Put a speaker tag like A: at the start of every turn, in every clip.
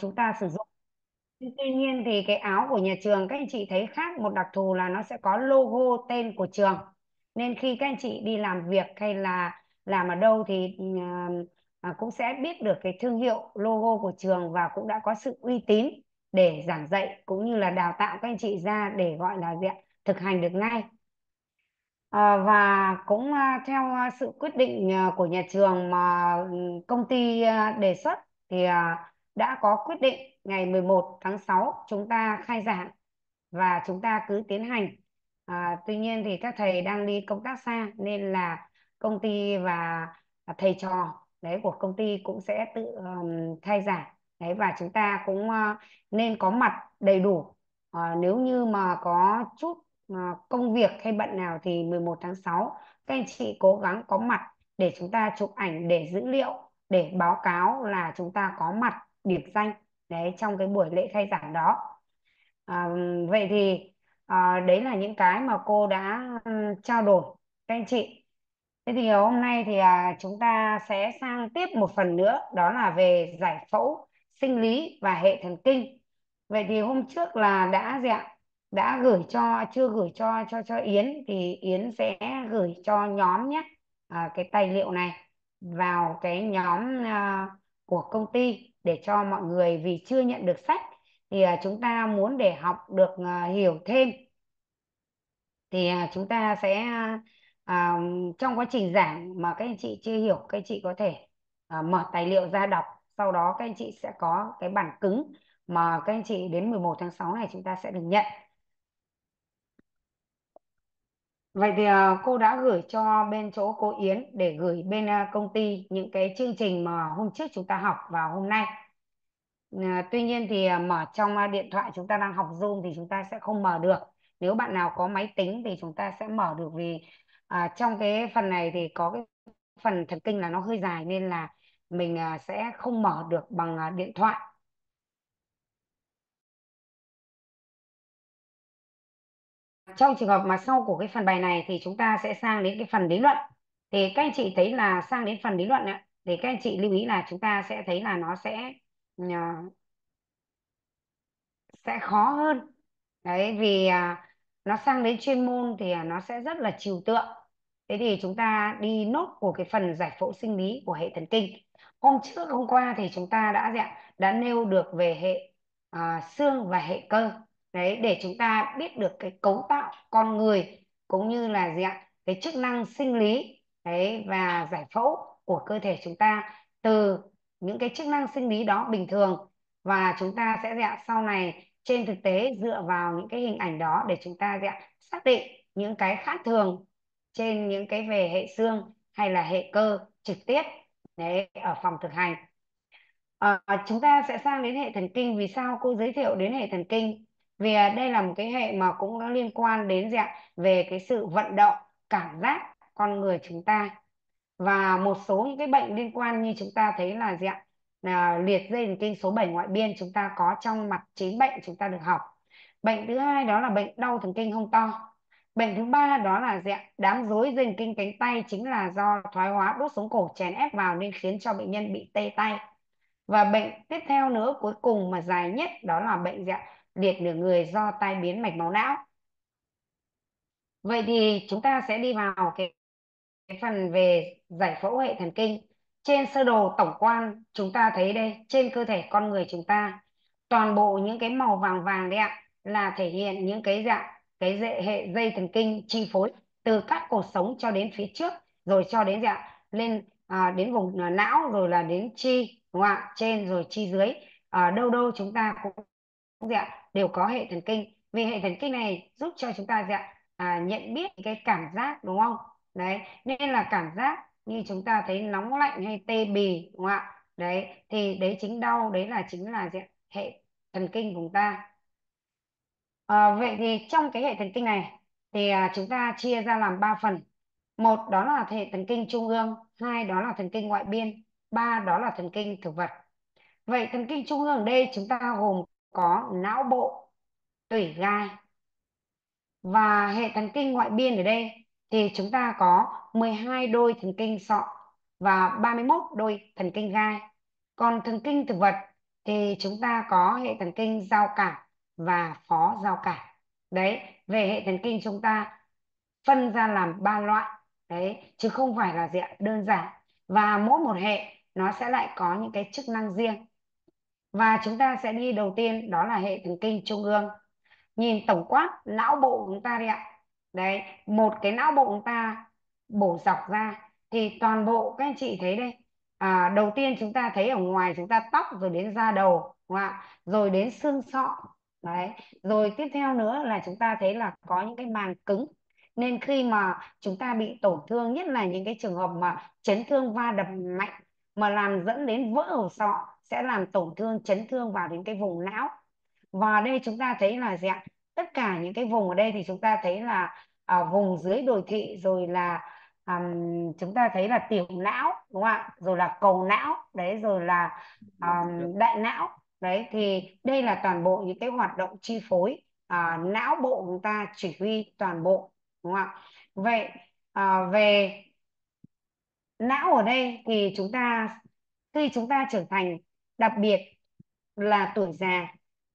A: chúng ta sử dụng. Tuy nhiên thì cái áo của nhà trường các anh chị thấy khác một đặc thù là nó sẽ có logo tên của trường. Nên khi các anh chị đi làm việc hay là làm ở đâu thì à, à cũng sẽ biết được cái thương hiệu logo của trường và cũng đã có sự uy tín để giảng dạy cũng như là đào tạo các anh chị ra để gọi là diện thực hành được ngay. À, và cũng à, theo sự quyết định à, của nhà trường mà ừ, công ty à, đề xuất thì à, đã có quyết định ngày 11 tháng 6 chúng ta khai giảng và chúng ta cứ tiến hành. À, tuy nhiên thì các thầy đang đi công tác xa nên là công ty và thầy trò đấy của công ty cũng sẽ tự um, khai giảng. Đấy và chúng ta cũng uh, nên có mặt đầy đủ. Uh, nếu như mà có chút uh, công việc hay bận nào thì 11 tháng 6 các anh chị cố gắng có mặt để chúng ta chụp ảnh để dữ liệu để báo cáo là chúng ta có mặt điểm danh đấy trong cái buổi lễ khai giảng đó. À, vậy thì à, đấy là những cái mà cô đã um, trao đổi các anh chị. Thế thì hôm nay thì à, chúng ta sẽ sang tiếp một phần nữa đó là về giải phẫu sinh lý và hệ thần kinh. Vậy thì hôm trước là đã gì ạ? Đã gửi cho chưa gửi cho cho cho Yến thì Yến sẽ gửi cho nhóm nhé à, cái tài liệu này vào cái nhóm à, của công ty để cho mọi người vì chưa nhận được sách thì à, chúng ta muốn để học được à, hiểu thêm. Thì à, chúng ta sẽ à, trong quá trình giảng mà các anh chị chưa hiểu các anh chị có thể à, mở tài liệu ra đọc. Sau đó các anh chị sẽ có cái bản cứng mà các anh chị đến 11 tháng 6 này chúng ta sẽ được nhận. Vậy thì à, cô đã gửi cho bên chỗ cô Yến để gửi bên à, công ty những cái chương trình mà hôm trước chúng ta học vào hôm nay. À, tuy nhiên thì à, mở trong à, điện thoại chúng ta đang học Zoom thì chúng ta sẽ không mở được. Nếu bạn nào có máy tính thì chúng ta sẽ mở được vì à, trong cái phần này thì có cái phần thần kinh là nó hơi dài nên là mình à, sẽ không mở được bằng à, điện thoại. Trong trường hợp mà sau của cái phần bài này thì chúng ta sẽ sang đến cái phần lý luận. Thì các anh chị thấy là sang đến phần lý luận ạ. Thì các anh chị lưu ý là chúng ta sẽ thấy là nó sẽ uh, sẽ khó hơn. Đấy vì uh, nó sang đến chuyên môn thì uh, nó sẽ rất là trừu tượng. Thế thì chúng ta đi nốt của cái phần giải phẫu sinh lý của hệ thần kinh. Hôm trước hôm qua thì chúng ta đã đã nêu được về hệ uh, xương và hệ cơ đấy để chúng ta biết được cái cấu tạo con người cũng như là gì ạ? Cái chức năng sinh lý đấy và giải phẫu của cơ thể chúng ta từ những cái chức năng sinh lý đó bình thường. Và chúng ta sẽ dạ sau này trên thực tế dựa vào những cái hình ảnh đó để chúng ta dạ xác định những cái khác thường trên những cái về hệ xương hay là hệ cơ trực tiếp đấy ở phòng thực hành. À, chúng ta sẽ sang đến hệ thần kinh. Vì sao? Cô giới thiệu đến hệ thần kinh vì à, đây là một cái hệ mà cũng nó liên quan đến dạng về cái sự vận động, cảm giác con người chúng ta. Và một số những cái bệnh liên quan như chúng ta thấy là dạng là liệt dây thần kinh số 7 ngoại biên chúng ta có trong mặt chín bệnh chúng ta được học. Bệnh thứ hai đó là bệnh đau thần kinh hông to. Bệnh thứ ba đó là dạng đám rối dây thần kinh cánh tay chính là do thoái hóa đốt sống cổ, chèn ép vào nên khiến cho bệnh nhân bị tê tay. Và bệnh tiếp theo nữa cuối cùng mà dài nhất đó là bệnh dạng liệt nửa người do tai biến mạch máu não. Vậy thì chúng ta sẽ đi vào cái, cái phần về giải phẫu hệ thần kinh. Trên sơ đồ tổng quan chúng ta thấy đây trên cơ thể con người chúng ta toàn bộ những cái màu vàng vàng đấy ạ là thể hiện những cái dạng cái dễ hệ dây thần kinh chi phối từ các cột sống cho đến phía trước rồi cho đến dạng lên à, đến vùng à, não rồi là đến chi đúng không ạ? Trên rồi chi dưới. Ở đâu đâu chúng ta cũng dạng đều có hệ thần kinh. Vì hệ thần kinh này giúp cho chúng ta gì ạ? À, nhận biết cái cảm giác đúng không? Đấy nên là cảm giác như chúng ta thấy nóng lạnh hay tê bì đúng không ạ? Đấy thì đấy chính đau đấy là chính là gì ạ? hệ thần kinh của chúng ta. À, vậy thì trong cái hệ thần kinh này thì à, chúng ta chia ra làm 3 phần. Một đó là hệ thần kinh trung ương. Hai đó là thần kinh ngoại biên. Ba đó là thần kinh thực vật. Vậy thần kinh trung ương ở đây chúng ta gồm có não bộ, tủy gai và hệ thần kinh ngoại biên ở đây thì chúng ta có 12 đôi thần kinh sọ và 31 đôi thần kinh gai. Còn thần kinh thực vật thì chúng ta có hệ thần kinh giao cảm và phó giao cảm. Đấy, về hệ thần kinh chúng ta phân ra làm ba loại. Đấy, chứ không phải là diện đơn giản. Và mỗi một hệ nó sẽ lại có những cái chức năng riêng và chúng ta sẽ đi đầu tiên đó là hệ thần kinh trung ương. Nhìn tổng quát não bộ của chúng ta đi ạ. Đấy một cái não bộ của chúng ta bổ dọc ra thì toàn bộ các anh chị thấy đây. À, đầu tiên chúng ta thấy ở ngoài chúng ta tóc rồi đến da đầu đúng không ạ? rồi đến xương sọ đấy. Rồi tiếp theo nữa là chúng ta thấy là có những cái màng cứng. Nên khi mà chúng ta bị tổn thương nhất là những cái trường hợp mà chấn thương va đập mạnh mà làm dẫn đến vỡ hộp sọ sẽ làm tổn thương chấn thương vào đến cái vùng não. Và đây chúng ta thấy là gì ạ? Tất cả những cái vùng ở đây thì chúng ta thấy là ở vùng dưới đồi thị rồi là um, chúng ta thấy là tiểu não đúng không ạ? Rồi là cầu não đấy rồi là um, đại não. Đấy thì đây là toàn bộ những cái hoạt động chi phối uh, não bộ của chúng ta chỉ huy toàn bộ đúng không ạ? Vậy uh, về não ở đây thì chúng ta khi chúng ta trưởng thành đặc biệt là tuổi già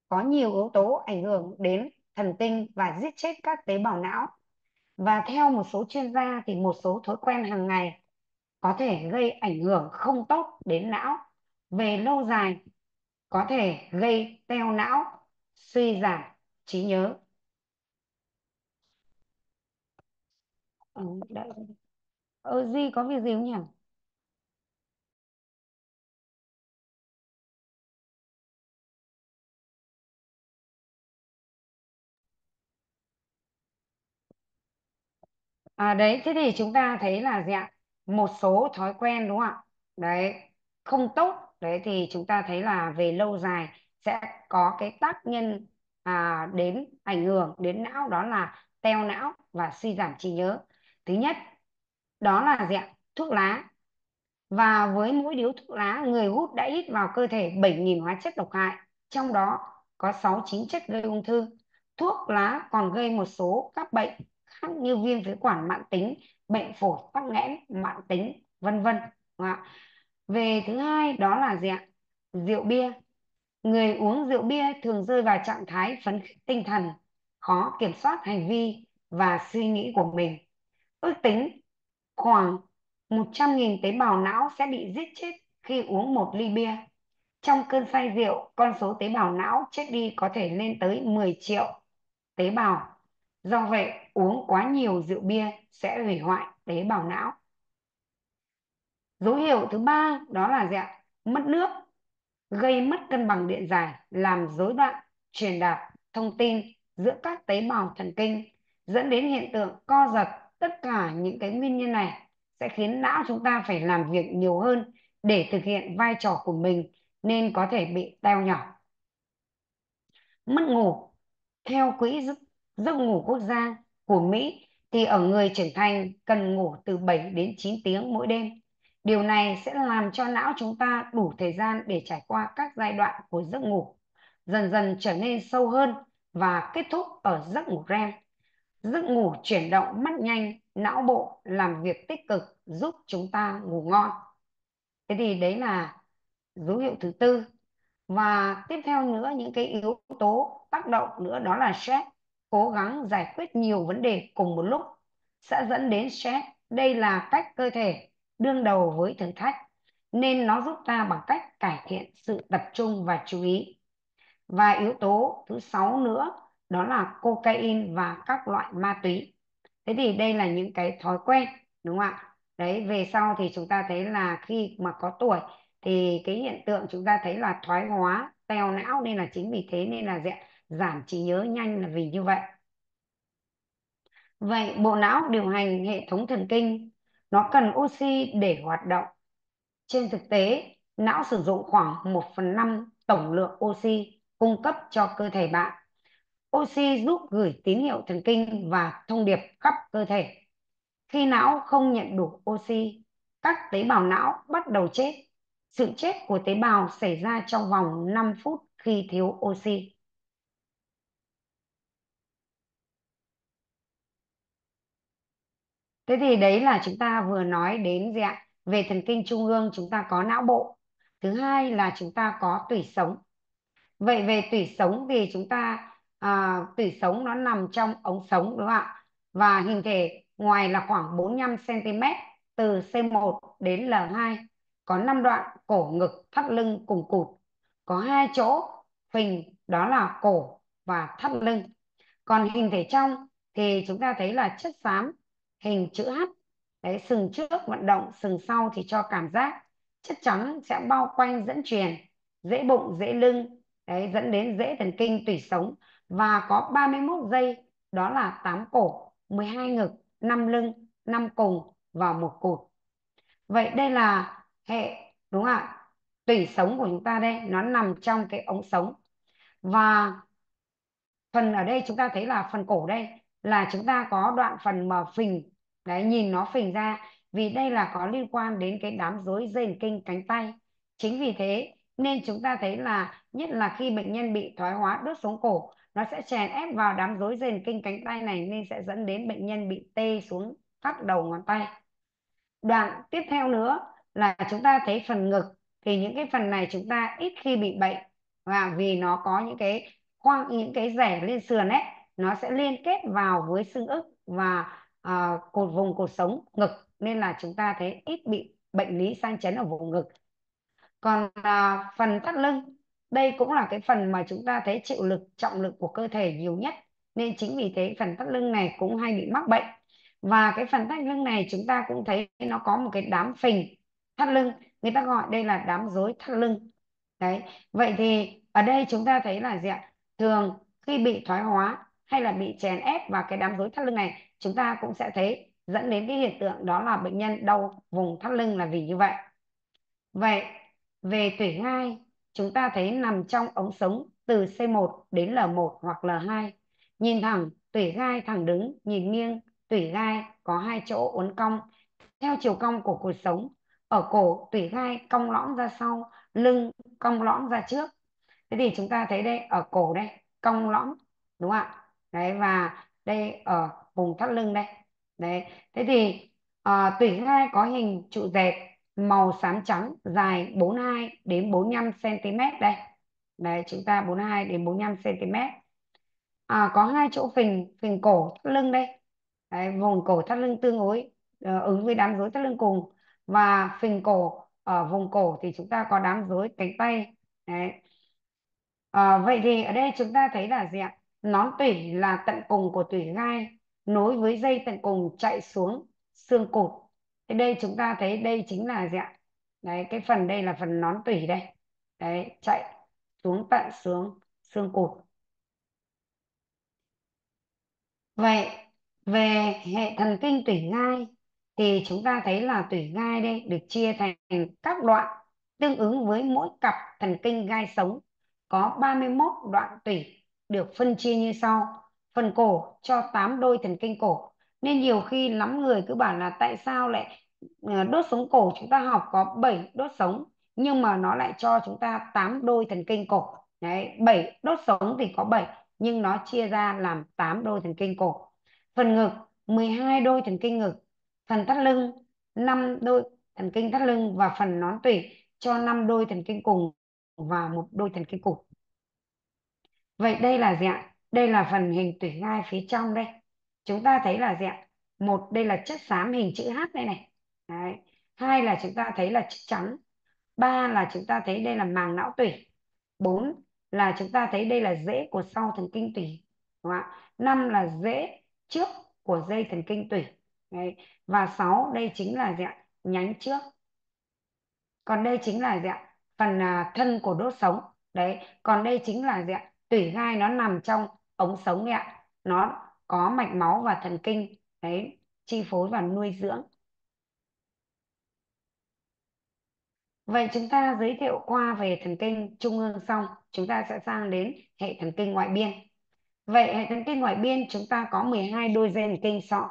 A: có nhiều yếu tố ảnh hưởng đến thần kinh và giết chết các tế bào não. Và theo một số chuyên gia thì một số thói quen hàng ngày có thể gây ảnh hưởng không tốt đến não. Về lâu dài có thể gây teo não suy giảm trí nhớ. Ừ, ừ, Di có việc gì không nhỉ? À đấy, thế thì chúng ta thấy là gì ạ? Một số thói quen đúng không ạ? Đấy, không tốt. Đấy thì chúng ta thấy là về lâu dài sẽ có cái tác nhân à, đến ảnh hưởng đến não đó là teo não và suy giảm trí nhớ. Thứ nhất, đó là gì ạ? Thuốc lá. Và với mỗi điếu thuốc lá, người hút đã hít vào cơ thể 7.000 hóa chất độc hại, trong đó có 6 chín chất gây ung thư. Thuốc lá còn gây một số các bệnh khác như viêm phế quản mãn tính, bệnh phổi tắc nghẽn mãn tính, vân vân. Về thứ hai đó là gì ạ? Rượu bia. Người uống rượu bia thường rơi vào trạng thái phấn khích tinh thần, khó kiểm soát hành vi và suy nghĩ của mình. Ước tính khoảng 100.000 tế bào não sẽ bị giết chết khi uống một ly bia. Trong cơn say rượu, con số tế bào não chết đi có thể lên tới 10 triệu tế bào. Do vậy, uống quá nhiều rượu bia sẽ hủy hoại tế bào não. Dấu hiệu thứ ba đó là gì ạ? Mất nước, gây mất cân bằng điện giải, làm rối loạn truyền đạt thông tin giữa các tế bào thần kinh, dẫn đến hiện tượng co giật. Tất cả những cái nguyên nhân này sẽ khiến não chúng ta phải làm việc nhiều hơn để thực hiện vai trò của mình nên có thể bị teo nhỏ. Mất ngủ, theo quỹ giấc, ngủ quốc gia của Mỹ thì ở người trưởng thành cần ngủ từ 7 đến 9 tiếng mỗi đêm. Điều này sẽ làm cho não chúng ta đủ thời gian để trải qua các giai đoạn của giấc ngủ, dần dần trở nên sâu hơn và kết thúc ở giấc ngủ REM. Giấc ngủ chuyển động mắt nhanh, não bộ làm việc tích cực giúp chúng ta ngủ ngon. Thế thì đấy là dấu hiệu thứ tư. Và tiếp theo nữa những cái yếu tố tác động nữa đó là stress. Cố gắng giải quyết nhiều vấn đề cùng một lúc, sẽ dẫn đến stress. Đây là cách cơ thể đương đầu với thử thách, nên nó giúp ta bằng cách cải thiện sự tập trung và chú ý. Và yếu tố thứ sáu nữa, đó là cocaine và các loại ma túy. Thế thì đây là những cái thói quen, đúng không ạ? Đấy, về sau thì chúng ta thấy là khi mà có tuổi thì cái hiện tượng chúng ta thấy là thoái hóa, teo não, nên là chính vì thế nên là giảm trí nhớ nhanh là vì như vậy. Vậy bộ não điều hành hệ thống thần kinh nó cần oxy để hoạt động. Trên thực tế, não sử dụng khoảng 1 phần 5 tổng lượng oxy cung cấp cho cơ thể bạn. Oxy giúp gửi tín hiệu thần kinh và thông điệp khắp cơ thể. Khi não không nhận đủ oxy, các tế bào não bắt đầu chết. Sự chết của tế bào xảy ra trong vòng 5 phút khi thiếu oxy. Thế thì đấy là chúng ta vừa nói đến gì ạ? Về thần kinh trung ương chúng ta có não bộ. thứ hai là chúng ta có tủy sống vậy về tủy sống thì chúng ta à, tủy sống nó nằm trong ống sống đúng không ạ và hình thể ngoài là khoảng 45 cm từ C1 đến L2 có 5 đoạn cổ ngực thắt lưng cùng cụt có hai chỗ phình đó là cổ và thắt lưng còn hình thể trong thì chúng ta thấy là chất xám hình chữ H. Đấy, sừng trước vận động, sừng sau thì cho cảm giác. Chất trắng sẽ bao quanh dẫn truyền, dễ bụng, dễ lưng. Đấy, dẫn đến dễ thần kinh, tủy sống. Và có 31 dây đó là 8 cổ 12 ngực 5 lưng 5 cùng và một cột. vậy đây là hệ, đúng không ạ? Tủy sống của chúng ta đây, nó nằm trong cái ống sống. Và phần ở đây chúng ta thấy là phần cổ đây là chúng ta có đoạn phần mà phình đấy, nhìn nó phình ra, vì đây là có liên quan đến cái đám rối dây thần kinh cánh tay. Chính vì thế nên chúng ta thấy là nhất là khi bệnh nhân bị thoái hóa, đốt sống cổ, nó sẽ chèn ép vào đám rối dây thần kinh cánh tay này nên sẽ dẫn đến bệnh nhân bị tê xuống các đầu ngón tay. Đoạn tiếp theo nữa là chúng ta thấy phần ngực. Thì những cái phần này chúng ta ít khi bị bệnh và vì nó có những cái khoang, những cái rẻ lên sườn ấy, nó sẽ liên kết vào với xương ức và à, cột vùng cột sống ngực nên là chúng ta thấy ít bị bệnh lý sang chấn ở vùng ngực. Còn à, phần thắt lưng đây cũng là cái phần mà chúng ta thấy chịu lực trọng lực của cơ thể nhiều nhất nên chính vì thế phần thắt lưng này cũng hay bị mắc bệnh. Và cái phần thắt lưng này chúng ta cũng thấy nó có một cái đám phình thắt lưng người ta gọi đây là đám rối thắt lưng. Đấy vậy thì ở đây chúng ta thấy là gì ạ? Thường khi bị thoái hóa hay là bị chèn ép vào cái đám rối thắt lưng này chúng ta cũng sẽ thấy dẫn đến cái hiện tượng đó là bệnh nhân đau vùng thắt lưng là vì như vậy. Vậy về tủy ngai, chúng ta thấy nằm trong ống sống từ C1 đến L1 hoặc L2 nhìn thẳng, tủy gai thẳng đứng, nhìn nghiêng, tủy gai có hai chỗ uốn cong. Theo chiều cong của cột sống, ở cổ tủy gai cong lõm ra sau, lưng cong lõm ra trước. Thế thì chúng ta thấy đây, ở cổ đây, cong lõm, đúng không ạ? Đấy, và đây ở vùng thắt lưng đây. Đấy thế thì ờ, à, tủy gai có hình trụ dẹt màu xám trắng dài 42 đến 45 cm đây. Đấy chúng ta 42 đến 45 cm à, có hai chỗ phình phình cổ thắt lưng đây. Đấy, vùng cổ thắt lưng tương đối uh, ứng với đám rối thắt lưng cùng. Và phình cổ ở vùng cổ thì chúng ta có đám rối cánh tay. Đấy. À, vậy thì ở đây chúng ta thấy là gì ạ? Nón tủy là tận cùng của tủy gai nối với dây tận cùng chạy xuống xương cụt thế đây chúng ta thấy đây chính là gì ạ? Đấy, cái phần đây là phần nón tủy đây. Đấy, chạy xuống tận xuống xương cụt vậy, về hệ thần kinh tủy gai thì chúng ta thấy là tủy gai đây được chia thành các đoạn tương ứng với mỗi cặp thần kinh gai sống. Có 31 đoạn tủy được phân chia như sau phần cổ, cho 8 đôi thần kinh cổ. Nên nhiều khi lắm người cứ bảo là tại sao lại ờ, đốt sống cổ chúng ta học có 7 đốt sống, nhưng mà nó lại cho chúng ta 8 đôi thần kinh cổ. Đấy 7 đốt sống thì có 7 nhưng nó chia ra làm 8 đôi thần kinh cổ. Phần ngực 12 đôi thần kinh ngực. Phần thắt lưng 5 đôi thần kinh thắt lưng và phần nón tủy, cho 5 đôi thần kinh cùng và một đôi thần kinh cụt vậy đây là gì ạ đây là phần hình tủy gai phía trong đây. Chúng ta thấy là gì ạ? Một, đây là chất xám hình chữ H đây này. Đấy. hai là chúng ta thấy là chất trắng. Ba là chúng ta thấy đây là màng não tủy. Bốn là chúng ta thấy đây là rễ của sau thần kinh tủy, đúng không ạ? Năm là rễ trước của dây thần kinh tủy. Đấy. và sáu, đây chính là gì ạ? Nhánh trước. Còn đây chính là gì ạ? Phần à, thân của đốt sống. Đấy. Còn đây chính là gì ạ? Tủy gai nó nằm trong ống sống ấy ạ. Nó có mạch máu và thần kinh. Đấy chi phối và nuôi dưỡng. Vậy chúng ta giới thiệu qua về thần kinh trung ương xong chúng ta sẽ sang đến hệ thần kinh ngoại biên. Vậy hệ thần kinh ngoại biên chúng ta có 12 đôi dây thần kinh sọ.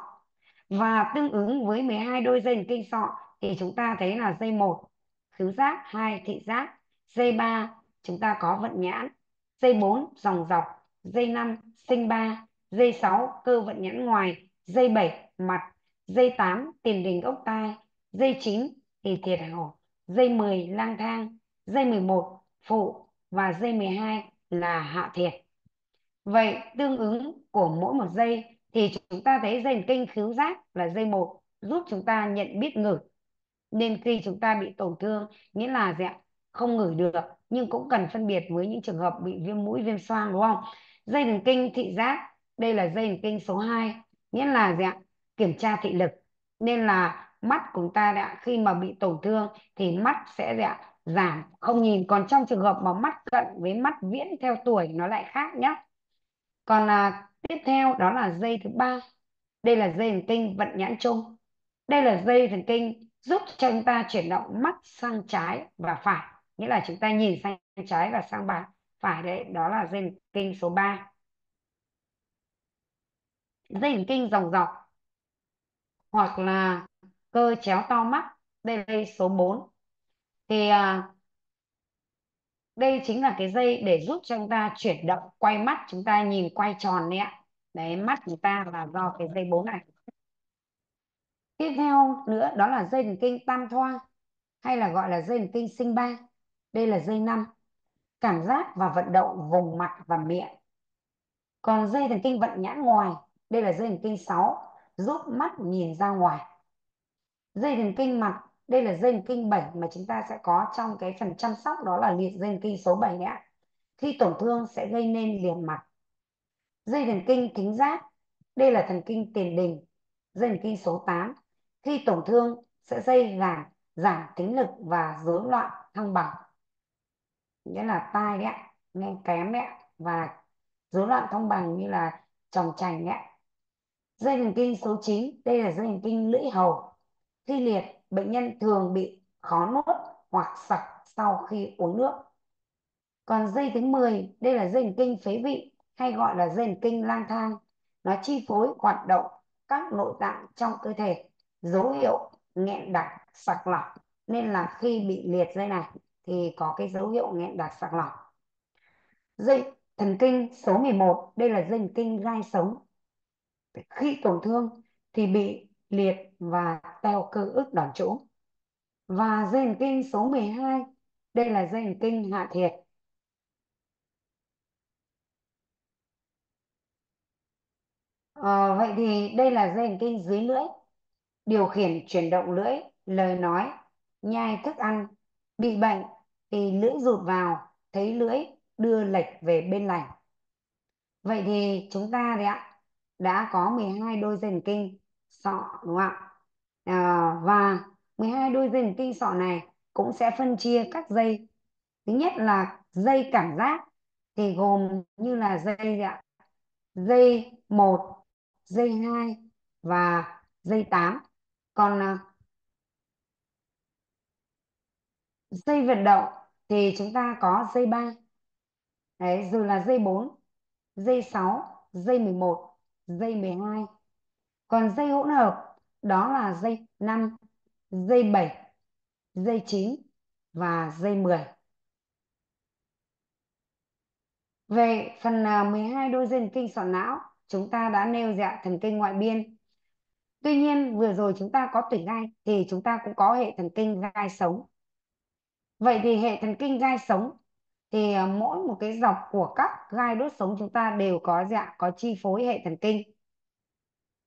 A: Và tương ứng với 12 đôi dây thần kinh sọ thì chúng ta thấy là dây 1 khứu giác, 2 thị giác, dây 3 chúng ta có vận nhãn, dây 4 dòng dọc, dây 5 sinh 3, dây 6 cơ vận nhãn ngoài, dây 7 mặt, dây 8 tiền đình ốc tai, dây 9 thì thiệt hổ, dây 10 lang thang, dây 11 phụ và dây 12 là hạ thiệt. Vậy tương ứng của mỗi một dây thì chúng ta thấy dây kinh khứu giác là dây 1 giúp chúng ta nhận biết ngửi. Nên khi chúng ta bị tổn thương nghĩa là gì ạ? Không ngửi được nhưng cũng cần phân biệt với những trường hợp bị viêm mũi, viêm xoang đúng không? Dây thần kinh thị giác, đây là dây thần kinh số 2, nghĩa là gì ạ? Kiểm tra thị lực. Nên là mắt của chúng ta đã khi mà bị tổn thương thì mắt sẽ gì ạ? giảm. Không nhìn. Còn trong trường hợp mà mắt cận với mắt viễn theo tuổi nó lại khác nhé còn là tiếp theo đó là dây thứ ba. Đây là dây thần kinh vận nhãn chung. Đây là dây thần kinh giúp cho chúng ta chuyển động mắt sang trái và phải. Nghĩa là chúng ta nhìn sang trái và sang phải phải đấy đó là dây thần kinh số 3 dây thần kinh dòng dọc hoặc là cơ chéo to mắt đây là dây số 4 thì à, đây chính là cái dây để giúp cho chúng ta chuyển động quay mắt chúng ta nhìn quay tròn đấy ạ. Đấy mắt chúng ta là do cái dây 4 này. Tiếp theo nữa đó là dây thần kinh tam thoa hay là gọi là dây thần kinh sinh ba. Đây là dây 5 cảm giác và vận động vùng mặt và miệng. Còn dây thần kinh vận nhãn ngoài, đây là dây thần kinh 6 giúp mắt nhìn ra ngoài. Dây thần kinh mặt, đây là dây thần kinh 7 mà chúng ta sẽ có trong cái phần chăm sóc, đó là liệt dây thần kinh số 7 đấy ạ. Khi tổn thương sẽ gây nên liền mặt. Dây thần kinh thính giác đây là thần kinh tiền đình. Dây thần kinh số 8 khi tổn thương sẽ gây giảm giảm tính lực và rối loạn thăng bằng nghĩa là tai đấy ạ, nghe kém đấy ạ, và rối loạn thăng bằng như là tròng trành đấy ạ. Dây thần kinh số 9 đây là dây thần kinh lưỡi hầu. Khi liệt, bệnh nhân thường bị khó nuốt hoặc sặc sau khi uống nước. Còn dây thứ 10 đây là dây thần kinh phế vị, hay gọi là dây thần kinh lang thang. Nó chi phối hoạt động các nội tạng trong cơ thể, dấu hiệu nghẹn đặc, sặc lọc, nên là khi bị liệt dây này thì có cái dấu hiệu nghẹn đặc sặc lọc. Dây thần kinh số 11 đây là dây thần kinh gai sống. Khi tổn thương thì bị liệt và teo cơ ức đòn chỗ và dây thần kinh số 12 đây là dây thần kinh hạ thiệt. À, vậy thì đây là dây thần kinh dưới lưỡi. Điều khiển chuyển động lưỡi lời nói nhai thức ăn bị bệnh thì lưỡi rụt vào thấy lưỡi đưa lệch về bên lành. Vậy thì chúng ta đấy ạ đã có 12 đôi dây thần kinh sọ đúng không ạ? À, và 12 đôi dây thần kinh sọ này cũng sẽ phân chia các dây. Thứ nhất là dây cảm giác thì gồm như là dây ạ dây 1 dây 2 và dây 8 còn à, dây vận động thì chúng ta có dây 3 đấy rồi là dây 4 dây 6 dây 11 dây 12 còn dây hỗn hợp, đó là dây 5 dây 7 dây 9 và dây 10 về phần à, 12 đôi dây thần kinh sọ não, chúng ta đã nêu dạ thần kinh ngoại biên. Tuy nhiên, vừa rồi chúng ta có tủy gai thì chúng ta cũng có hệ thần kinh gai sống vậy thì hệ thần kinh gai sống thì ờ, mỗi một cái dọc của các gai đốt sống chúng ta đều có dạng có chi phối hệ thần kinh.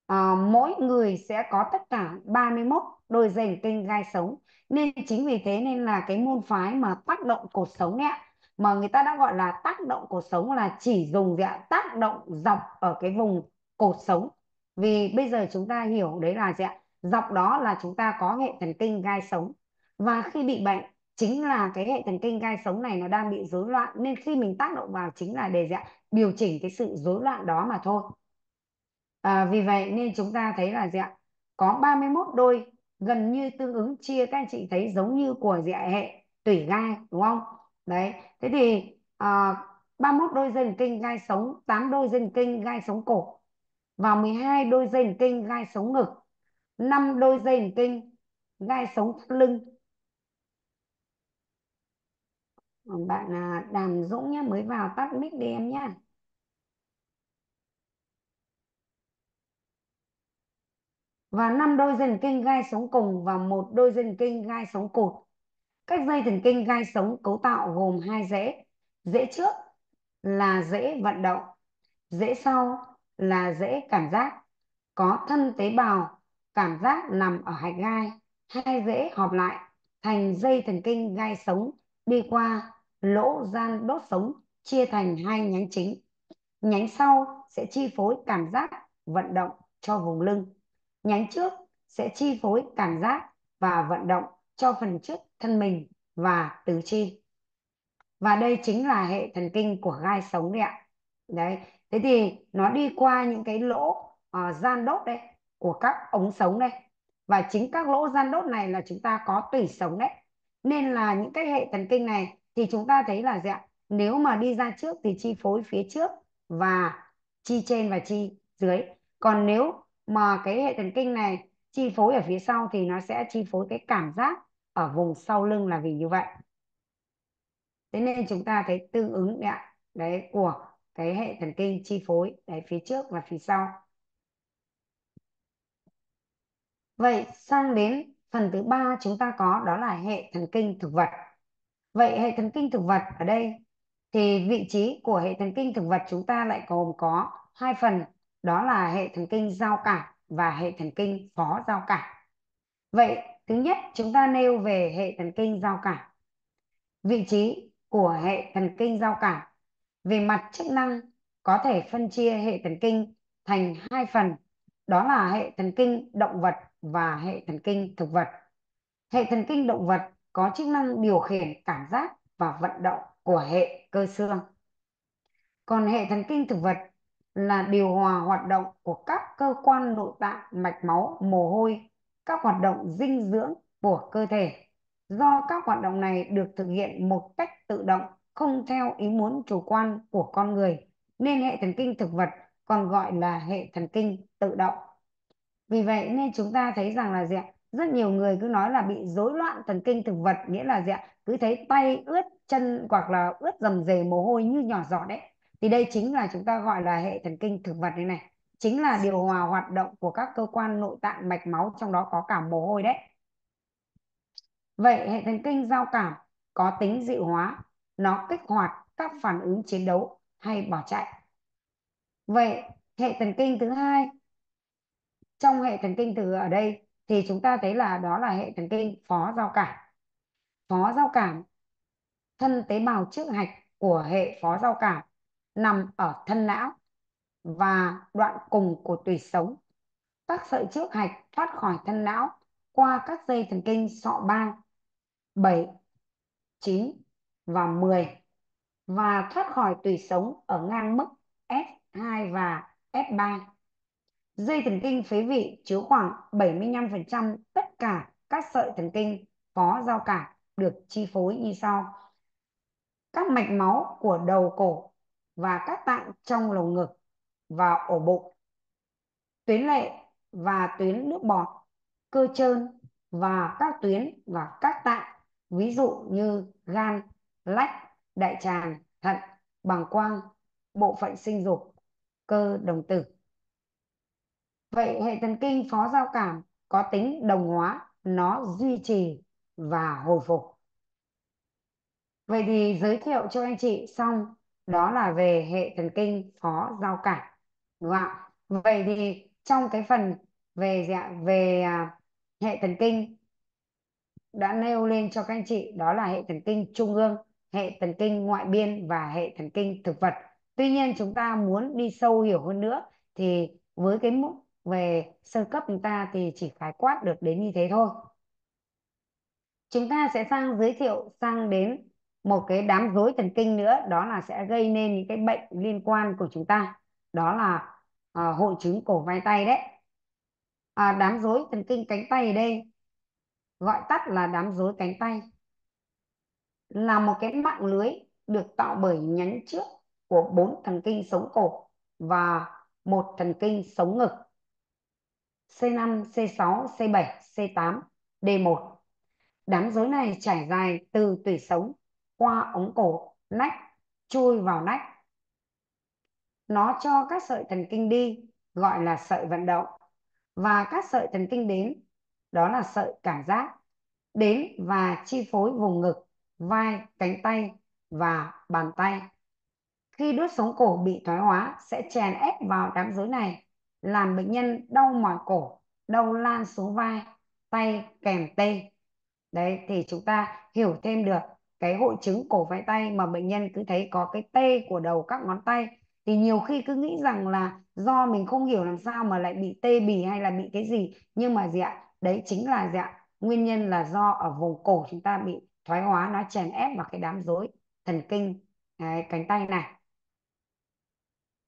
A: À, mỗi người sẽ có tất cả 31 đôi dây thần kinh gai sống. Nên chính vì thế nên là cái môn phái mà tác động cột sống ấy mà người ta đã gọi là tác động cột sống là chỉ dùng dạng tác động dọc ở cái vùng cột sống. Vì bây giờ chúng ta hiểu đấy là dạng dọc đó là chúng ta có hệ thần kinh gai sống. Và khi bị bệnh chính là cái hệ thần kinh gai sống này nó đang bị rối loạn nên khi mình tác động vào chính là để dạng điều chỉnh cái sự rối loạn đó mà thôi. À, vì vậy nên chúng ta thấy là dạng có 31 đôi gần như tương ứng chia các anh chị thấy giống như của dạ hệ tủy gai đúng không? Đấy thế thì à, 31 đôi dây thần kinh gai sống 8 đôi dây thần kinh gai sống cổ và 12 đôi dây thần kinh gai sống ngực 5 đôi dây thần kinh gai sống thắt lưng bạn à, Đàm Dũng nhé mới vào tắt mic đi em nhé và năm đôi dây thần kinh gai sống cùng và một đôi dây thần kinh gai sống cụt. Các dây thần kinh gai sống cấu tạo gồm hai rễ. Rễ trước là rễ vận động, rễ sau là rễ cảm giác. Có thân tế bào, cảm giác nằm ở hạch gai. Hai rễ hợp lại thành dây thần kinh gai sống đi qua lỗ gian đốt sống chia thành hai nhánh chính. Nhánh sau sẽ chi phối cảm giác vận động cho vùng lưng. Nhánh trước sẽ chi phối cảm giác và vận động cho phần trước thân mình và tứ chi. Và đây chính là hệ thần kinh của gai sống đấy ạ. Đấy thế thì nó đi qua những cái lỗ uh, gian đốt đây của các ống sống đây. Và chính các lỗ gian đốt này là chúng ta có tủy sống đấy. Nên là những cái hệ thần kinh này thì chúng ta thấy là gì ạ? Nếu mà đi ra trước thì chi phối phía trước và chi trên và chi dưới. Còn nếu mà cái hệ thần kinh này chi phối ở phía sau thì nó sẽ chi phối cái cảm giác ở vùng sau lưng là vì như vậy. Thế nên chúng ta thấy tương ứng đấy ạ. Đấy, của cái hệ thần kinh chi phối, đấy, phía trước và phía sau. Vậy, sang đến phần thứ ba chúng ta có đó là hệ thần kinh thực vật vậy hệ thần kinh thực vật ở đây thì vị trí của hệ thần kinh thực vật chúng ta lại gồm có hai phần đó là hệ thần kinh giao cảm và hệ thần kinh phó giao cảm vậy thứ nhất chúng ta nêu về hệ thần kinh giao cảm vị trí của hệ thần kinh giao cảm về mặt chức năng có thể phân chia hệ thần kinh thành hai phần đó là hệ thần kinh động vật và hệ thần kinh thực vật hệ thần kinh động vật có chức năng điều khiển cảm giác và vận động của hệ cơ xương. Còn hệ thần kinh thực vật là điều hòa hoạt động của các cơ quan nội tạng, mạch máu, mồ hôi, các hoạt động dinh dưỡng của cơ thể. Do các hoạt động này được thực hiện một cách tự động, không theo ý muốn chủ quan của con người, nên hệ thần kinh thực vật còn gọi là hệ thần kinh tự động. Vì vậy, nên chúng ta thấy rằng là gì ạ? Rất nhiều người cứ nói là bị rối loạn thần kinh thực vật, nghĩa là gì ạ? Cứ thấy tay ướt, chân hoặc là ướt dầm dề mồ hôi như nhỏ giọt đấy. Thì đây chính là chúng ta gọi là hệ thần kinh thực vật đây này. Chính là điều hòa hoạt động của các cơ quan nội tạng mạch máu, trong đó có cả mồ hôi đấy. Vậy hệ thần kinh giao cảm có tính dị hóa, nó kích hoạt các phản ứng chiến đấu hay bỏ chạy. Vậy hệ thần kinh thứ hai, trong hệ thần kinh từ ở đây thì chúng ta thấy là đó là hệ thần kinh phó giao cảm phó giao cảm thân tế bào trước hạch của hệ phó giao cảm nằm ở thân não và đoạn cùng của tủy sống các sợi trước hạch thoát khỏi thân não qua các dây thần kinh sọ ba 7, 9 và 10 và thoát khỏi tủy sống ở ngang mức S2 và S3. Dây thần kinh phế vị chứa khoảng 75% tất cả các sợi thần kinh có giao cảm được chi phối như sau. Các mạch máu của đầu cổ và các tạng trong lồng ngực và ổ bụng. Tuyến lệ và tuyến nước bọt, cơ trơn và các tuyến và các tạng ví dụ như gan, lách, đại tràng, thận, bàng quang, bộ phận sinh dục, cơ đồng tử. Vậy hệ thần kinh phó giao cảm có tính đồng hóa, nó duy trì và hồi phục. Vậy thì giới thiệu cho anh chị xong đó là về hệ thần kinh phó giao cảm. Đúng không ạ? Vậy thì trong cái phần về về à, hệ thần kinh đã nêu lên cho các anh chị đó là hệ thần kinh trung ương, hệ thần kinh ngoại biên và hệ thần kinh thực vật. Tuy nhiên chúng ta muốn đi sâu hiểu hơn nữa thì với cái mức về sơ cấp chúng ta thì chỉ khái quát được đến như thế thôi. Chúng ta sẽ sang giới thiệu sang đến một cái đám rối thần kinh nữa đó là sẽ gây nên những cái bệnh liên quan của chúng ta. Đó là à, hội chứng cổ vai tay đấy. À, đám rối thần kinh cánh tay ở đây gọi tắt là đám rối cánh tay là một cái mạng lưới được tạo bởi nhánh trước của bốn thần kinh sống cổ và một thần kinh sống ngực C5, C6, C7, C8, D1. Đám rối này trải dài từ tủy sống qua ống cổ, nách, chui vào nách. Nó cho các sợi thần kinh đi, gọi là sợi vận động, và các sợi thần kinh đến, đó là sợi cảm giác. đến và chi phối vùng ngực, vai, cánh tay và bàn tay. Khi đốt sống cổ bị thoái hóa sẽ chèn ép vào đám rối này, làm bệnh nhân đau mỏi cổ, đau lan xuống vai, tay kèm tê. Đấy thì chúng ta hiểu thêm được cái hội chứng cổ vai tay mà bệnh nhân cứ thấy có cái tê của đầu các ngón tay. Thì nhiều khi cứ nghĩ rằng là do mình không hiểu làm sao mà lại bị tê bì hay là bị cái gì. Nhưng mà gì ạ? Đấy chính là gì ạ? Nguyên nhân là do ở vùng cổ chúng ta bị thoái hóa nó chèn ép vào cái đám rối thần kinh. Đấy, cánh tay này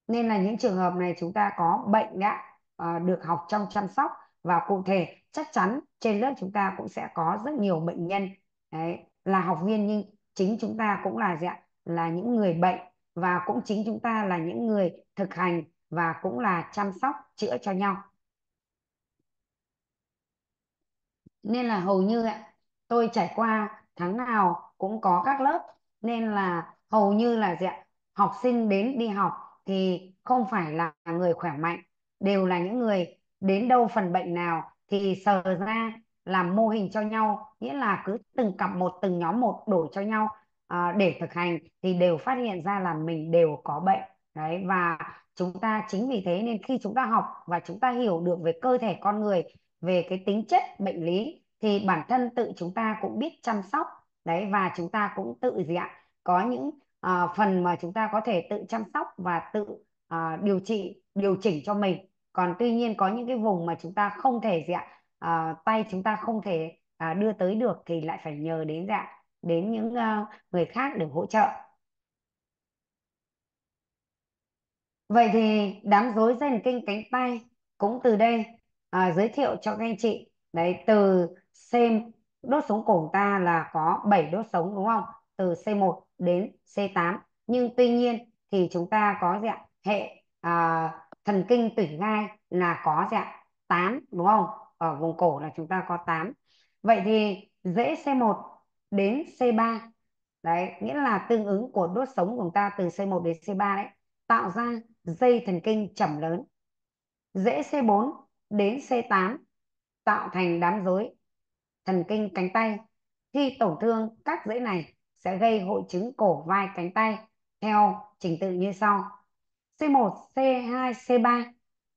A: nên là những trường hợp này chúng ta có bệnh đã à, ờ, được học trong chăm sóc. Và cụ thể chắc chắn trên lớp chúng ta cũng sẽ có rất nhiều bệnh nhân. Đấy, là học viên nhưng chính chúng ta cũng là gì ạ? Là những người bệnh. Và cũng chính chúng ta là những người thực hành và cũng là chăm sóc chữa cho nhau. Nên là hầu như ạ tôi trải qua tháng nào cũng có các lớp. Nên là hầu như là dạ, học sinh đến đi học thì không phải là người khỏe mạnh đều là những người đến đâu phần bệnh nào thì sờ ra làm mô hình cho nhau nghĩa là cứ từng cặp một từng nhóm một đổi cho nhau à, để thực hành thì đều phát hiện ra là mình đều có bệnh. Đấy và chúng ta chính vì thế nên khi chúng ta học và chúng ta hiểu được về cơ thể con người về cái tính chất bệnh lý thì bản thân tự chúng ta cũng biết chăm sóc. Đấy và chúng ta cũng tự gì ạ? Có những à, phần mà chúng ta có thể tự chăm sóc và tự à, điều trị điều chỉnh cho mình. Còn tuy nhiên có những cái vùng mà chúng ta không thể gì ạ à, tay chúng ta không thể à, đưa tới được thì lại phải nhờ đến dạ đến những à, người khác để hỗ trợ. Vậy thì đám rối dây thần kinh cánh tay cũng từ đây à, giới thiệu cho các anh chị. Đấy từ xem đốt sống cổ ta là có 7 đốt sống đúng không? Từ C1 đến C8 nhưng tuy nhiên thì chúng ta có dạng hệ à, thần kinh tủy gai là có dạng 8 đúng không? Ở vùng cổ là chúng ta có 8 vậy thì dễ C1 đến C3 đấy nghĩa là tương ứng của đốt sống của chúng ta từ C1 đến C3 đấy tạo ra dây thần kinh chẩm lớn. Rễ C4 đến C8 tạo thành đám rối thần kinh cánh tay khi tổn thương các rễ này sẽ gây hội chứng cổ vai cánh tay theo trình tự như sau. C1, C2, C3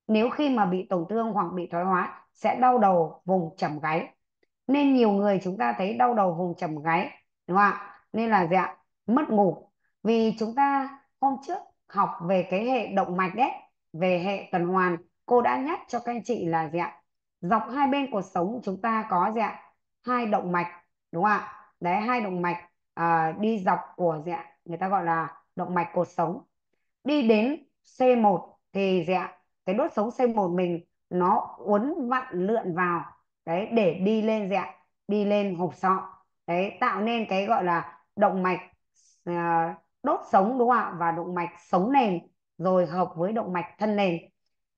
A: nếu khi mà bị tổn thương hoặc bị thoái hóa sẽ đau đầu vùng chẩm gáy. Nên nhiều người chúng ta thấy đau đầu vùng chẩm gáy đúng không ạ? Nên là gì ạ? Mất ngủ. Vì chúng ta hôm trước học về cái hệ động mạch đấy về hệ tuần hoàn cô đã nhắc cho các anh chị là gì ạ? Dọc hai bên cuộc sống chúng ta có gì ạ? Hai động mạch đúng không ạ? Đấy hai động mạch à, đi dọc của dạ người ta gọi là động mạch cột sống. Đi đến C1 thì dạ cái đốt sống C1 mình nó uốn vặn lượn vào. Đấy để đi lên dạ đi lên hộp sọ. Đấy tạo nên cái gọi là động mạch à, đốt sống đúng không ạ? Và động mạch sống nền rồi hợp với động mạch thân nền.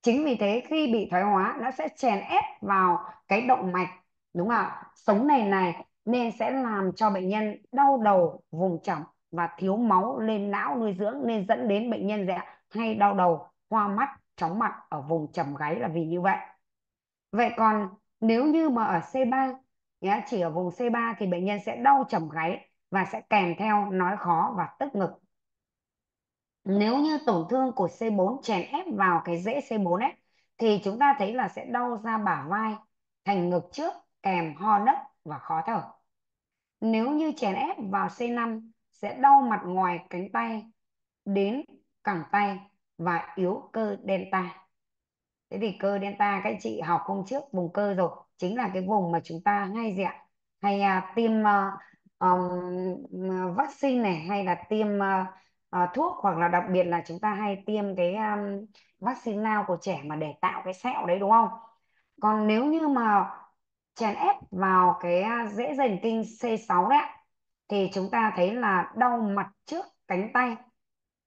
A: Chính vì thế khi bị thoái hóa nó sẽ chèn ép vào cái động mạch đúng không ạ? Sống nền này nên sẽ làm cho bệnh nhân đau đầu vùng chẩm và thiếu máu lên não nuôi dưỡng nên dẫn đến bệnh nhân dạ hay đau đầu hoa mắt chóng mặt ở vùng chẩm gáy là vì như vậy. Vậy còn nếu như mà ở C3 nhá, chỉ ở vùng C3 thì bệnh nhân sẽ đau chẩm gáy và sẽ kèm theo nói khó và tức ngực. Nếu như tổn thương của C4 chèn ép vào cái rễ C4 ấy thì chúng ta thấy là sẽ đau ra bả vai thành ngực trước kèm ho nấc và khó thở nếu như chèn ép vào C5 sẽ đau mặt ngoài cánh tay đến cẳng tay và yếu cơ delta. Thế thì cơ delta các chị học hôm trước vùng cơ rồi chính là cái vùng mà chúng ta hay gì ạ? Hay à, tiêm uh, um, vaccine này hay là tiêm uh, uh, thuốc hoặc là đặc biệt là chúng ta hay tiêm cái um, vaccine nào của trẻ mà để tạo cái sẹo đấy đúng không? Còn nếu như mà chèn ép vào cái à, dễ dày kinh C6 đấy thì chúng ta thấy là đau mặt trước cánh tay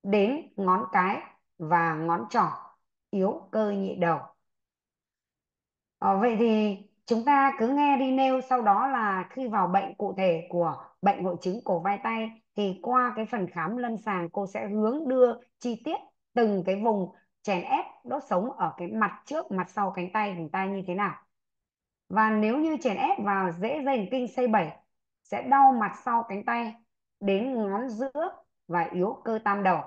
A: đến ngón cái và ngón trỏ yếu cơ nhị đầu. À, vậy thì chúng ta cứ nghe đi nêu sau đó là khi vào bệnh cụ thể của bệnh hội chứng cổ vai tay thì qua cái phần khám lâm sàng cô sẽ hướng đưa chi tiết từng cái vùng chèn ép đốt sống ở cái mặt trước mặt sau cánh tay chúng ta như thế nào và nếu như chèn ép vào dễ dây kinh C7 sẽ đau mặt sau cánh tay đến ngón giữa và yếu cơ tam đầu.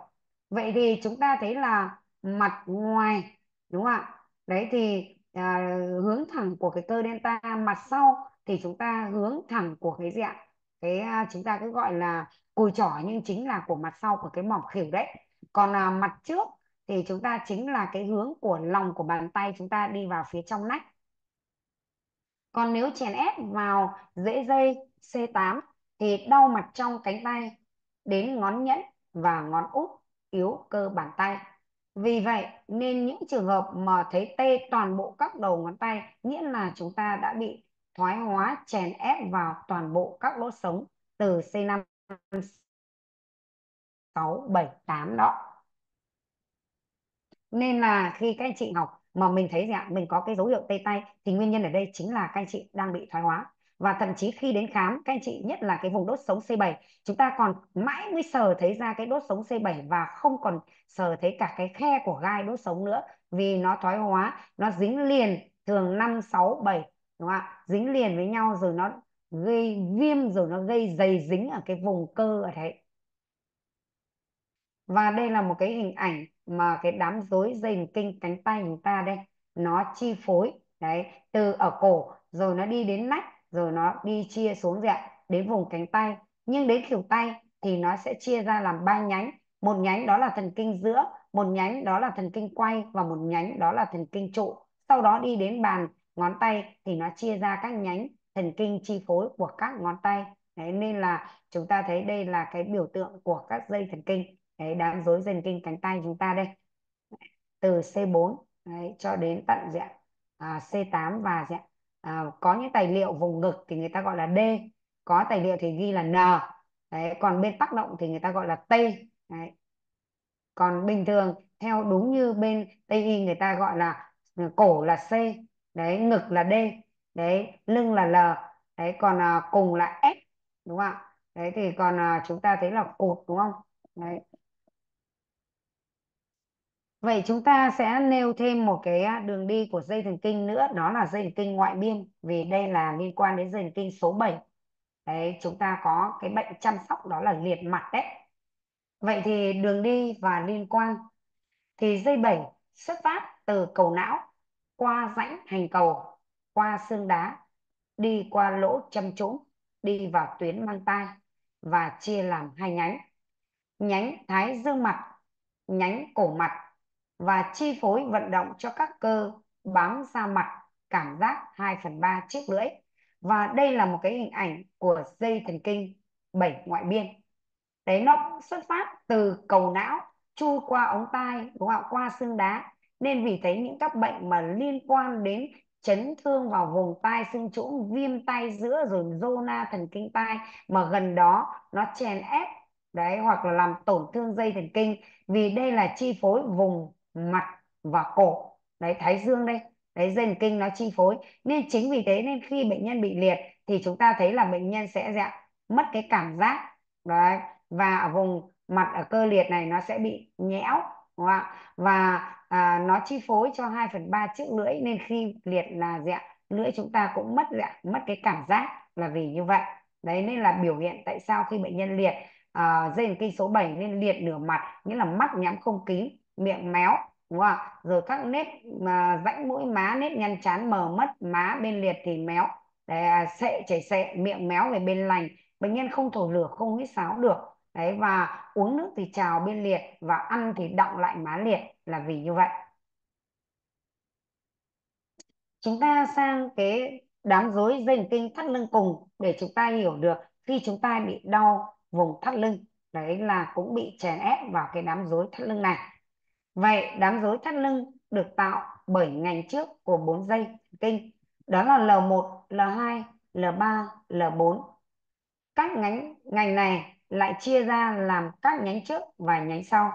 A: Vậy thì chúng ta thấy là mặt ngoài đúng không ạ? Đấy thì à, hướng thẳng của cái cơ delta mặt sau thì chúng ta hướng thẳng của cái dạng cái à, chúng ta cứ gọi là cùi chỏ nhưng chính là của mặt sau của cái mỏm khỉu đấy. Còn à, mặt trước thì chúng ta chính là cái hướng của lòng của bàn tay chúng ta đi vào phía trong nách còn nếu chèn ép vào rễ dây C8 thì đau mặt trong cánh tay, đến ngón nhẫn và ngón út yếu cơ bàn tay. Vì vậy, nên những trường hợp mà thấy tê toàn bộ các đầu ngón tay, nghĩa là chúng ta đã bị thoái hóa, chèn ép vào toàn bộ các lỗ sống từ C5 6 7 8 đó. Nên là khi các anh chị học mà mình thấy gì ạ mình có cái dấu hiệu tê tay thì nguyên nhân ở đây chính là các anh chị đang bị thoái hóa. Và thậm chí khi đến khám, các anh chị, nhất là cái vùng đốt sống C7 chúng ta còn mãi mới sờ thấy ra cái đốt sống C7 và không còn sờ thấy cả cái khe của gai đốt sống nữa vì nó thoái hóa, nó dính liền thường 5 6 7 đúng không ạ? Dính liền với nhau rồi nó gây viêm rồi nó gây dày dính ở cái vùng cơ ở đấy. Và đây là một cái hình ảnh mà cái đám rối dây thần kinh cánh tay chúng ta đây nó chi phối đấy từ ở cổ rồi nó đi đến nách rồi nó đi chia xuống gì ạ? Đến vùng cánh tay. Nhưng đến khỉu tay thì nó sẽ chia ra làm ba nhánh. Một nhánh đó là thần kinh giữa một nhánh đó là thần kinh quay và một nhánh đó là thần kinh trụ. Sau đó đi đến bàn ngón tay thì nó chia ra các nhánh thần kinh chi phối của các ngón tay. Đấy, nên là chúng ta thấy đây là cái biểu tượng của các dây thần kinh. Đấy, đám rối thần kinh cánh tay chúng ta đây. Từ C4 đấy, cho đến tận dạng à, C8 và dạng à, có những tài liệu vùng ngực thì người ta gọi là D có tài liệu thì ghi là N. Đấy, còn bên tác động thì người ta gọi là T. Đấy. còn bình thường theo đúng như bên Tây y người ta gọi là ừ, cổ là C đấy ngực là D đấy lưng là L đấy còn à, cùng là S đúng không ạ? Đấy thì còn à, chúng ta thấy là cột đúng không? Đấy. Vậy chúng ta sẽ nêu thêm một cái à, đường đi của dây thần kinh nữa, đó là dây thần kinh ngoại biên, vì đây là liên quan đến dây thần kinh số 7. Đấy, chúng ta có cái bệnh chăm sóc đó là liệt mặt đấy. Vậy thì đường đi và liên quan thì dây 7 xuất phát từ cầu não qua rãnh hành cầu, qua xương đá, đi qua lỗ châm trũng, đi vào tuyến mang tai và chia làm hai nhánh. Nhánh thái dương mặt, nhánh cổ mặt và chi phối vận động cho các cơ bám ra mặt, cảm giác 2 phần 3 chiếc lưỡi. Và đây là một cái hình ảnh của dây thần kinh 7 ngoại biên. Đấy, nó xuất phát từ cầu não, chui qua ống tai, đúng không? qua xương đá nên vì thấy những các bệnh mà liên quan đến chấn thương vào vùng tai, xương trũng, viêm tai giữa rồi zona thần kinh tai, mà gần đó nó chèn ép, đấy, hoặc là làm tổn thương dây thần kinh vì đây là chi phối vùng mặt và cổ. Đấy thái dương đây. Đấy dây thần kinh nó chi phối. Nên chính vì thế nên khi bệnh nhân bị liệt thì chúng ta thấy là bệnh nhân sẽ dạng mất cái cảm giác. Đấy và ở vùng mặt ở cơ liệt này nó sẽ bị nhẽo đúng không? và à, nó chi phối cho 2 phần 3 chiếc lưỡi. Nên khi liệt là dạng lưỡi chúng ta cũng mất dạng mất cái cảm giác là vì như vậy. Đấy nên là biểu hiện tại sao khi bệnh nhân liệt à, dây thần kinh số 7 nên liệt nửa mặt nghĩa là mắt nhắm không kín miệng méo, đúng không rồi các nếp mà rãnh mũi, má, nếp nhăn chán, mờ mất má bên liệt thì méo. Để à, sệ, chảy sệ, miệng méo về bên lành. Bệnh nhân không thổi lửa, không hít sáo được. Đấy, và uống nước thì trào bên liệt và ăn thì đọng lại má liệt, là vì như vậy. Chúng ta sang cái đám rối dây thần kinh thắt lưng cùng để chúng ta hiểu được khi chúng ta bị đau vùng thắt lưng. Đấy là cũng bị chèn ép vào cái đám rối thắt lưng này vậy đám rối thắt lưng được tạo bởi ngành trước của bốn dây kinh. Đó là L1, L2, L3, L4 các nhánh ngành này lại chia ra làm các nhánh trước và nhánh sau.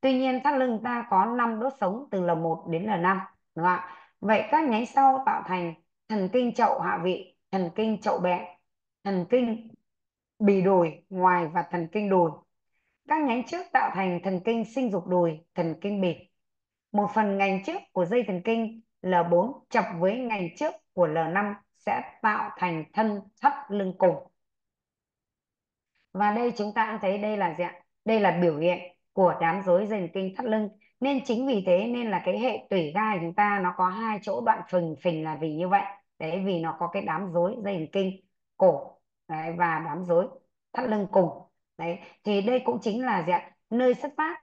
A: Tuy nhiên thắt lưng ta có 5 đốt sống từ L1 đến L5 đúng không ạ? Vậy các nhánh sau tạo thành thần kinh chậu hạ vị thần kinh chậu bẹn thần kinh bì đùi ngoài và thần kinh đùi các nhánh trước tạo thành thần kinh sinh dục đùi thần kinh bì một phần ngành trước của dây thần kinh L4 chọc với ngành trước của L5 sẽ tạo thành thân thắt lưng cùng và đây chúng ta cũng thấy đây là gì ạ? Đây là biểu hiện của đám rối dây thần kinh thắt lưng. Nên chính vì thế nên là cái hệ tủy gai chúng ta nó có hai chỗ đoạn phình phình là vì như vậy. Đấy vì nó có cái đám rối dây thần kinh cổ. Đấy, và đám rối thắt lưng cùng đấy thì đây cũng chính là gì ạ? Nơi xuất phát.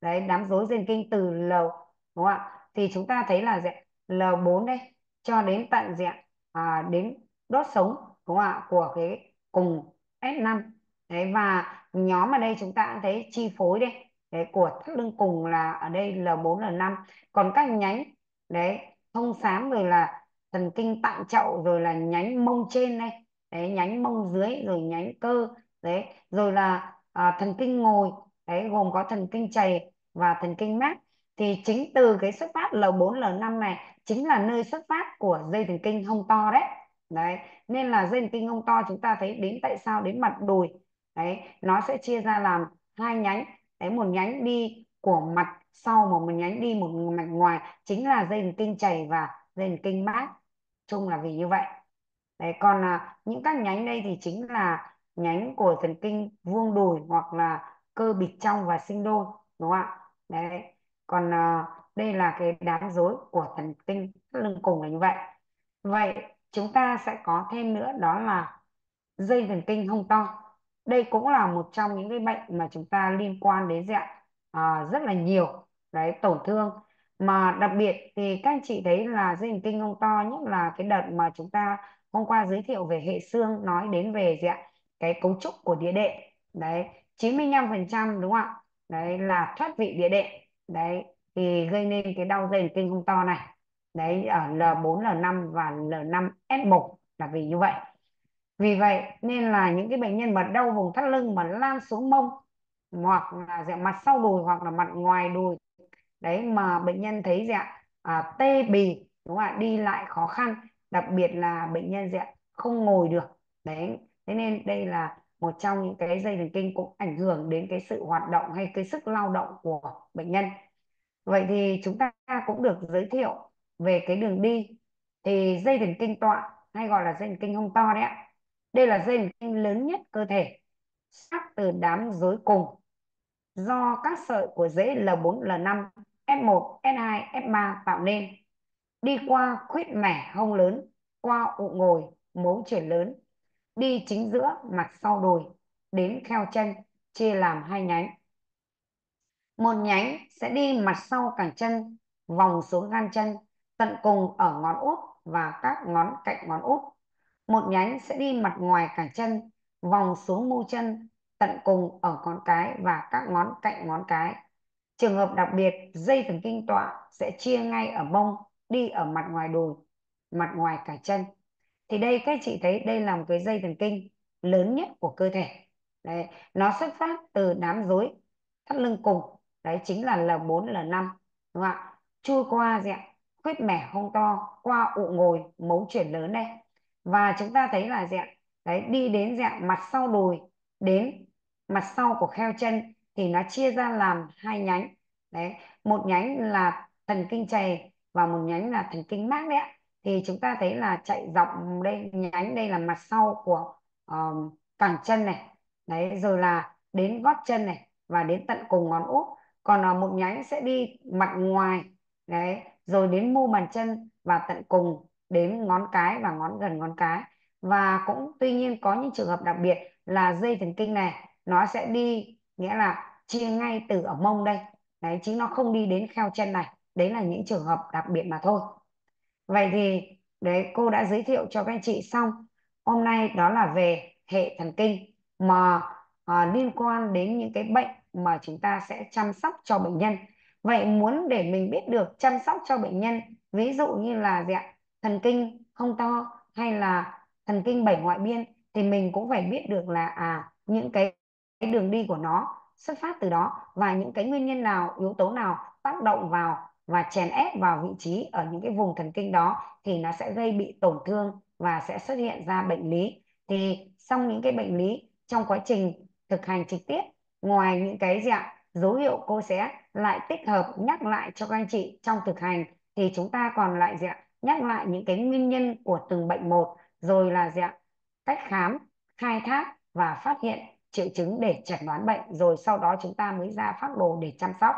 A: Đấy đám rối dây thần kinh từ L đúng không ạ? Thì chúng ta thấy là gì ạ? L4 đây cho đến tận gì ạ? À, đến đốt sống đúng không ạ? Của cái cùng S5 đấy và nhóm ở đây chúng ta cũng thấy chi phối đây. Đấy của thắt lưng cùng là ở đây L4 L5 còn các nhánh đấy thông xám rồi là thần kinh tạng chậu rồi là nhánh mông trên đây. Đấy nhánh mông dưới rồi nhánh cơ đấy rồi là à, thần kinh ngồi đấy gồm có thần kinh chày và thần kinh mát. Thì chính từ cái xuất phát L4 L5 này chính là nơi xuất phát của dây thần kinh hông to đấy. Đấy nên là dây thần kinh hông to chúng ta thấy đến tại sao? Đến mặt đùi. Đấy nó sẽ chia ra làm hai nhánh. Đấy một nhánh đi của mặt sau mà một nhánh đi một mặt ngoài chính là dây thần kinh chày và dây thần kinh mát. Chung là vì như vậy. Đấy còn à, những các nhánh đây thì chính là nhánh của thần kinh vuông đùi hoặc là cơ bịch trong và sinh đôi đúng không ạ? Đấy còn à, đây là cái đám rối của thần kinh lưng cùng là như vậy. Vậy chúng ta sẽ có thêm nữa đó là dây thần kinh hông to. Đây cũng là một trong những cái bệnh mà chúng ta liên quan đến dạng à, ờ, rất là nhiều đấy tổn thương. Mà đặc biệt thì các anh chị thấy là dây thần kinh hông to nhất là cái đợt mà chúng ta hôm qua giới thiệu về hệ xương nói đến về dạng cái cấu trúc của địa đệm. Đấy 95% đúng không ạ? Đấy là thoát vị địa đệm. Đấy thì gây nên cái đau dây thần kinh không to này. Đấy ở L4 L5 và L5 S1 là vì như vậy. Vì vậy nên là những cái bệnh nhân mà đau vùng thắt lưng mà lan xuống mông hoặc là dạng mặt sau đùi hoặc là mặt ngoài đùi đấy mà bệnh nhân thấy dạng à, tê bì đúng không ạ? Đi lại khó khăn đặc biệt là bệnh nhân dạng không ngồi được. Đấy thế nên đây là một trong những cái dây thần kinh cũng ảnh hưởng đến cái sự hoạt động hay cái sức lao động của bệnh nhân. Vậy thì chúng ta cũng được giới thiệu về cái đường đi. Thì dây thần kinh tọa hay gọi là dây thần kinh hông to đấy ạ. Đây là dây thần kinh lớn nhất cơ thể sát từ đám rối cùng do các sợi của rễ L4, L5, S1, S2, S3 tạo nên. Đi qua khuyết mẻ hông lớn qua ụ ngồi mấu chuyển lớn đi chính giữa, mặt sau đùi đến kheo chân, chia làm hai nhánh. Một nhánh sẽ đi mặt sau cẳng chân, vòng xuống gan chân, tận cùng ở ngón út và các ngón cạnh ngón út. Một nhánh sẽ đi mặt ngoài cẳng chân, vòng xuống mu chân, tận cùng ở ngón cái và các ngón cạnh ngón cái. Trường hợp đặc biệt, dây thần kinh tọa sẽ chia ngay ở mông đi ở mặt ngoài đùi mặt ngoài cả chân thì đây, các chị thấy đây là một cái dây thần kinh lớn nhất của cơ thể. Đấy, nó xuất phát từ đám rối thắt lưng cùng. Đấy, chính là L4 L5 đúng không ạ? Chui qua gì ạ? Khuyết mẻ hông to, qua ụ ngồi, mấu chuyển lớn đây và chúng ta thấy là gì ạ? Đấy, đi đến dạng mặt sau đùi, đến mặt sau của kheo chân thì nó chia ra làm hai nhánh. Đấy, một nhánh là thần kinh chày và một nhánh là thần kinh mác đấy ạ thì chúng ta thấy là chạy dọc đây nhánh đây là mặt sau của uh, cẳng chân này. Đấy rồi là đến gót chân này và đến tận cùng ngón út. Còn uh, một nhánh sẽ đi mặt ngoài đấy rồi đến mu bàn chân và tận cùng đến ngón cái và ngón gần ngón cái. Và cũng tuy nhiên có những trường hợp đặc biệt là dây thần kinh này nó sẽ đi nghĩa là chia ngay từ ở mông đây. Đấy chứ nó không đi đến kheo chân này. Đấy là những trường hợp đặc biệt mà thôi vậy thì đấy cô đã giới thiệu cho các anh chị xong. Hôm nay đó là về hệ thần kinh mà à, liên quan đến những cái bệnh mà chúng ta sẽ chăm sóc cho bệnh nhân. Vậy muốn để mình biết được chăm sóc cho bệnh nhân ví dụ như là gì ạ? Thần kinh hông to hay là thần kinh bảy ngoại biên thì mình cũng phải biết được là à những cái, cái đường đi của nó xuất phát từ đó và những cái nguyên nhân nào yếu tố nào tác động vào và chèn ép vào vị trí ở những cái vùng thần kinh đó thì nó sẽ gây bị tổn thương và sẽ xuất hiện ra bệnh lý. Thì xong những cái bệnh lý trong quá trình thực hành trực tiếp, ngoài những cái gì ạ, dấu hiệu cô sẽ lại tích hợp nhắc lại cho các anh chị trong thực hành, thì chúng ta còn lại gì ạ, nhắc lại những cái nguyên nhân của từng bệnh một, rồi là gì ạ, cách khám, khai thác và phát hiện triệu chứng để chẩn đoán bệnh, rồi sau đó chúng ta mới ra phác đồ để chăm sóc.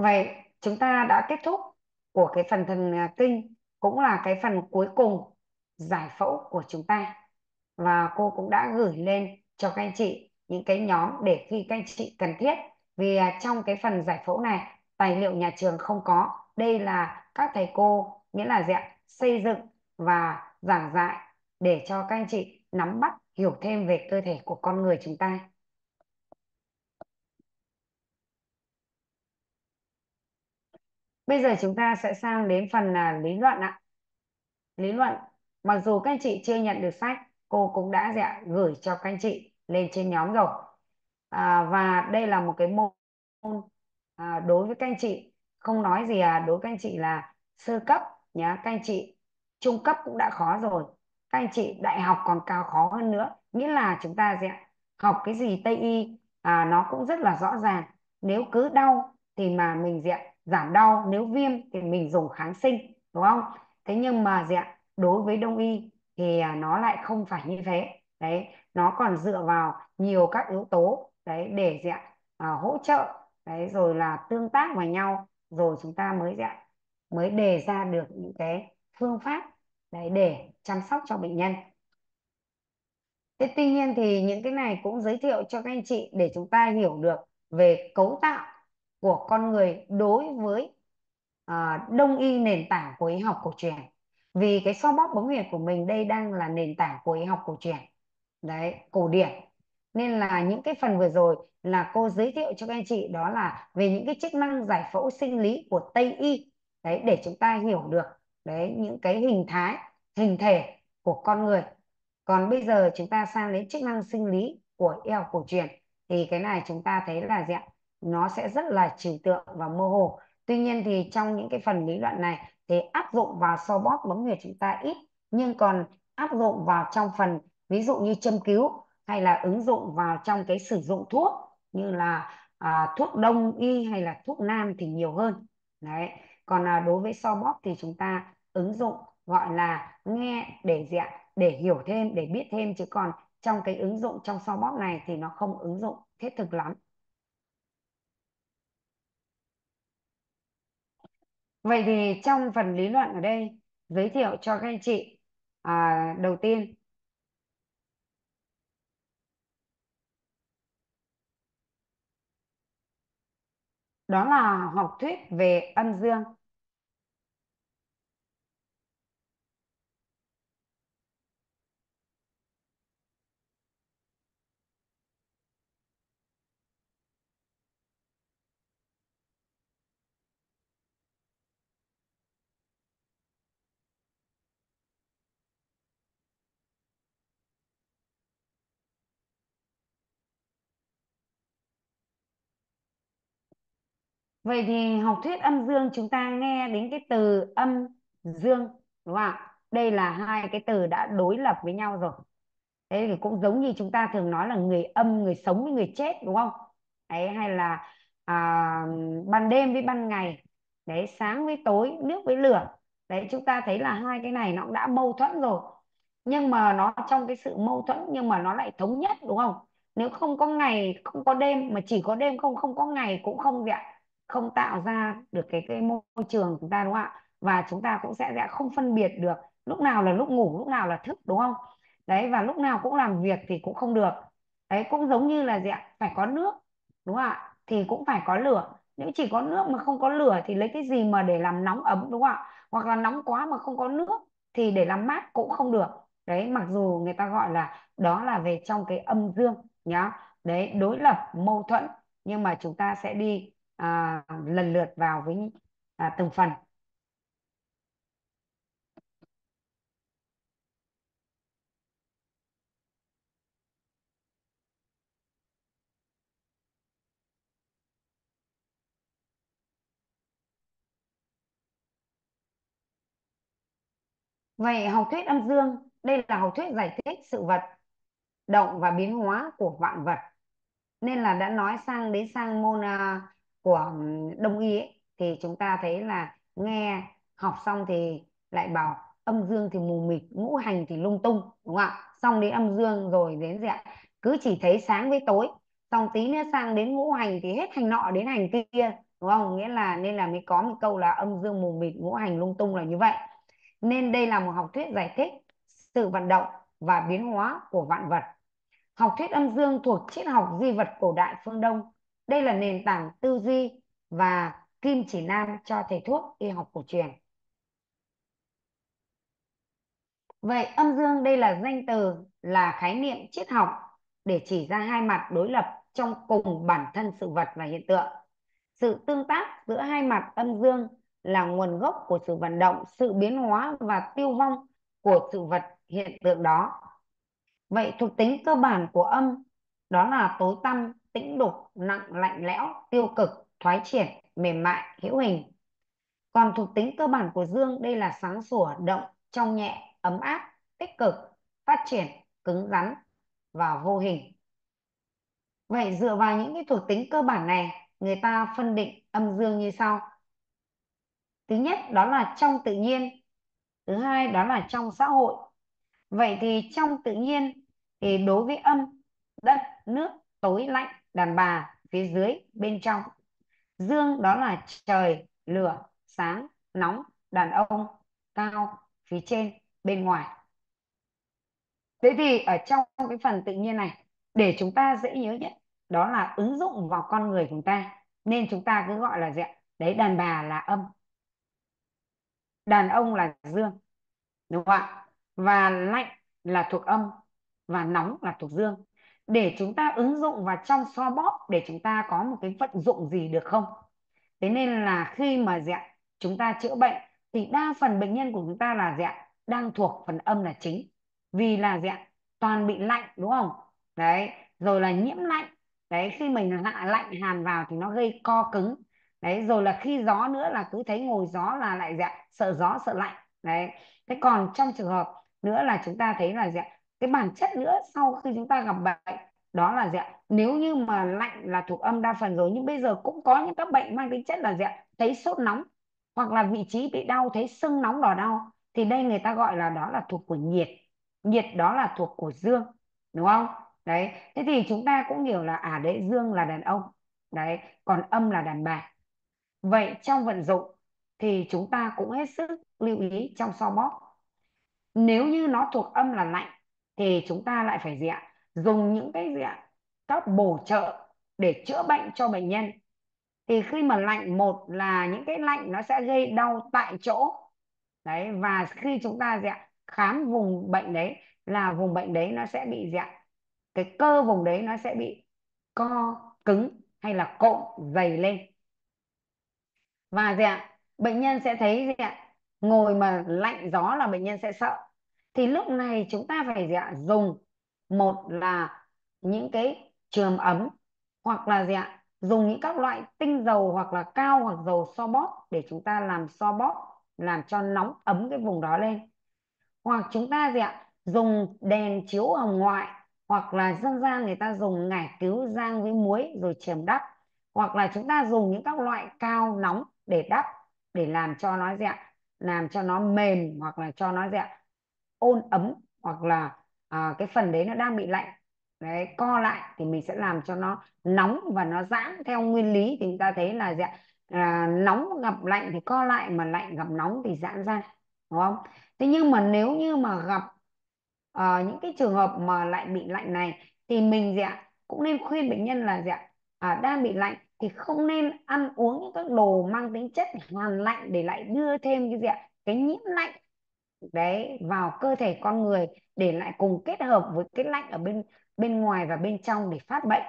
A: Vậy chúng ta đã kết thúc của cái phần thần à, kinh, cũng là cái phần cuối cùng giải phẫu của chúng ta. Và cô cũng đã gửi lên cho các anh chị những cái nhóm để khi các anh chị cần thiết. Vì à, trong cái phần giải phẫu này, tài liệu nhà trường không có. Đây là các thầy cô, nghĩa là dạng xây dựng và giảng dạy để cho các anh chị nắm bắt, hiểu thêm về cơ thể của con người chúng ta. Bây giờ chúng ta sẽ sang đến phần là lý luận ạ. Lý luận mặc dù các anh chị chưa nhận được sách cô cũng đã dạ, gửi cho các anh chị lên trên nhóm rồi. À, và đây là một cái môn à, đối với các anh chị không nói gì à đối với các anh chị là sơ cấp nhá. Các anh chị trung cấp cũng đã khó rồi. Các anh chị đại học còn cao khó hơn nữa. Nghĩa là chúng ta dạ, học cái gì Tây y à, nó cũng rất là rõ ràng. Nếu cứ đau thì mà mình dạ, giảm đau nếu viêm thì mình dùng kháng sinh đúng không? Thế nhưng mà gì ạ? Đối với đông y thì à, nó lại không phải như thế. Đấy nó còn dựa vào nhiều các yếu tố đấy để gì ạ? À, hỗ trợ đấy rồi là tương tác với nhau. Rồi chúng ta mới gì ạ? Mới đề ra được những cái phương pháp đấy để chăm sóc cho bệnh nhân. Thế tuy nhiên thì những cái này cũng giới thiệu cho các anh chị để chúng ta hiểu được về cấu tạo của con người đối với à, đông y nền tảng của y học cổ truyền. Vì cái xoa bóp bấm huyệt của mình đây đang là nền tảng của y học cổ truyền. Đấy cổ điển. Nên là những cái phần vừa rồi là cô giới thiệu cho các anh chị đó là về những cái chức năng giải phẫu sinh lý của Tây y. Đấy để chúng ta hiểu được đấy những cái hình thái hình thể của con người. Còn bây giờ chúng ta sang đến chức năng sinh lý của y học cổ truyền. Thì cái này chúng ta thấy là gì ạ? Nó sẽ rất là trừu tượng và mơ hồ. Tuy nhiên thì trong những cái phần lý luận này thì áp dụng vào so bóp bấm huyệt chúng ta ít nhưng còn áp dụng vào trong phần ví dụ như châm cứu hay là ứng dụng vào trong cái sử dụng thuốc như là à, thuốc đông y hay là thuốc nam thì nhiều hơn. Đấy còn à, đối với so bóp thì chúng ta ứng dụng gọi là nghe để dạng để hiểu thêm để biết thêm chứ còn trong cái ứng dụng trong so bóp này thì nó không ứng dụng thiết thực lắm. Vậy thì trong phần lý luận ở đây giới thiệu cho các anh chị à, đầu tiên. Đó là học thuyết về âm dương. Vậy thì học thuyết âm dương chúng ta nghe đến cái từ âm dương đúng không ạ? Đây là hai cái từ đã đối lập với nhau rồi. Thế thì cũng giống như chúng ta thường nói là người âm, người sống với người chết đúng không? Đấy hay là à, ban đêm với ban ngày, đấy sáng với tối, nước với lửa. Đấy chúng ta thấy là hai cái này nó cũng đã mâu thuẫn rồi. Nhưng mà nó trong cái sự mâu thuẫn nhưng mà nó lại thống nhất đúng không? Nếu không có ngày, không có đêm mà chỉ có đêm không không có ngày cũng không gì ạ không tạo ra được cái cái môi trường chúng ta, đúng không ạ? Và chúng ta cũng sẽ sẽ không phân biệt được lúc nào là lúc ngủ, lúc nào là thức, đúng không? Đấy, và lúc nào cũng làm việc thì cũng không được. Đấy, cũng giống như là dạng phải có nước, đúng không ạ? Thì cũng phải có lửa. Nếu chỉ có nước mà không có lửa thì lấy cái gì mà để làm nóng ấm, đúng không ạ? Hoặc là nóng quá mà không có nước thì để làm mát cũng không được. Đấy, mặc dù người ta gọi là đó là về trong cái âm dương, nhá. Đấy, đối lập, mâu thuẫn, nhưng mà chúng ta sẽ đi à, lần lượt vào với à, từng phần. Vậy học thuyết âm dương đây là học thuyết giải thích sự vật động và biến hóa của vạn vật. Nên là đã nói sang đến sang môn uh, của đông y ấy, thì chúng ta thấy là nghe học xong thì lại bảo âm dương thì mù mịt ngũ hành thì lung tung đúng không ạ? Xong đến âm dương rồi đến gì ạ? Cứ chỉ thấy sáng với tối. Xong tí nữa sang đến ngũ hành thì hết hành nọ đến hành kia đúng không? Nghĩa là nên là mới có một câu là âm dương mù mịt ngũ hành lung tung là như vậy. Nên đây là một học thuyết giải thích sự vận động và biến hóa của vạn vật. Học thuyết âm dương thuộc triết học di vật cổ đại phương Đông đây là nền tảng tư duy và kim chỉ nam cho thầy thuốc y học cổ truyền. Vậy âm dương đây là danh từ, là khái niệm triết học để chỉ ra hai mặt đối lập trong cùng bản thân sự vật và hiện tượng. Sự tương tác giữa hai mặt âm dương là nguồn gốc của sự vận động, sự biến hóa và tiêu vong của sự vật hiện tượng đó. Vậy thuộc tính cơ bản của âm đó là tối tăm tĩnh đục, nặng, lạnh lẽo, tiêu cực, thoái triển, mềm mại, hữu hình. Còn thuộc tính cơ bản của dương, đây là sáng sủa, động, trong nhẹ, ấm áp, tích cực, phát triển, cứng rắn và vô hình. Vậy dựa vào những cái thuộc tính cơ bản này, người ta phân định âm dương như sau. Thứ nhất, đó là trong tự nhiên. Thứ hai, đó là trong xã hội. Vậy thì trong tự nhiên thì đối với âm, đất, nước, tối, lạnh đàn bà phía dưới, bên trong. Dương đó là trời, lửa, sáng, nóng, đàn ông cao phía trên, bên ngoài. Thế thì ở trong cái phần tự nhiên này, để chúng ta dễ nhớ nhất, đó là ứng dụng vào con người chúng ta, nên chúng ta cứ gọi là gì ạ? Đấy, đàn bà là âm. Đàn ông là dương, đúng không ạ? Và lạnh là thuộc âm, và nóng là thuộc dương để chúng ta ứng dụng vào trong so bóp để chúng ta có một cái vận dụng gì được không? Thế nên là khi mà dạ chúng ta chữa bệnh thì đa phần bệnh nhân của chúng ta là dạ đang thuộc phần âm là chính. Vì là dạ toàn bị lạnh, đúng không? Đấy, rồi là nhiễm lạnh. Đấy, khi mình hạ lạnh hàn vào thì nó gây co cứng. Đấy, rồi là khi gió nữa là cứ thấy ngồi gió là lại dạ sợ gió sợ lạnh. Đấy, thế còn trong trường hợp nữa là chúng ta thấy là dạ cái bản chất nữa sau khi chúng ta gặp bệnh, đó là dạ nếu như mà lạnh là thuộc âm đa phần rồi, nhưng bây giờ cũng có những các bệnh mang tính chất là dạ thấy sốt nóng, hoặc là vị trí bị đau, thấy sưng nóng đỏ đau, thì đây người ta gọi là đó là thuộc của nhiệt. Nhiệt đó là thuộc của dương, đúng không? Đấy, thế thì chúng ta cũng hiểu là à đấy, dương là đàn ông, đấy, còn âm là đàn bà. Vậy trong vận dụng thì chúng ta cũng hết sức lưu ý trong so bóp. Nếu như nó thuộc âm là lạnh thì chúng ta lại phải gì ạ? Dùng những cái gì ạ? Các bổ trợ để chữa bệnh cho bệnh nhân. Thì khi mà lạnh một là những cái lạnh nó sẽ gây đau tại chỗ. Đấy, và khi chúng ta gì ạ? Khám vùng bệnh đấy là vùng bệnh đấy nó sẽ bị gì ạ? Cái cơ vùng đấy nó sẽ bị co cứng hay là cộm dày lên. Và gì ạ? Bệnh nhân sẽ thấy gì ạ? Ngồi mà lạnh gió là bệnh nhân sẽ sợ thì lúc này chúng ta phải gì ạ? Dùng một là những cái trường ấm hoặc là gì ạ? Dùng những các loại tinh dầu hoặc là cao hoặc dầu so bóp để chúng ta làm so bóp, làm cho nóng ấm cái vùng đó lên. Hoặc chúng ta gì ạ? Dùng đèn chiếu hồng ngoại hoặc là dân gian người ta dùng ngải cứu rang với muối rồi chườm đắp. Hoặc là chúng ta dùng những các loại cao nóng để đắp để làm cho nó gì làm cho nó mềm hoặc là cho nó gì ôn ấm hoặc là à, cái phần đấy nó đang bị lạnh. Đấy co lại thì mình sẽ làm cho nó nóng và nó giãn theo nguyên lý. Thì chúng ta thấy là gì ạ? À, nóng gặp lạnh thì co lại mà lạnh gặp nóng thì giãn ra đúng không? Thế nhưng mà nếu như mà gặp à, những cái trường hợp mà lại bị lạnh này thì mình gì ạ? Cũng nên khuyên bệnh nhân là gì ạ? À, đang bị lạnh thì không nên ăn uống những các đồ mang tính chất hàn lạnh để lại đưa thêm cái gì ạ? Cái nhiễm lạnh đấy, vào cơ thể con người để lại cùng kết hợp với cái lạnh ở bên bên ngoài và bên trong để phát bệnh.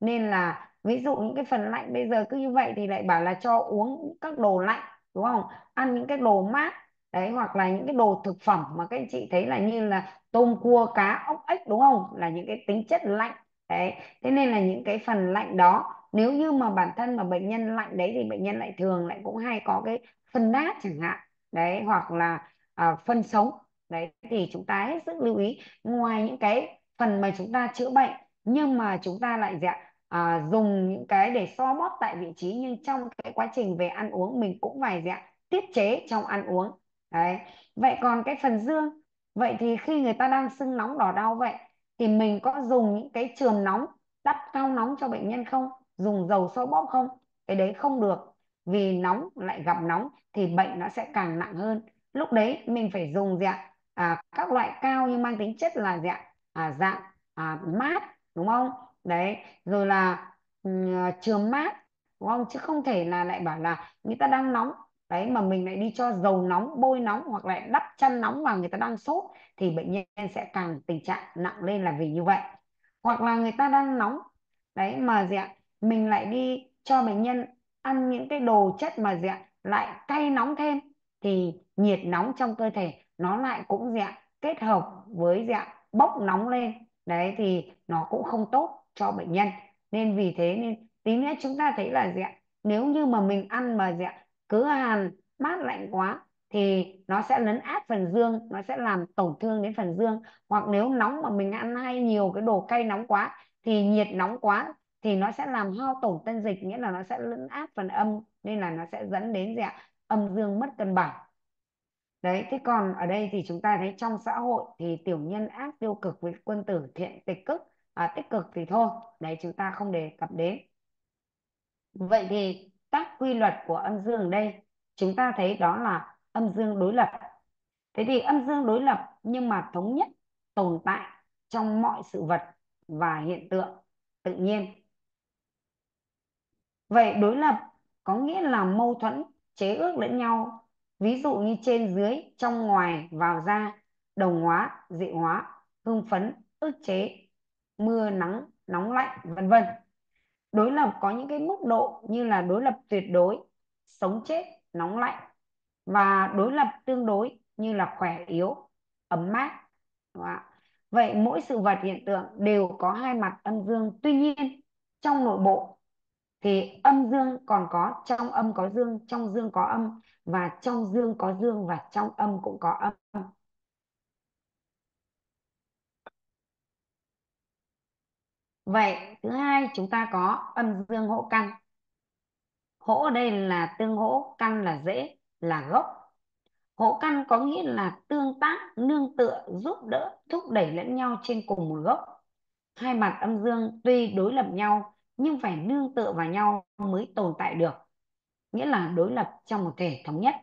A: Nên là ví dụ những cái phần lạnh bây giờ cứ như vậy thì lại bảo là cho uống các đồ lạnh, đúng không? Ăn những cái đồ mát, đấy, hoặc là những cái đồ thực phẩm mà các anh chị thấy là như là tôm cua, cá, ốc, ếch, đúng không? Là những cái tính chất lạnh, đấy. Thế nên là những cái phần lạnh đó, nếu như mà bản thân mà bệnh nhân lạnh đấy thì bệnh nhân lại thường lại cũng hay có cái phân nát chẳng hạn, đấy, hoặc là à, phân sống. Đấy thì chúng ta hết sức lưu ý. Ngoài những cái phần mà chúng ta chữa bệnh nhưng mà chúng ta lại dạ à, dùng những cái để xoa bóp tại vị trí nhưng trong cái quá trình về ăn uống mình cũng phải dạng tiết chế trong ăn uống. Đấy. Vậy còn cái phần dương vậy thì khi người ta đang sưng nóng đỏ đau vậy thì mình có dùng những cái trường nóng đắp cao nóng cho bệnh nhân không? Dùng dầu xoa bóp không? Cái đấy không được. Vì nóng lại gặp nóng thì bệnh nó sẽ càng nặng hơn lúc đấy mình phải dùng gì ạ? À, các loại cao nhưng mang tính chất là gì ạ? À, dạng à, mát đúng không? Đấy rồi là ừ, chườm à, mát đúng không? Chứ không thể là lại bảo là người ta đang nóng. Đấy mà mình lại đi cho dầu nóng bôi nóng hoặc lại đắp chăn nóng vào người ta đang sốt thì bệnh nhân sẽ càng tình trạng nặng lên là vì như vậy. Hoặc là người ta đang nóng. Đấy mà gì ạ? Mình lại đi cho bệnh nhân ăn những cái đồ chất mà gì ạ? Lại cay nóng thêm thì nhiệt nóng trong cơ thể nó lại cũng dạng kết hợp với dạng bốc nóng lên. Đấy, thì nó cũng không tốt cho bệnh nhân. Nên vì thế nên tí nữa chúng ta thấy là dạng nếu như mà mình ăn mà dạng cứ hàn mát lạnh quá thì nó sẽ lấn át phần dương, nó sẽ làm tổn thương đến phần dương. Hoặc nếu nóng mà mình ăn hay nhiều cái đồ cay nóng quá thì nhiệt nóng quá thì nó sẽ làm hao tổn tân dịch, nghĩa là nó sẽ lấn át phần âm, nên là nó sẽ dẫn đến dạng âm dương mất cân bằng đấy thế còn ở đây thì chúng ta thấy trong xã hội thì tiểu nhân ác tiêu cực với quân tử thiện tích cực à, tích cực thì thôi đấy chúng ta không đề cập đến. Vậy thì các quy luật của âm dương ở đây chúng ta thấy đó là âm dương đối lập. Thế thì âm dương đối lập nhưng mà thống nhất tồn tại trong mọi sự vật và hiện tượng tự nhiên. Vậy đối lập có nghĩa là mâu thuẫn chế ước lẫn nhau ví dụ như trên dưới, trong ngoài, vào ra đồng hóa dị hóa hưng phấn, ức chế, mưa, nắng, nóng lạnh, vân vân. Đối lập có những cái mức độ như là đối lập tuyệt đối, sống chết, nóng lạnh, và đối lập tương đối như là khỏe yếu, ấm mát. Vậy mỗi sự vật hiện tượng đều có hai mặt âm dương. Tuy nhiên, trong nội bộ thì âm dương còn có, trong âm có dương, trong dương có âm và trong dương có dương và trong âm cũng có âm. Vậy thứ hai chúng ta có âm dương hỗ căn. Hỗ ở đây là tương hỗ căn là rễ là gốc. Hỗ căn có nghĩa là tương tác, nương tựa, giúp đỡ, thúc đẩy lẫn nhau trên cùng một gốc. Hai mặt âm dương tuy đối lập nhau, nhưng phải nương tựa vào nhau mới tồn tại được nghĩa là đối lập trong một thể thống nhất.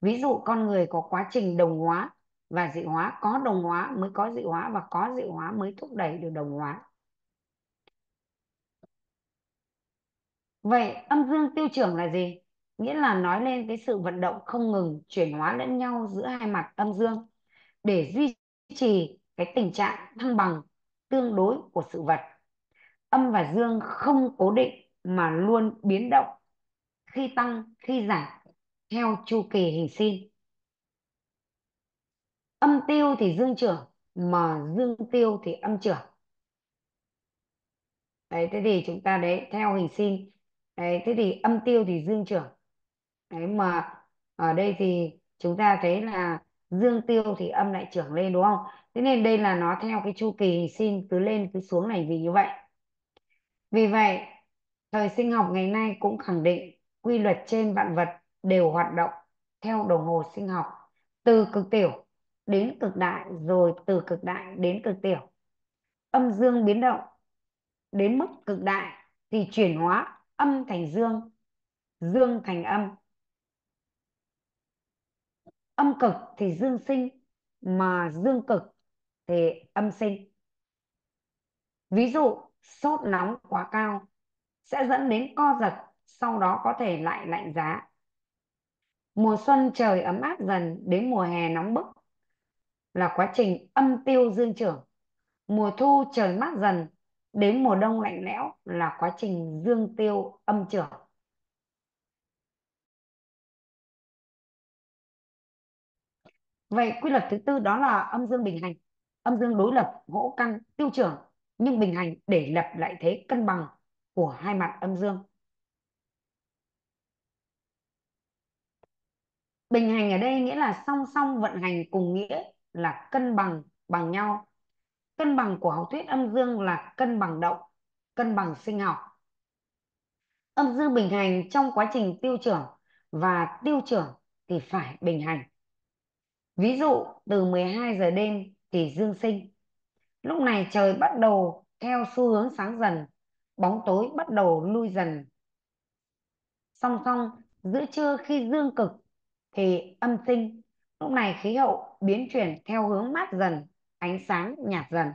A: Ví dụ con người có quá trình đồng hóa và dị hóa, có đồng hóa mới có dị hóa và có dị hóa mới thúc đẩy được đồng hóa. Vậy âm dương tiêu trưởng là gì? Nghĩa là nói lên cái sự vận động không ngừng chuyển hóa lẫn nhau giữa hai mặt âm dương để duy trì cái tình trạng thăng bằng tương đối của sự vật. Âm và dương không cố định mà luôn biến động khi tăng, khi giảm, theo chu kỳ hình sin. Âm tiêu thì dương trưởng, mà dương tiêu thì âm trưởng. Đấy, thế thì chúng ta đấy, theo hình sin, đấy, thế thì âm tiêu thì dương trưởng. Đấy, mà ở đây thì chúng ta thấy là dương tiêu thì âm lại trưởng lên, đúng không? Thế nên đây là nó theo cái chu kỳ hình sin cứ lên, cứ xuống này vì như vậy. Vì vậy, thời sinh học ngày nay cũng khẳng định quy luật trên vạn vật đều hoạt động theo đồng hồ sinh học, từ cực tiểu đến cực đại, rồi từ cực đại đến cực tiểu. Âm dương biến động đến mức cực đại thì chuyển hóa âm thành dương dương thành âm. Âm cực thì dương sinh, mà dương cực thì âm sinh. Ví dụ, sốt nóng quá cao sẽ dẫn đến co giật sau đó có thể lại lạnh giá. Mùa xuân trời ấm áp dần đến mùa hè nóng bức là quá trình âm tiêu dương trưởng. Mùa thu trời mát dần đến mùa đông lạnh lẽo là quá trình dương tiêu âm trưởng. Vậy quy luật thứ tư đó là âm dương bình hành. Âm dương đối lập hỗ căn tiêu trưởng. Nhưng bình hành để lập lại thế cân bằng của hai mặt âm dương. Bình hành ở đây nghĩa là song song vận hành cùng nghĩa là cân bằng bằng nhau. Cân bằng của học thuyết âm dương là cân bằng động, cân bằng sinh học. Âm dương bình hành trong quá trình tiêu trưởng và tiêu trưởng thì phải bình hành. Ví dụ, từ 12 giờ đêm thì dương sinh. Lúc này trời bắt đầu theo xu hướng sáng dần, bóng tối bắt đầu lui dần. Song song, giữa trưa khi dương cực thì âm sinh lúc này khí hậu biến chuyển theo hướng mát dần, ánh sáng nhạt dần.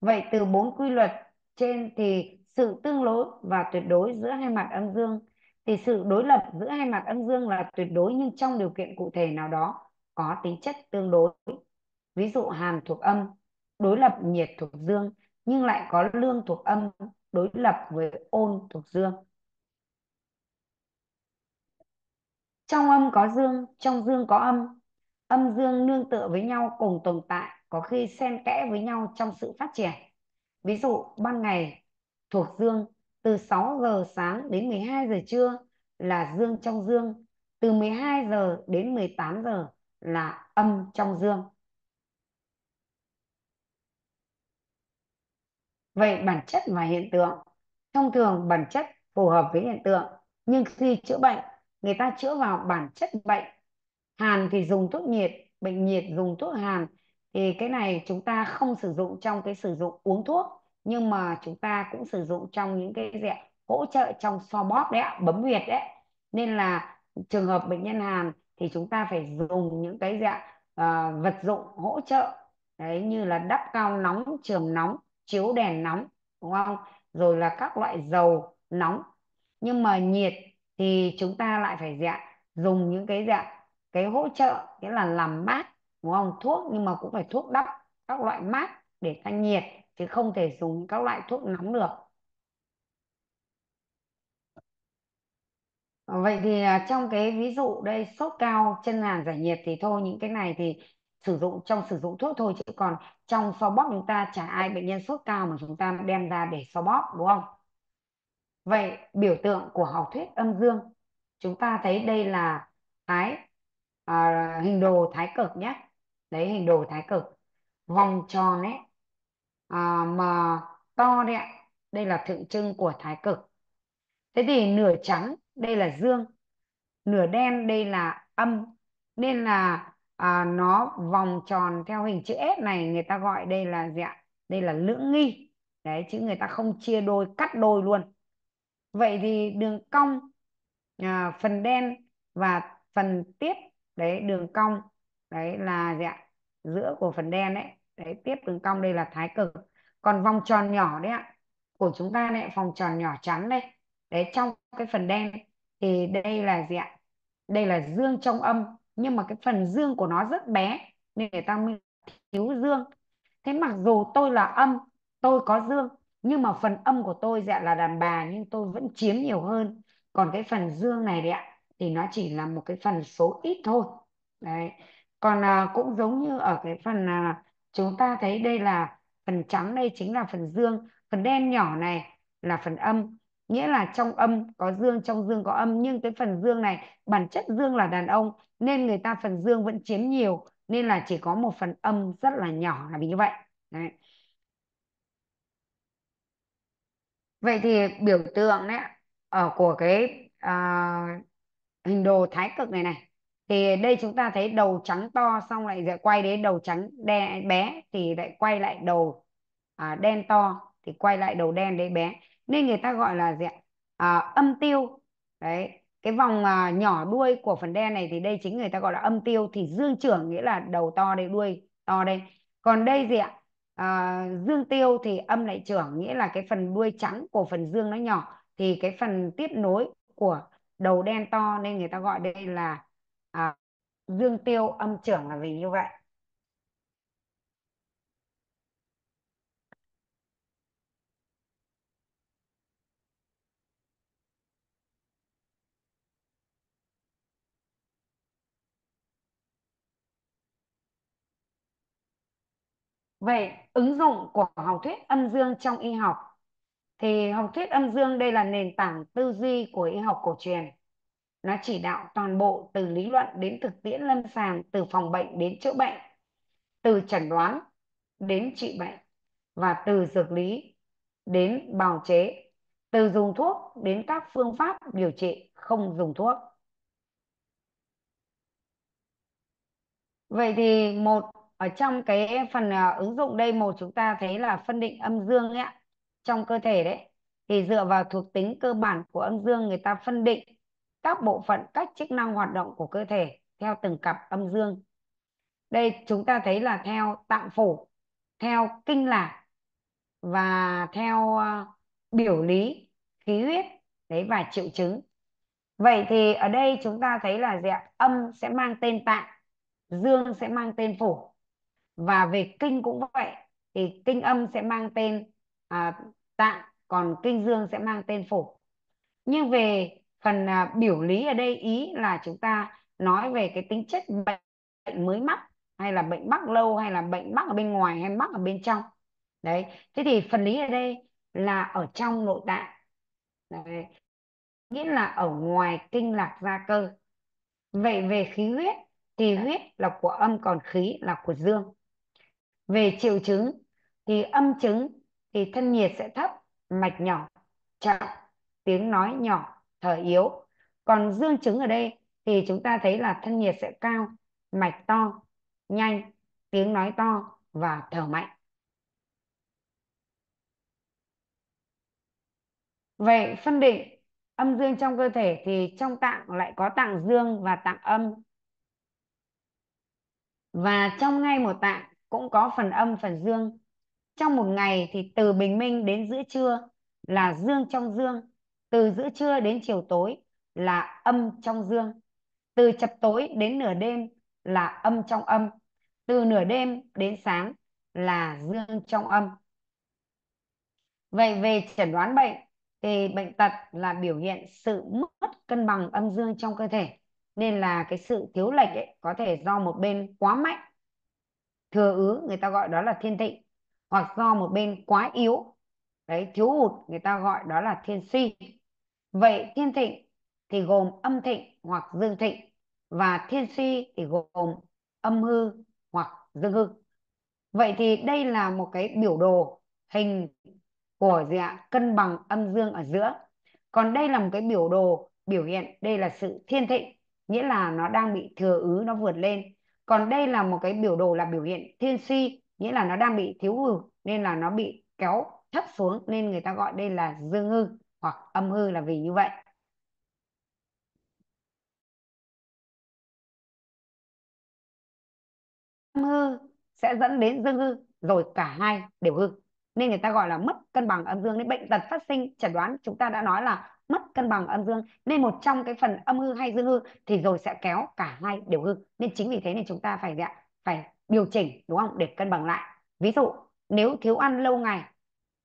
A: Vậy từ bốn quy luật trên thì sự tương đối và tuyệt đối giữa hai mặt âm dương. Thì sự đối lập giữa hai mặt âm dương là tuyệt đối nhưng trong điều kiện cụ thể nào đó có tính chất tương đối. Ví dụ hàn thuộc âm, đối lập nhiệt thuộc dương nhưng lại có lương thuộc âm, đối lập với ôn thuộc dương. Trong âm có dương, trong dương có âm. Âm dương nương tựa với nhau, cùng tồn tại, có khi xen kẽ với nhau trong sự phát triển. Ví dụ, ban ngày thuộc dương, từ 6 giờ sáng đến 12 giờ trưa là dương trong dương, từ 12 giờ đến 18 giờ là âm trong dương. Vậy bản chất và hiện tượng. Thông thường bản chất phù hợp với hiện tượng, nhưng khi chữa bệnh người ta chữa vào bản chất bệnh. Hàn thì dùng thuốc nhiệt bệnh nhiệt dùng thuốc hàn. Thì cái này chúng ta không sử dụng trong cái sử dụng uống thuốc nhưng mà chúng ta cũng sử dụng trong những cái dạng hỗ trợ trong xoa bóp đấy ạ bấm huyệt đấy nên là trường hợp bệnh nhân hàn thì chúng ta phải dùng những cái dạng uh, ờ, vật dụng hỗ trợ. Đấy như là đắp cao nóng trường nóng chiếu đèn nóng đúng không? Rồi là các loại dầu nóng. Nhưng mà nhiệt thì chúng ta lại phải dạng dùng những cái dạng cái hỗ trợ, nghĩa là làm mát, đúng không? Thuốc, nhưng mà cũng phải thuốc đắp các loại mát để thanh nhiệt, chứ không thể dùng các loại thuốc nóng được. Vậy thì à, trong cái ví dụ đây, sốt cao, chân hàn, giải nhiệt thì thôi, những cái này thì sử dụng, trong sử dụng thuốc thôi, chứ còn trong xoa bóp chúng ta, chả ai bệnh nhân sốt cao mà chúng ta đem ra để xoa bóp, đúng không? Vậy biểu tượng của học thuyết âm dương chúng ta thấy đây là thái à, hình đồ thái cực nhé. Đấy hình đồ thái cực. Vòng tròn ấy à, mà to đấy ạ. Đây là tượng trưng của thái cực. Thế thì nửa trắng đây là dương. Nửa đen đây là âm. Nên là à, nó vòng tròn theo hình chữ S này người ta gọi đây là gì ạ? Đây là lưỡng nghi. Đấy chứ người ta không chia đôi cắt đôi luôn vậy thì đường cong à, phần đen và phần tiếp đấy đường cong đấy là gì ạ? Giữa của phần đen đấy đấy tiếp đường cong đây là thái cực. Còn vòng tròn nhỏ đấy ạ của chúng ta này vòng tròn nhỏ trắng đây đấy trong cái phần đen thì đây là gì ạ? Đây là dương trong âm nhưng mà cái phần dương của nó rất bé nên người ta mới thiếu dương. Thế mặc dù tôi là âm tôi có dương nhưng mà phần âm của tôi dạ là đàn bà nhưng tôi vẫn chiếm nhiều hơn. Còn cái phần dương này đấy ạ thì nó chỉ là một cái phần số ít thôi. Đấy. Còn à, cũng giống như ở cái phần à, chúng ta thấy đây là phần trắng đây chính là phần dương. Phần đen nhỏ này là phần âm nghĩa là trong âm có dương trong dương có âm. Nhưng cái phần dương này bản chất dương là đàn ông nên người ta phần dương vẫn chiếm nhiều nên là chỉ có một phần âm rất là nhỏ là vì như vậy. Đấy. Vậy thì biểu tượng đấy ở ờ, của cái à, hình đồ thái cực này này thì đây chúng ta thấy đầu trắng to xong lại lại quay đến đầu trắng đen bé thì lại quay lại đầu à, đen to thì quay lại đầu đen đấy bé. Nên người ta gọi là gì ạ? À, âm tiêu. Đấy cái vòng à, nhỏ đuôi của phần đen này thì đây chính người ta gọi là âm tiêu thì dương trưởng nghĩa là đầu to đây đuôi to đây. Còn đây gì ạ? À, dương tiêu thì âm lại trưởng nghĩa là cái phần đuôi trắng của phần dương nó nhỏ. Thì cái phần tiếp nối của đầu đen to nên người ta gọi đây là à, dương tiêu âm trưởng là vì như vậy? Vậy ứng dụng của học thuyết âm dương trong y học thì học thuyết âm dương đây là nền tảng tư duy của y học cổ truyền. Nó chỉ đạo toàn bộ từ lý luận đến thực tiễn lâm sàng, từ phòng bệnh đến chữa bệnh, từ chẩn đoán đến trị bệnh và từ dược lý đến bào chế từ dùng thuốc đến các phương pháp điều trị không dùng thuốc vậy thì một ở trong cái phần uh, ứng dụng đây một chúng ta thấy là phân định âm dương ấy ạ trong cơ thể đấy. Thì dựa vào thuộc tính cơ bản của âm dương người ta phân định các bộ phận các chức năng hoạt động của cơ thể theo từng cặp âm dương. Đây chúng ta thấy là theo tạng phủ theo kinh lạc và theo uh, biểu lý khí huyết đấy và triệu chứng. Vậy thì ở đây chúng ta thấy là gì ạ? Âm sẽ mang tên tạng dương sẽ mang tên phủ và về kinh cũng vậy thì kinh âm sẽ mang tên à, tạng còn kinh dương sẽ mang tên phổi nhưng về phần à, biểu lý ở đây ý là chúng ta nói về cái tính chất bệnh mới mắc hay là bệnh mắc lâu hay là bệnh mắc ở bên ngoài hay mắc ở bên trong. Đấy thế thì phần lý ở đây là ở trong nội tạng. Đấy. nghĩa là ở ngoài kinh lạc gia cơ. Vậy về khí huyết thì huyết là của âm còn khí là của dương về triệu chứng thì âm chứng thì thân nhiệt sẽ thấp, mạch nhỏ chậm, tiếng nói nhỏ thở yếu. Còn dương chứng ở đây thì chúng ta thấy là thân nhiệt sẽ cao, mạch to, nhanh, tiếng nói to và thở mạnh. Vậy phân định âm dương trong cơ thể thì trong tạng lại có tạng dương và tạng âm. Và trong ngay một tạng cũng có phần âm, phần dương. Trong một ngày thì từ bình minh đến giữa trưa là dương trong dương, từ giữa trưa đến chiều tối là âm trong dương, từ chập tối đến nửa đêm là âm trong âm, từ nửa đêm đến sáng là dương trong âm. Vậy về chẩn đoán bệnh thì bệnh tật là biểu hiện sự mất cân bằng âm dương trong cơ thể, nên là cái sự thiếu lệch ấy có thể do một bên quá mạnh thừa ứ người ta gọi đó là thiên thịnh hoặc do một bên quá yếu, đấy, thiếu hụt người ta gọi đó là thiên suy vậy thiên thịnh thì gồm âm thịnh hoặc dương thịnh và thiên suy thì gồm âm hư hoặc dương hư. Vậy thì đây là một cái biểu đồ hình của gì ạ? Cân bằng âm dương ở giữa. Còn đây là một cái biểu đồ biểu hiện đây là sự thiên thịnh nghĩa là nó đang bị thừa ứ, nó vượt lên còn đây là một cái biểu đồ là biểu hiện thiên suy nghĩa là nó đang bị thiếu hụt nên là nó bị kéo thấp xuống nên người ta gọi đây là dương hư hoặc âm hư là vì như vậy. Âm hư sẽ dẫn đến dương hư, rồi cả hai đều hư. Nên người ta gọi là mất cân bằng âm dương. Nên bệnh tật phát sinh, chẩn đoán chúng ta đã nói là mất cân bằng âm dương. Nên một trong cái phần âm hư hay dương hư thì rồi sẽ kéo cả hai đều hư. Nên chính vì thế nên chúng ta phải phải điều chỉnh, đúng không? Để cân bằng lại. Ví dụ, nếu thiếu ăn lâu ngày,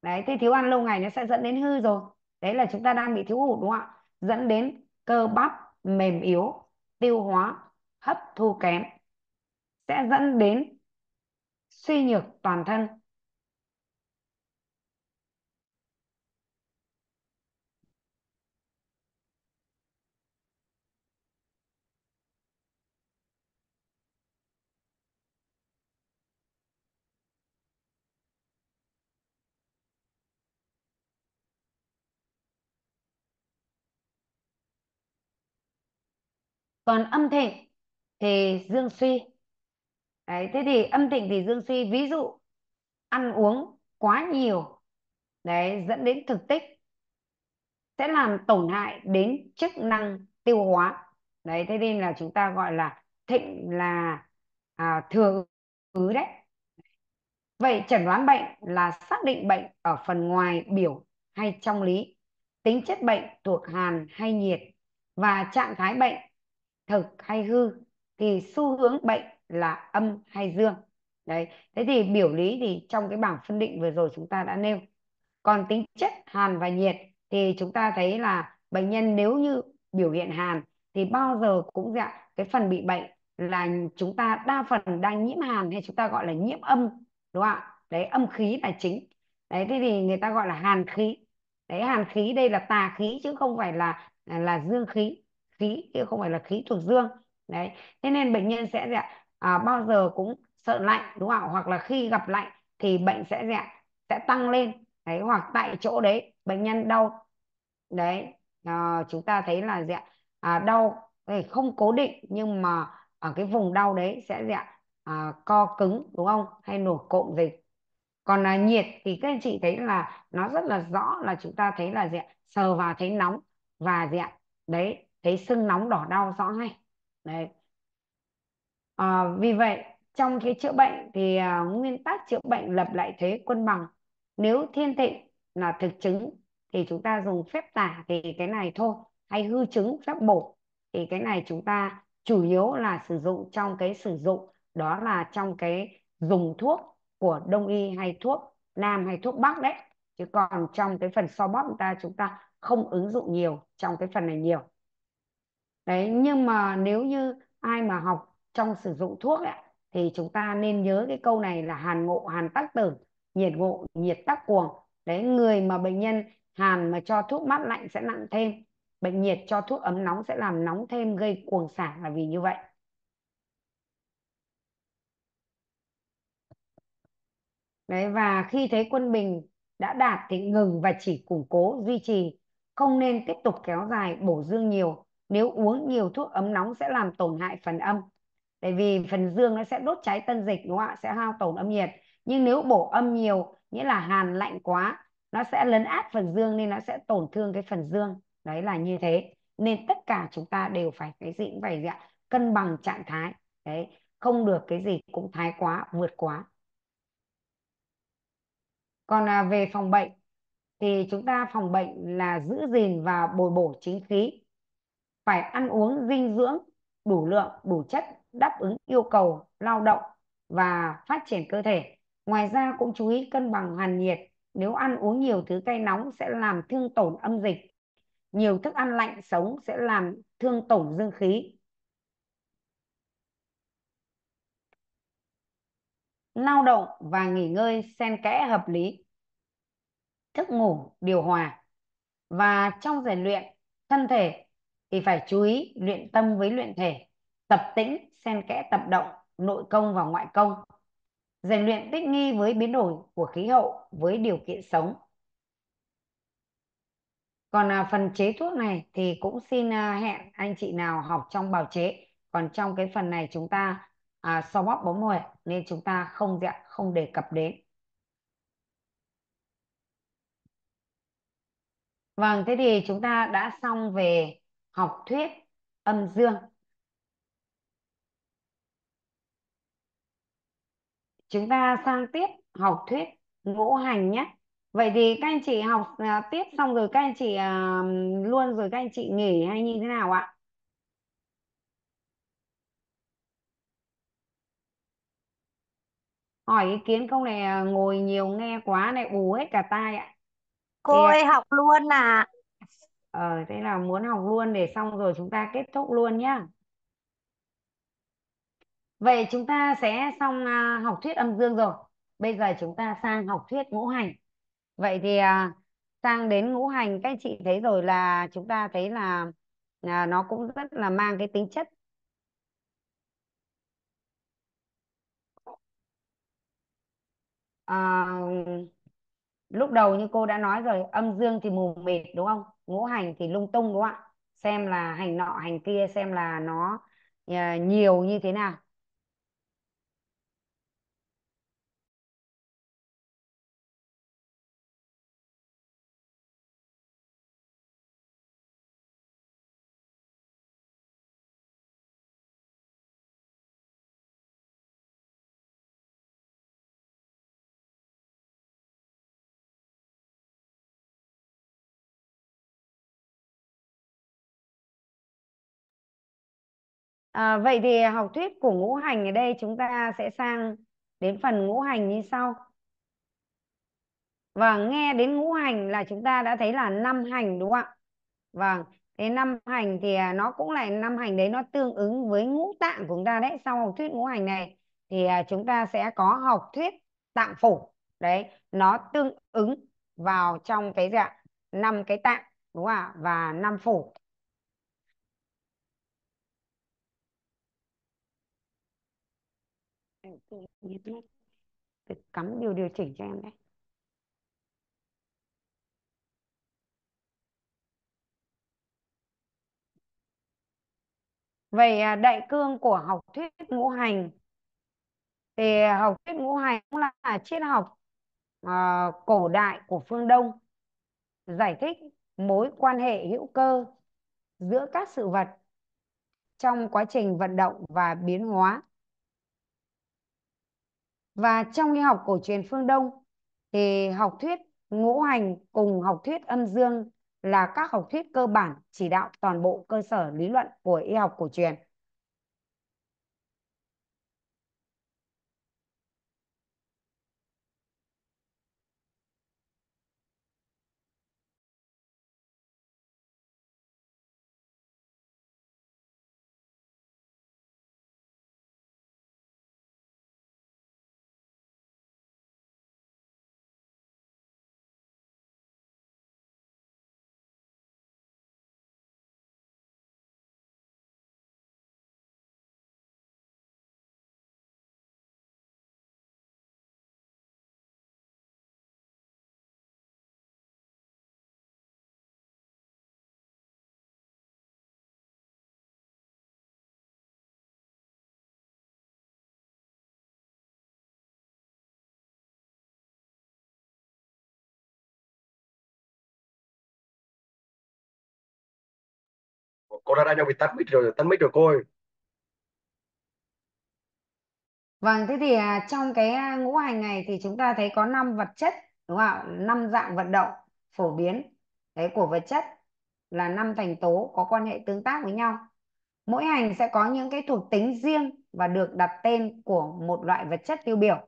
A: đấy thì thiếu ăn lâu ngày nó sẽ dẫn đến hư rồi. Đấy là chúng ta đang bị thiếu hụt, đúng không ạ? Dẫn đến cơ bắp mềm yếu, tiêu hóa, hấp thu kém, sẽ dẫn đến suy nhược toàn thân. Còn âm thịnh thì dương suy. Đấy thế thì âm thịnh thì dương suy ví dụ ăn uống quá nhiều đấy dẫn đến thực tích sẽ làm tổn hại đến chức năng tiêu hóa. Đấy thế nên là chúng ta gọi là thịnh là à, thừa ứ đấy. Vậy chẩn đoán bệnh là xác định bệnh ở phần ngoài biểu hay trong lý tính chất bệnh thuộc hàn hay nhiệt và trạng thái bệnh thực hay hư thì xu hướng bệnh là âm hay dương. Đấy, thế thì biểu lý thì trong cái bảng phân định vừa rồi chúng ta đã nêu. Còn tính chất hàn và nhiệt thì chúng ta thấy là bệnh nhân nếu như biểu hiện hàn thì bao giờ cũng dạng cái phần bị bệnh là chúng ta đa phần đang nhiễm hàn hay chúng ta gọi là nhiễm âm, đúng không ạ? Đấy, âm khí là chính. Đấy, thế thì người ta gọi là hàn khí. Đấy, hàn khí đây là tà khí chứ không phải là là dương khí khí chứ không phải là khí thuộc dương. Đấy thế nên bệnh nhân sẽ dạ, à, bao giờ cũng sợ lạnh đúng không hoặc là khi gặp lạnh thì bệnh sẽ dạ, sẽ tăng lên. Đấy hoặc tại chỗ đấy bệnh nhân đau. Đấy à, chúng ta thấy là gì ạ à, đau không cố định nhưng mà ở cái vùng đau đấy sẽ gì ạ à, co cứng đúng không? Hay nổi cộm dịch. Còn là nhiệt thì các anh chị thấy là nó rất là rõ là chúng ta thấy là gì ạ sờ vào thấy nóng và gì ạ đấy thấy sưng nóng đỏ đau rõ ngay. Đấy. À, vì vậy trong cái chữa bệnh thì à, nguyên tắc chữa bệnh lập lại thế cân bằng. Nếu thiên thịnh là thực chứng thì chúng ta dùng phép tả thì cái này thôi hay hư chứng phép bổ thì cái này chúng ta chủ yếu là sử dụng trong cái sử dụng đó là trong cái dùng thuốc của đông y hay thuốc nam hay thuốc bắc đấy. Chứ còn trong cái phần so bóp chúng ta chúng ta không ứng dụng nhiều trong cái phần này nhiều đấy nhưng mà nếu như ai mà học trong sử dụng thuốc ấy, thì chúng ta nên nhớ cái câu này là hàn ngộ hàn tắc tử nhiệt ngộ nhiệt tắc cuồng. Đấy người mà bệnh nhân hàn mà cho thuốc mát lạnh sẽ nặng thêm bệnh nhiệt cho thuốc ấm nóng sẽ làm nóng thêm gây cuồng sản là vì như vậy. Đấy và khi thấy quân bình đã đạt thì ngừng và chỉ củng cố duy trì không nên tiếp tục kéo dài bổ dương nhiều nếu uống nhiều thuốc ấm nóng sẽ làm tổn hại phần âm. Tại vì phần dương nó sẽ đốt cháy tân dịch đúng không ạ? Sẽ hao tổn âm nhiệt. Nhưng nếu bổ âm nhiều nghĩa là hàn lạnh quá nó sẽ lấn át phần dương nên nó sẽ tổn thương cái phần dương. Đấy là như thế. Nên tất cả chúng ta đều phải cái gì cũng phải gì ạ? Cân bằng trạng thái. Đấy không được cái gì cũng thái quá vượt quá. Còn à, về phòng bệnh thì chúng ta phòng bệnh là giữ gìn và bồi bổ chính khí phải ăn uống dinh dưỡng, đủ lượng, đủ chất đáp ứng yêu cầu lao động và phát triển cơ thể. Ngoài ra cũng chú ý cân bằng hàn nhiệt. Nếu ăn uống nhiều, thứ cay nóng sẽ làm thương tổn âm dịch. Nhiều thức ăn lạnh sống sẽ làm thương tổn dương khí. Lao động và nghỉ ngơi xen kẽ hợp lý. Thức ngủ điều hòa. Và trong rèn luyện thân thể thì phải chú ý luyện tâm với luyện thể tập tĩnh xen kẽ tập động nội công và ngoại công. Rèn luyện thích nghi với biến đổi của khí hậu với điều kiện sống. Còn à, phần chế thuốc này thì cũng xin à, hẹn anh chị nào học trong bào chế. Còn trong cái phần này chúng ta à, so bóp bóng mồi nên chúng ta không dạ không đề cập đến. Vâng thế thì chúng ta đã xong về học thuyết âm dương. Chúng ta sang tiếp học thuyết ngũ hành nhé. Vậy thì các anh chị học à, tiếp xong rồi các anh chị à, luôn rồi các anh chị nghỉ hay như thế nào ạ? Hỏi ý kiến không này à, ngồi nhiều nghe quá này ù hết cả tai ạ. Thì
B: Cô ơi học luôn à
A: ờ thế là muốn học luôn để xong rồi chúng ta kết thúc luôn nhá. Vậy chúng ta sẽ xong à, học thuyết âm dương rồi. Bây giờ chúng ta sang học thuyết ngũ hành. Vậy thì à, sang đến ngũ hành các anh chị thấy rồi là chúng ta thấy là à, nó cũng rất là mang cái tính chất. À, lúc đầu như cô đã nói rồi, âm dương thì mù mịt, đúng không? Ngũ hành thì lung tung, đúng không ạ? Xem là hành nọ, hành kia, xem là nó ờ, nhiều như thế nào. À, vậy thì học thuyết của ngũ hành ở đây chúng ta sẽ sang đến phần ngũ hành như sau và nghe đến ngũ hành là chúng ta đã thấy là năm hành đúng không ạ? Vâng, thế năm hành thì à, nó cũng là năm hành đấy nó tương ứng với ngũ tạng của chúng ta đấy. Sau học thuyết ngũ hành này thì à, chúng ta sẽ có học thuyết tạng phủ. Đấy, nó tương ứng vào trong cái dạng năm cái tạng đúng không ạ? Và năm phủ. phải tự nhấn nút phải cắm điều điều chỉnh cho em đấy Vậy à, đại cương của học thuyết ngũ hành thì học thuyết ngũ hành cũng là triết học uh, cổ đại của phương Đông giải thích mối quan hệ hữu cơ giữa các sự vật trong quá trình vận động và biến hóa và trong y học cổ truyền phương Đông thì học thuyết ngũ hành cùng học thuyết âm dương là các học thuyết cơ bản chỉ đạo toàn bộ cơ sở lý luận của y học cổ truyền.
B: Cô đã ra nhau bị tắt mic rồi tắt mic rồi cô ơi
A: Vâng, thế thì à, trong cái à, ngũ hành này thì chúng ta thấy có năm vật chất đúng không ạ? Năm dạng vận động phổ biến đấy của vật chất là năm thành tố có quan hệ tương tác với nhau. Mỗi hành sẽ có những cái thuộc tính riêng và được đặt tên của một loại vật chất tiêu biểu.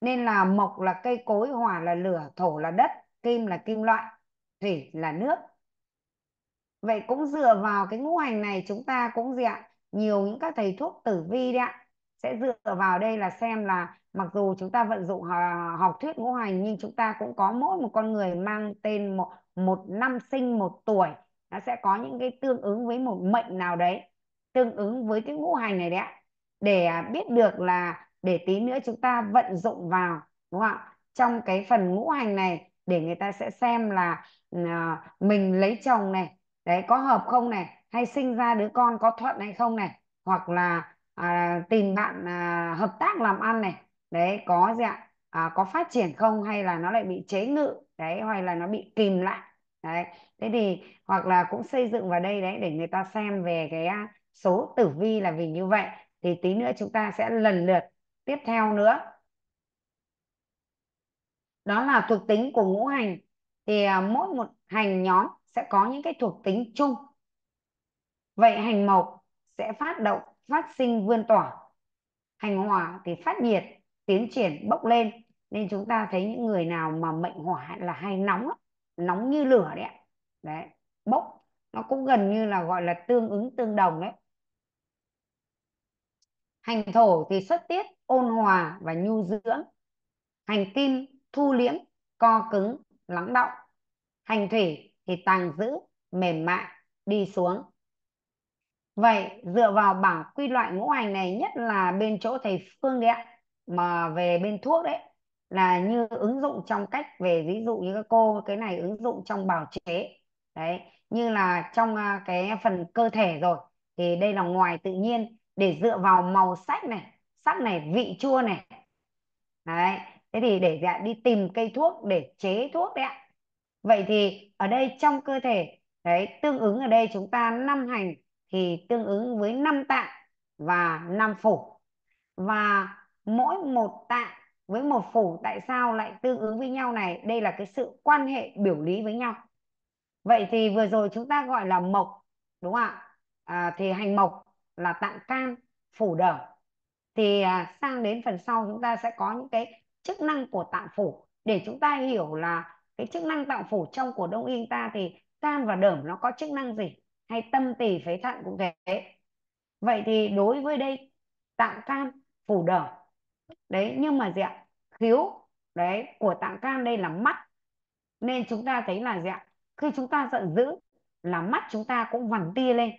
A: Nên là mộc là cây cối, hỏa là lửa, thổ là đất, kim là kim loại, thủy là nước. Vậy cũng dựa vào cái ngũ hành này chúng ta cũng gì ạ? Nhiều những các thầy thuốc tử vi đấy ạ. Sẽ dựa vào đây là xem là mặc dù chúng ta vận dụng à, học thuyết ngũ hành nhưng chúng ta cũng có mỗi một con người mang tên một, một năm sinh một tuổi. Nó sẽ có những cái tương ứng với một mệnh nào đấy. Tương ứng với cái ngũ hành này đấy ạ. Để à, biết được là để tí nữa chúng ta vận dụng vào đúng không ạ? Trong cái phần ngũ hành này để người ta sẽ xem là à, mình lấy chồng này đấy có hợp không này? Hay sinh ra đứa con có thuận hay không này? Hoặc là à, tìm bạn à, hợp tác làm ăn này. Đấy có gì ạ? À, có phát triển không? Hay là nó lại bị chế ngự? Đấy hoặc là nó bị kìm lại? Đấy thế thì hoặc là cũng xây dựng vào đây đấy để người ta xem về cái à, số tử vi là vì như vậy. Thì tí nữa chúng ta sẽ lần lượt tiếp theo nữa. Đó là thuộc tính của ngũ hành. Thì à, mỗi một hành nhóm sẽ có những cái thuộc tính chung. Vậy hành mộc sẽ phát động, phát sinh vươn tỏa. Hành hỏa thì phát nhiệt, tiến triển, bốc lên. Nên chúng ta thấy những người nào mà mệnh hỏa là hay nóng nóng như lửa đấy ạ. Đấy, bốc. Nó cũng gần như là gọi là tương ứng, tương đồng đấy. Hành thổ thì xuất tiết, ôn hòa và nhu dưỡng. Hành kim, thu liễm, co cứng, lắng động. hành thủy thì tàng giữ, mềm mại, đi xuống. Vậy, dựa vào bảng quy loại ngũ hành này, nhất là bên chỗ thầy Phương đấy ạ, mà về bên thuốc đấy, là như ứng dụng trong cách về ví dụ như các cô, cái này ứng dụng trong bào chế. Đấy, như là trong à, cái phần cơ thể rồi, thì đây là ngoài tự nhiên. Để dựa vào màu sắc này sắc này, vị chua này. Đấy, thế thì để dạ đi tìm cây thuốc để chế thuốc đấy ạ vậy thì ở đây trong cơ thể đấy tương ứng ở đây chúng ta năm hành thì tương ứng với năm tạng và năm phủ. Và mỗi một tạng với một phủ tại sao lại tương ứng với nhau này? Đây là cái sự quan hệ biểu lý với nhau. Vậy thì vừa rồi chúng ta gọi là mộc đúng không ạ? À, thì hành mộc là tạng can phủ đờ thì à, sang đến phần sau chúng ta sẽ có những cái chức năng của tạng phủ. Để chúng ta hiểu là cái chức năng tạng phủ trong của đông y ta thì can và đởm nó có chức năng gì? Hay tâm tỳ phế thận cũng thế. Vậy thì đối với đây, tạng can phủ đởm. Đấy, nhưng mà gì ạ? Khiếu, đấy, của tạng can đây là mắt. Nên chúng ta thấy là gì ạ? Khi chúng ta giận dữ là mắt chúng ta cũng vằn tia lên.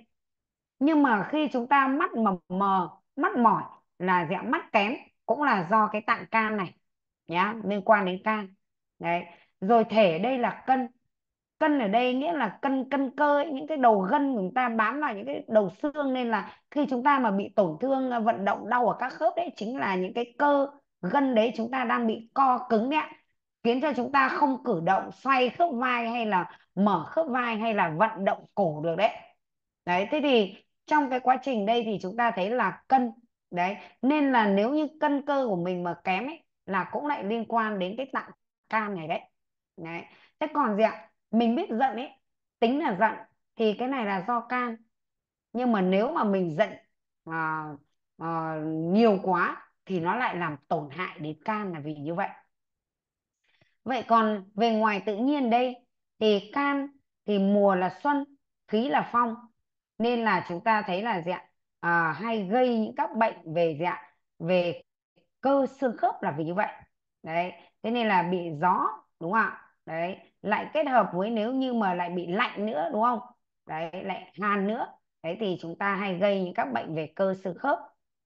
A: Nhưng mà khi chúng ta mắt mờ mờ, mắt mỏi là dạng mắt kém cũng là do cái tạng can này, nhá, liên quan đến can. Đấy rồi thể đây là cân. Cân ở đây nghĩa là cân cân cơ ấy, những cái đầu gân của chúng ta bám vào những cái đầu xương nên là khi chúng ta mà bị tổn thương à, vận động đau ở các khớp đấy chính là những cái cơ gân đấy chúng ta đang bị co cứng đấy ạ. Khiến cho chúng ta không cử động xoay khớp vai hay là mở khớp vai hay là vận động cổ được đấy. Đấy thế thì trong cái quá trình đây thì chúng ta thấy là cân. Đấy nên là nếu như cân cơ của mình mà kém ấy là cũng lại liên quan đến cái tạng can này đấy đấy. Thế còn gì ạ? Mình biết giận ấy tính là giận thì cái này là do can. Nhưng mà nếu mà mình giận uh, uh, nhiều quá thì nó lại làm tổn hại đến can là vì như vậy. Vậy còn về ngoài tự nhiên đây thì can thì mùa là xuân khí là phong. Nên là chúng ta thấy là gì ạ? À, hay gây những các bệnh về gì ạ? Về cơ xương khớp là vì như vậy. Đấy. Thế nên là bị gió đúng không ạ? Đấy lại kết hợp với nếu như mà lại bị lạnh nữa đúng không? Đấy lại hàn nữa. Đấy thì chúng ta hay gây những các bệnh về cơ xương khớp.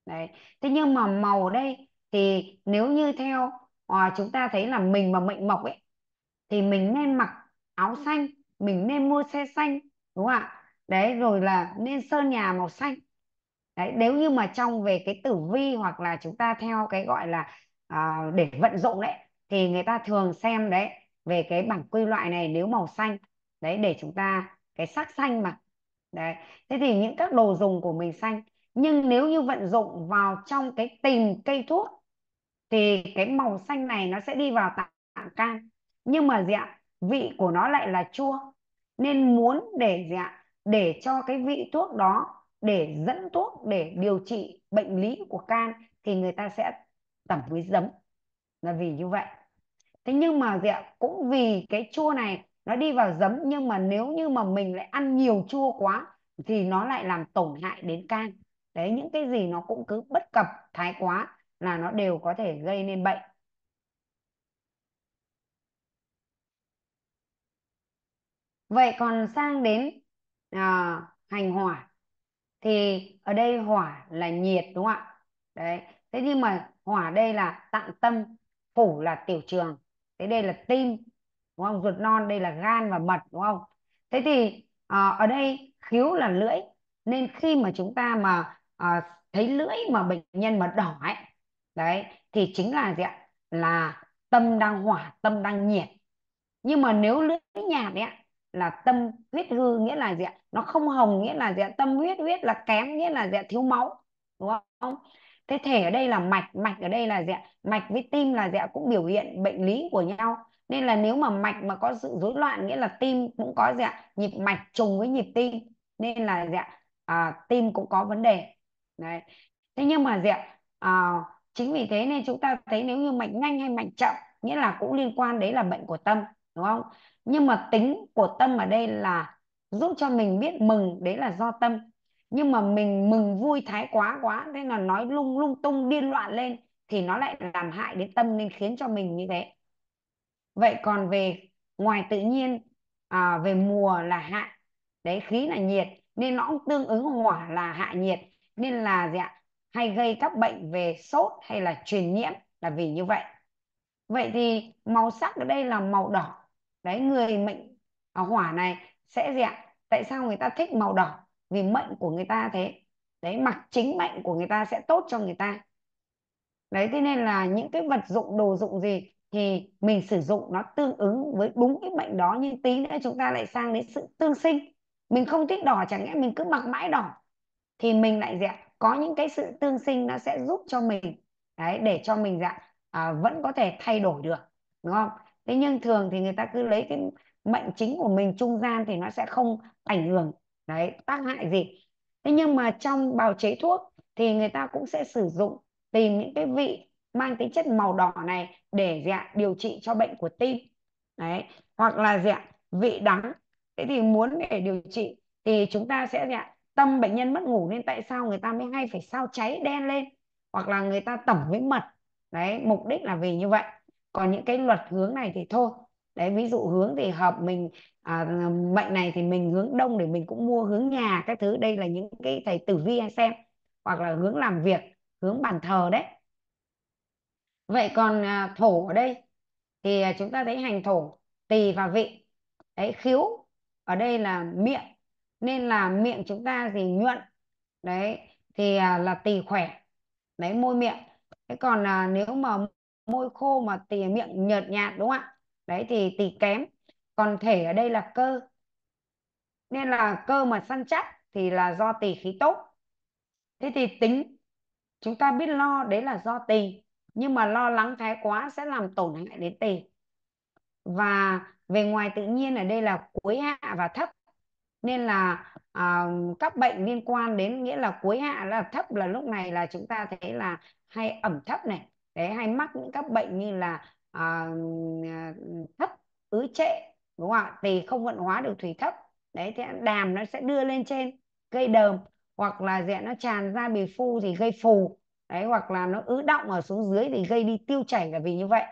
A: Đấy thế nhưng mà màu đây thì nếu như theo à, chúng ta thấy là mình mà mệnh mộc ấy thì mình nên mặc áo xanh mình nên mua xe xanh đúng không ạ? Đấy rồi là nên sơn nhà màu xanh. Đấy nếu như mà trong về cái tử vi hoặc là chúng ta theo cái gọi là à, để vận dụng đấy thì người ta thường xem đấy về cái bảng quy loại này nếu màu xanh, đấy, để chúng ta, cái sắc xanh mà. Đấy, thế thì những các đồ dùng của mình xanh. Nhưng nếu như vận dụng vào trong cái tìm cây thuốc, thì cái màu xanh này nó sẽ đi vào tạng can nhưng mà gì ạ? Vị của nó lại là chua. Nên muốn để gì ạ? Để cho cái vị thuốc đó, để dẫn thuốc để điều trị bệnh lý của can, thì người ta sẽ tẩm với giấm. Là vì như vậy thế nhưng mà gì ạ cũng vì cái chua này nó đi vào giấm nhưng mà nếu như mà mình lại ăn nhiều chua quá thì nó lại làm tổn hại đến can. Đấy những cái gì nó cũng cứ bất cập thái quá là nó đều có thể gây nên bệnh. Vậy còn sang đến à, hành hỏa. Thì ở đây hỏa là nhiệt đúng không ạ? Đấy thế nhưng mà hỏa đây là tạng tâm phủ là tiểu trường thế đây là tim đúng không? Ruột non đây là gan và mật đúng không? Thế thì à, ở đây khiếu là lưỡi. Nên khi mà chúng ta mà à, thấy lưỡi mà bệnh nhân mà đỏ ấy đấy thì chính là gì ạ? Là tâm đang hỏa tâm đang nhiệt. Nhưng mà nếu lưỡi nhạt ấy là tâm huyết hư nghĩa là gì ạ? Nó không hồng nghĩa là gì ạ? Tâm huyết huyết là kém nghĩa là gì ạ? Thiếu máu đúng không? Thế thể ở đây là mạch mạch ở đây là dạ mạch với tim là dạ cũng biểu hiện bệnh lý của nhau. Nên là nếu mà mạch mà có sự rối loạn nghĩa là tim cũng có dạ nhịp mạch trùng với nhịp tim. Nên là dạ à, tim cũng có vấn đề. Đấy. Thế nhưng mà dạ à, chính vì thế nên chúng ta thấy nếu như mạch nhanh hay mạch chậm nghĩa là cũng liên quan đấy là bệnh của tâm đúng không? Nhưng mà tính của tâm ở đây là giúp cho mình biết mừng đấy là do tâm nhưng mà mình mừng vui thái quá quá nên là nói lung lung tung điên loạn lên thì nó lại làm hại đến tâm nên khiến cho mình như thế. Vậy còn về ngoài tự nhiên à, về mùa là hạ đấy khí là nhiệt nên nó cũng tương ứng hỏa là hạ nhiệt nên là gì ạ hay gây các bệnh về sốt hay là truyền nhiễm là vì như vậy. Vậy thì màu sắc ở đây là màu đỏ. Đấy người mệnh à, hỏa này sẽ gì ạ tại sao người ta thích màu đỏ? Vì mệnh của người ta thế. Đấy mặc chính mệnh của người ta sẽ tốt cho người ta. Đấy thế nên là những cái vật dụng đồ dụng gì thì mình sử dụng nó tương ứng với đúng cái mệnh đó. Nhưng tí nữa chúng ta lại sang đến sự tương sinh. Mình không thích đỏ chẳng lẽ mình cứ mặc mãi đỏ? Thì mình lại dạ có những cái sự tương sinh nó sẽ giúp cho mình. Đấy để cho mình dạ à, vẫn có thể thay đổi được đúng không? Thế nhưng thường thì người ta cứ lấy cái mệnh chính của mình trung gian thì nó sẽ không ảnh hưởng đấy, tác hại gì? Thế nhưng mà trong bào chế thuốc thì người ta cũng sẽ sử dụng tìm những cái vị mang tính chất màu đỏ này để gì điều trị cho bệnh của tim. Đấy, hoặc là gì vị đắng. Thế thì muốn để điều trị thì chúng ta sẽ gì tâm bệnh nhân mất ngủ nên tại sao người ta mới hay phải sao cháy đen lên? Hoặc là người ta tẩm với mật. Đấy, mục đích là vì như vậy. Còn những cái luật hướng này thì thôi. Đấy, ví dụ hướng thì hợp mình à, mệnh này thì mình hướng đông để mình cũng mua hướng nhà các thứ. Đây là những cái thầy tử vi hay xem hoặc là hướng làm việc hướng bàn thờ đấy. Vậy còn à, thổ ở đây thì à, chúng ta thấy hành thổ tỳ và vị. Đấy khiếu ở đây là miệng nên là miệng chúng ta thì nhuận. Đấy thì à, là tỳ khỏe. Đấy môi miệng. Thế còn à, nếu mà môi khô mà tỳ miệng nhợt nhạt đúng không ạ? Đấy thì tỳ kém còn thể ở đây là cơ. Nên là cơ mà săn chắc thì là do tỳ khí tốt. Thế thì tính chúng ta biết lo đấy là do tỳ. Nhưng mà lo lắng thái quá sẽ làm tổn hại đến tỳ. Và về ngoài tự nhiên ở đây là cuối hạ và thấp. Nên là à, các bệnh liên quan đến nghĩa là cuối hạ là thấp là lúc này là chúng ta thấy là hay ẩm thấp này. Đấy hay mắc những các bệnh như là à, à thấp ứ trệ đúng không ạ? Vì không vận hóa được thủy thấp. Đấy thì đàm nó sẽ đưa lên trên gây đờm hoặc là diện nó tràn ra bì phu thì gây phù. Đấy hoặc là nó ứ động ở xuống dưới thì gây đi tiêu chảy là vì như vậy.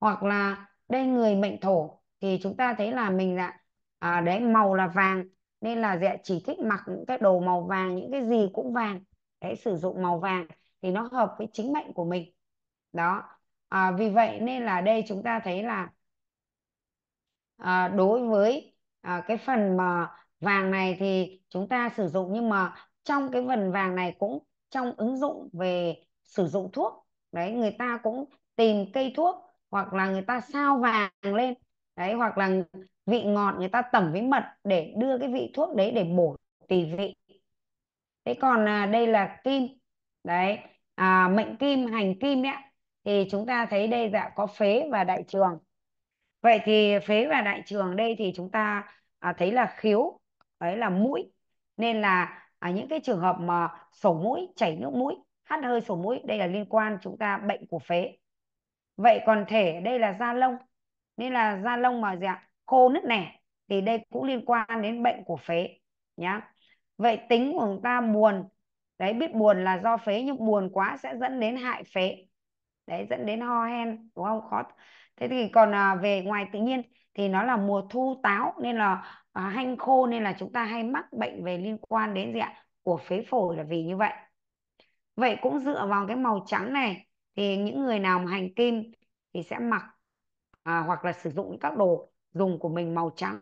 A: Hoặc là đây người mệnh thổ thì chúng ta thấy là mình là à, đấy màu là vàng nên là dạ chỉ thích mặc những cái đồ màu vàng những cái gì cũng vàng. Đấy sử dụng màu vàng thì nó hợp với chính mệnh của mình. Đó. À, vì vậy nên là đây chúng ta thấy là à, đối với à, cái phần mà vàng này thì chúng ta sử dụng nhưng mà trong cái phần vàng này cũng trong ứng dụng về sử dụng thuốc. Đấy người ta cũng tìm cây thuốc hoặc là người ta sao vàng lên. Đấy hoặc là vị ngọt người ta tẩm với mật để đưa cái vị thuốc đấy để bổ tỳ vị. Thế còn à, đây là kim. Đấy à, mệnh kim hành kim đấy thì chúng ta thấy đây dạ có phế và đại trường vậy thì phế và đại trường đây thì chúng ta à, thấy là khiếu đấy là mũi. Nên là à, những cái trường hợp mà sổ mũi chảy nước mũi hắt hơi sổ mũi đây là liên quan chúng ta bệnh của phế. Vậy còn thể đây là da lông. Nên là da lông mà dạng khô nứt nẻ thì đây cũng liên quan đến bệnh của phế nhá. Vậy tính của chúng ta buồn. Đấy biết buồn là do phế nhưng buồn quá sẽ dẫn đến hại phế. Đấy dẫn đến ho hen đúng không? Khó thế thì còn à, về ngoài tự nhiên thì nó là mùa thu táo nên là à, hanh khô nên là chúng ta hay mắc bệnh về liên quan đến gì ạ? Của phế phổi là vì như vậy. Vậy cũng dựa vào cái màu trắng này thì những người nào mà hành kim thì sẽ mặc à, hoặc là sử dụng các đồ dùng của mình màu trắng.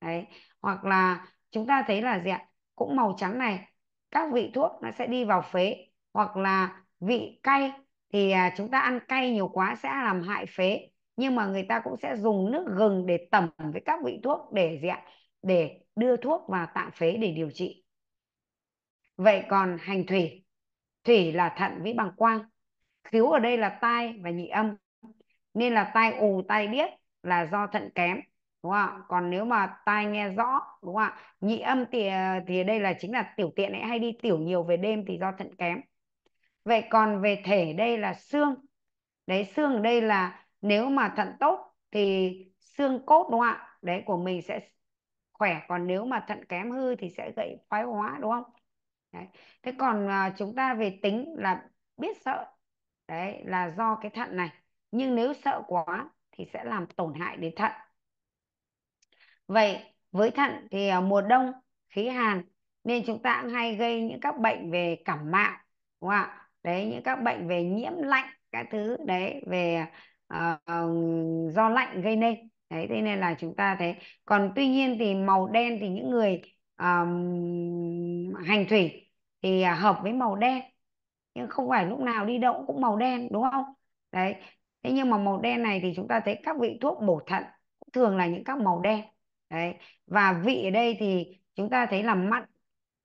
A: Đấy hoặc là chúng ta thấy là gì ạ? Cũng màu trắng này các vị thuốc nó sẽ đi vào phế hoặc là vị cay thì à, chúng ta ăn cay nhiều quá sẽ làm hại phế nhưng mà người ta cũng sẽ dùng nước gừng để tẩm với các vị thuốc để gì ạ? Để đưa thuốc vào tạng phế để điều trị. Vậy còn hành thủy. Thủy là thận với bằng quang. Khiếu ở đây là tai và nhị âm. Nên là tai ù tai điếc là do thận kém đúng không ạ? Còn nếu mà tai nghe rõ đúng không ạ? Nhị âm thì à, thì đây là chính là tiểu tiện ấy hay đi tiểu nhiều về đêm thì do thận kém vậy còn về thể đây là xương. Đấy xương ở đây là nếu mà thận tốt thì xương cốt đúng không ạ? Đấy của mình sẽ khỏe còn nếu mà thận kém hư thì sẽ gãy thoái hóa đúng không? Đấy. thế còn à, chúng ta về tính là biết sợ. Đấy là do cái thận này. Nhưng nếu sợ quá thì sẽ làm tổn hại đến thận. Vậy với thận thì à, mùa đông khí hàn nên chúng ta cũng hay gây những các bệnh về cảm mạo đúng không ạ? Đấy những các bệnh về nhiễm lạnh các thứ đấy về uh, do lạnh gây nên. Đấy thế nên là chúng ta thấy còn tuy nhiên thì màu đen thì những người um, hành thủy thì à, hợp với màu đen nhưng không phải lúc nào đi đâu cũng màu đen đúng không? Đấy thế nhưng mà màu đen này thì chúng ta thấy các vị thuốc bổ thận cũng thường là những các màu đen. Đấy và vị ở đây thì chúng ta thấy là mặn.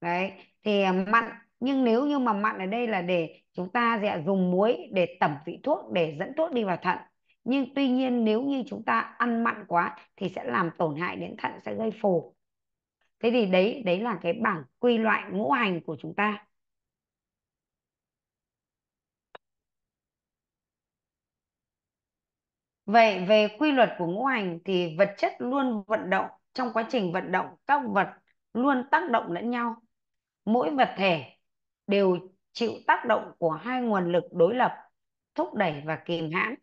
A: Đấy thì à, mặn nhưng nếu như mà mặn ở đây là để chúng ta sẽ dùng muối để tẩm vị thuốc để dẫn thuốc đi vào thận. Nhưng tuy nhiên nếu như chúng ta ăn mặn quá thì sẽ làm tổn hại đến thận sẽ gây phù. Thế thì đấy đấy là cái bảng quy loại ngũ hành của chúng ta. Vậy về quy luật của ngũ hành thì vật chất luôn vận động, trong quá trình vận động các vật luôn tác động lẫn nhau. Mỗi vật thể đều chịu tác động của hai nguồn lực đối lập, thúc đẩy và kìm hãm.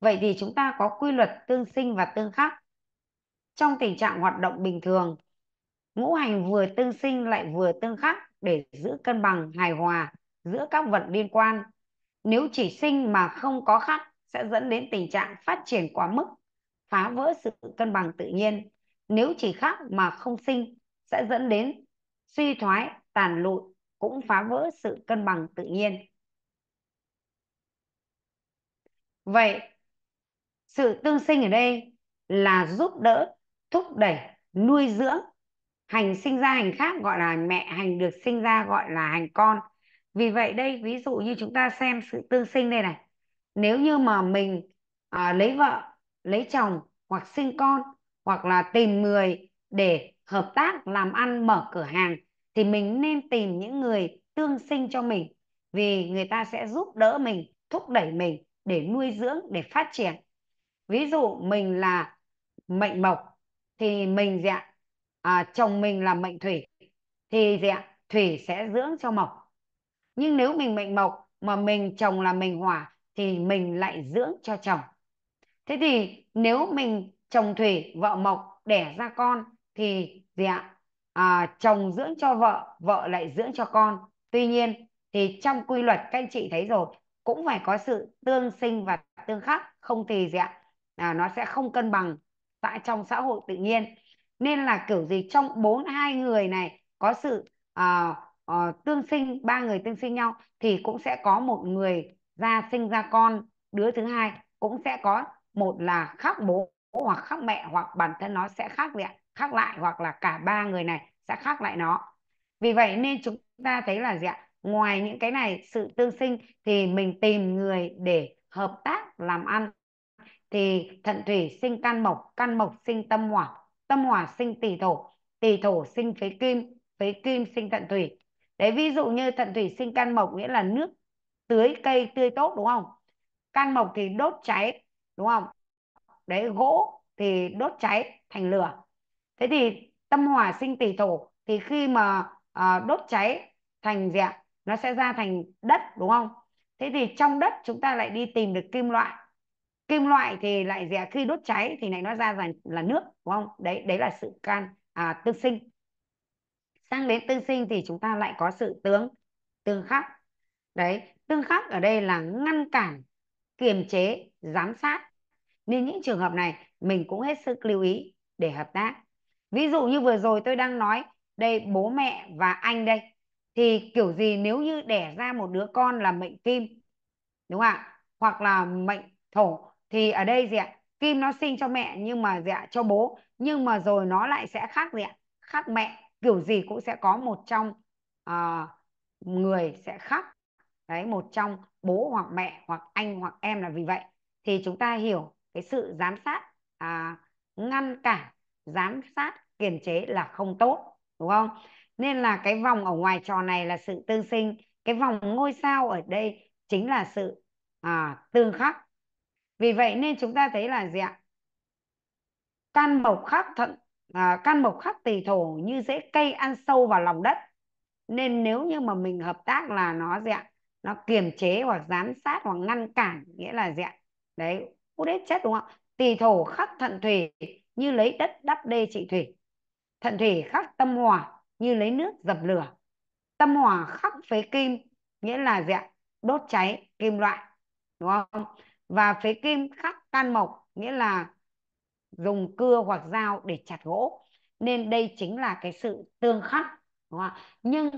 A: Vậy thì chúng ta có quy luật tương sinh và tương khắc. Trong tình trạng hoạt động bình thường, ngũ hành vừa tương sinh lại vừa tương khắc để giữ cân bằng hài hòa giữa các vật liên quan. Nếu chỉ sinh mà không có khắc sẽ dẫn đến tình trạng phát triển quá mức phá vỡ sự cân bằng tự nhiên nếu chỉ khắc mà không sinh sẽ dẫn đến suy thoái tàn lụi cũng phá vỡ sự cân bằng tự nhiên. Vậy sự tương sinh ở đây là giúp đỡ thúc đẩy nuôi dưỡng hành sinh ra hành khác gọi là mẹ hành được sinh ra gọi là hành con. Vì vậy đây ví dụ như chúng ta xem sự tương sinh đây này. Nếu như mà mình à, lấy vợ lấy chồng hoặc sinh con hoặc là tìm người để hợp tác làm ăn mở cửa hàng thì mình nên tìm những người tương sinh cho mình vì người ta sẽ giúp đỡ mình thúc đẩy mình để nuôi dưỡng để phát triển. Ví dụ mình là mệnh mộc thì mình gì à, chồng mình là mệnh thủy thì gì thủy sẽ dưỡng cho mộc. Nhưng nếu mình mệnh mộc mà mình chồng là mình hỏa thì mình lại dưỡng cho chồng. Thế thì nếu mình chồng thủy vợ mộc đẻ ra con thì gì ạ? À, chồng dưỡng cho vợ vợ lại dưỡng cho con tuy nhiên thì trong quy luật các anh chị thấy rồi cũng phải có sự tương sinh và tương khắc không thì gì ạ à, nó sẽ không cân bằng tại trong xã hội tự nhiên nên là kiểu gì trong bốn hai người này có sự à, à, tương sinh ba người tương sinh nhau thì cũng sẽ có một người ra sinh ra con đứa thứ hai cũng sẽ có một là khác bố hoặc khác mẹ hoặc bản thân nó sẽ khác vậy. ạ khác lại hoặc là cả ba người này sẽ khác lại nó. Vì vậy nên chúng ta thấy là gì ạ? Ngoài những cái này, sự tương sinh thì mình tìm người để hợp tác, làm ăn. Thì thận thủy sinh can mộc can mộc sinh tâm hỏa tâm hỏa sinh tỷ thổ tỷ thổ sinh phế kim phế kim sinh thận thủy. Đấy, ví dụ như thận thủy sinh can mộc nghĩa là nước tưới cây tươi tốt, đúng không? Can mộc thì đốt cháy, đúng không? Đấy, gỗ thì đốt cháy thành lửa thế thì tâm hỏa sinh tỷ thổ thì khi mà à, đốt cháy thành gì ạ nó sẽ ra thành đất đúng không? Thế thì trong đất chúng ta lại đi tìm được kim loại. Kim loại thì lại gì ạ khi đốt cháy thì lại nó ra là, là nước đúng không? Đấy đấy là sự can à, tương sinh. Sang đến tương sinh thì chúng ta lại có sự tướng tương khắc. Đấy tương khắc ở đây là ngăn cản kiềm chế giám sát. Nên những trường hợp này mình cũng hết sức lưu ý để hợp tác ví dụ như vừa rồi tôi đang nói đây bố mẹ và anh đây. Thì kiểu gì nếu như đẻ ra một đứa con là mệnh kim đúng không ạ? Hoặc là mệnh thổ thì ở đây gì ạ? Kim nó sinh cho mẹ nhưng mà gì ạ? Cho bố. Nhưng mà rồi nó lại sẽ khác gì ạ? Khác mẹ. Kiểu gì cũng sẽ có một trong uh, người sẽ khác. Đấy một trong bố hoặc mẹ hoặc anh hoặc em là vì vậy. Thì chúng ta hiểu cái sự giám sát à, ngăn cản giám sát kiềm chế là không tốt đúng không? Nên là cái vòng ở ngoài tròn này là sự tương sinh. Cái vòng ngôi sao ở đây chính là sự à, tương khắc. Vì vậy nên chúng ta thấy là gì ạ? Can mộc khắc thận à, can mộc khắc tỳ thổ như rễ cây ăn sâu vào lòng đất. Nên nếu như mà mình hợp tác là nó gì ạ? Nó kiềm chế hoặc giám sát hoặc ngăn cản nghĩa là gì ạ? Đấy hút hết chất đúng không tỳ thổ khắc thận thủy như lấy đất đắp đê trị thủy. Thận thủy khắc tâm hỏa như lấy nước dập lửa. Tâm hỏa khắc phế kim, nghĩa là gì ạ? Đốt cháy kim loại, đúng không? Và phế kim khắc can mộc, nghĩa là dùng cưa hoặc dao để chặt gỗ. Nên đây chính là cái sự tương khắc, đúng không? nhưng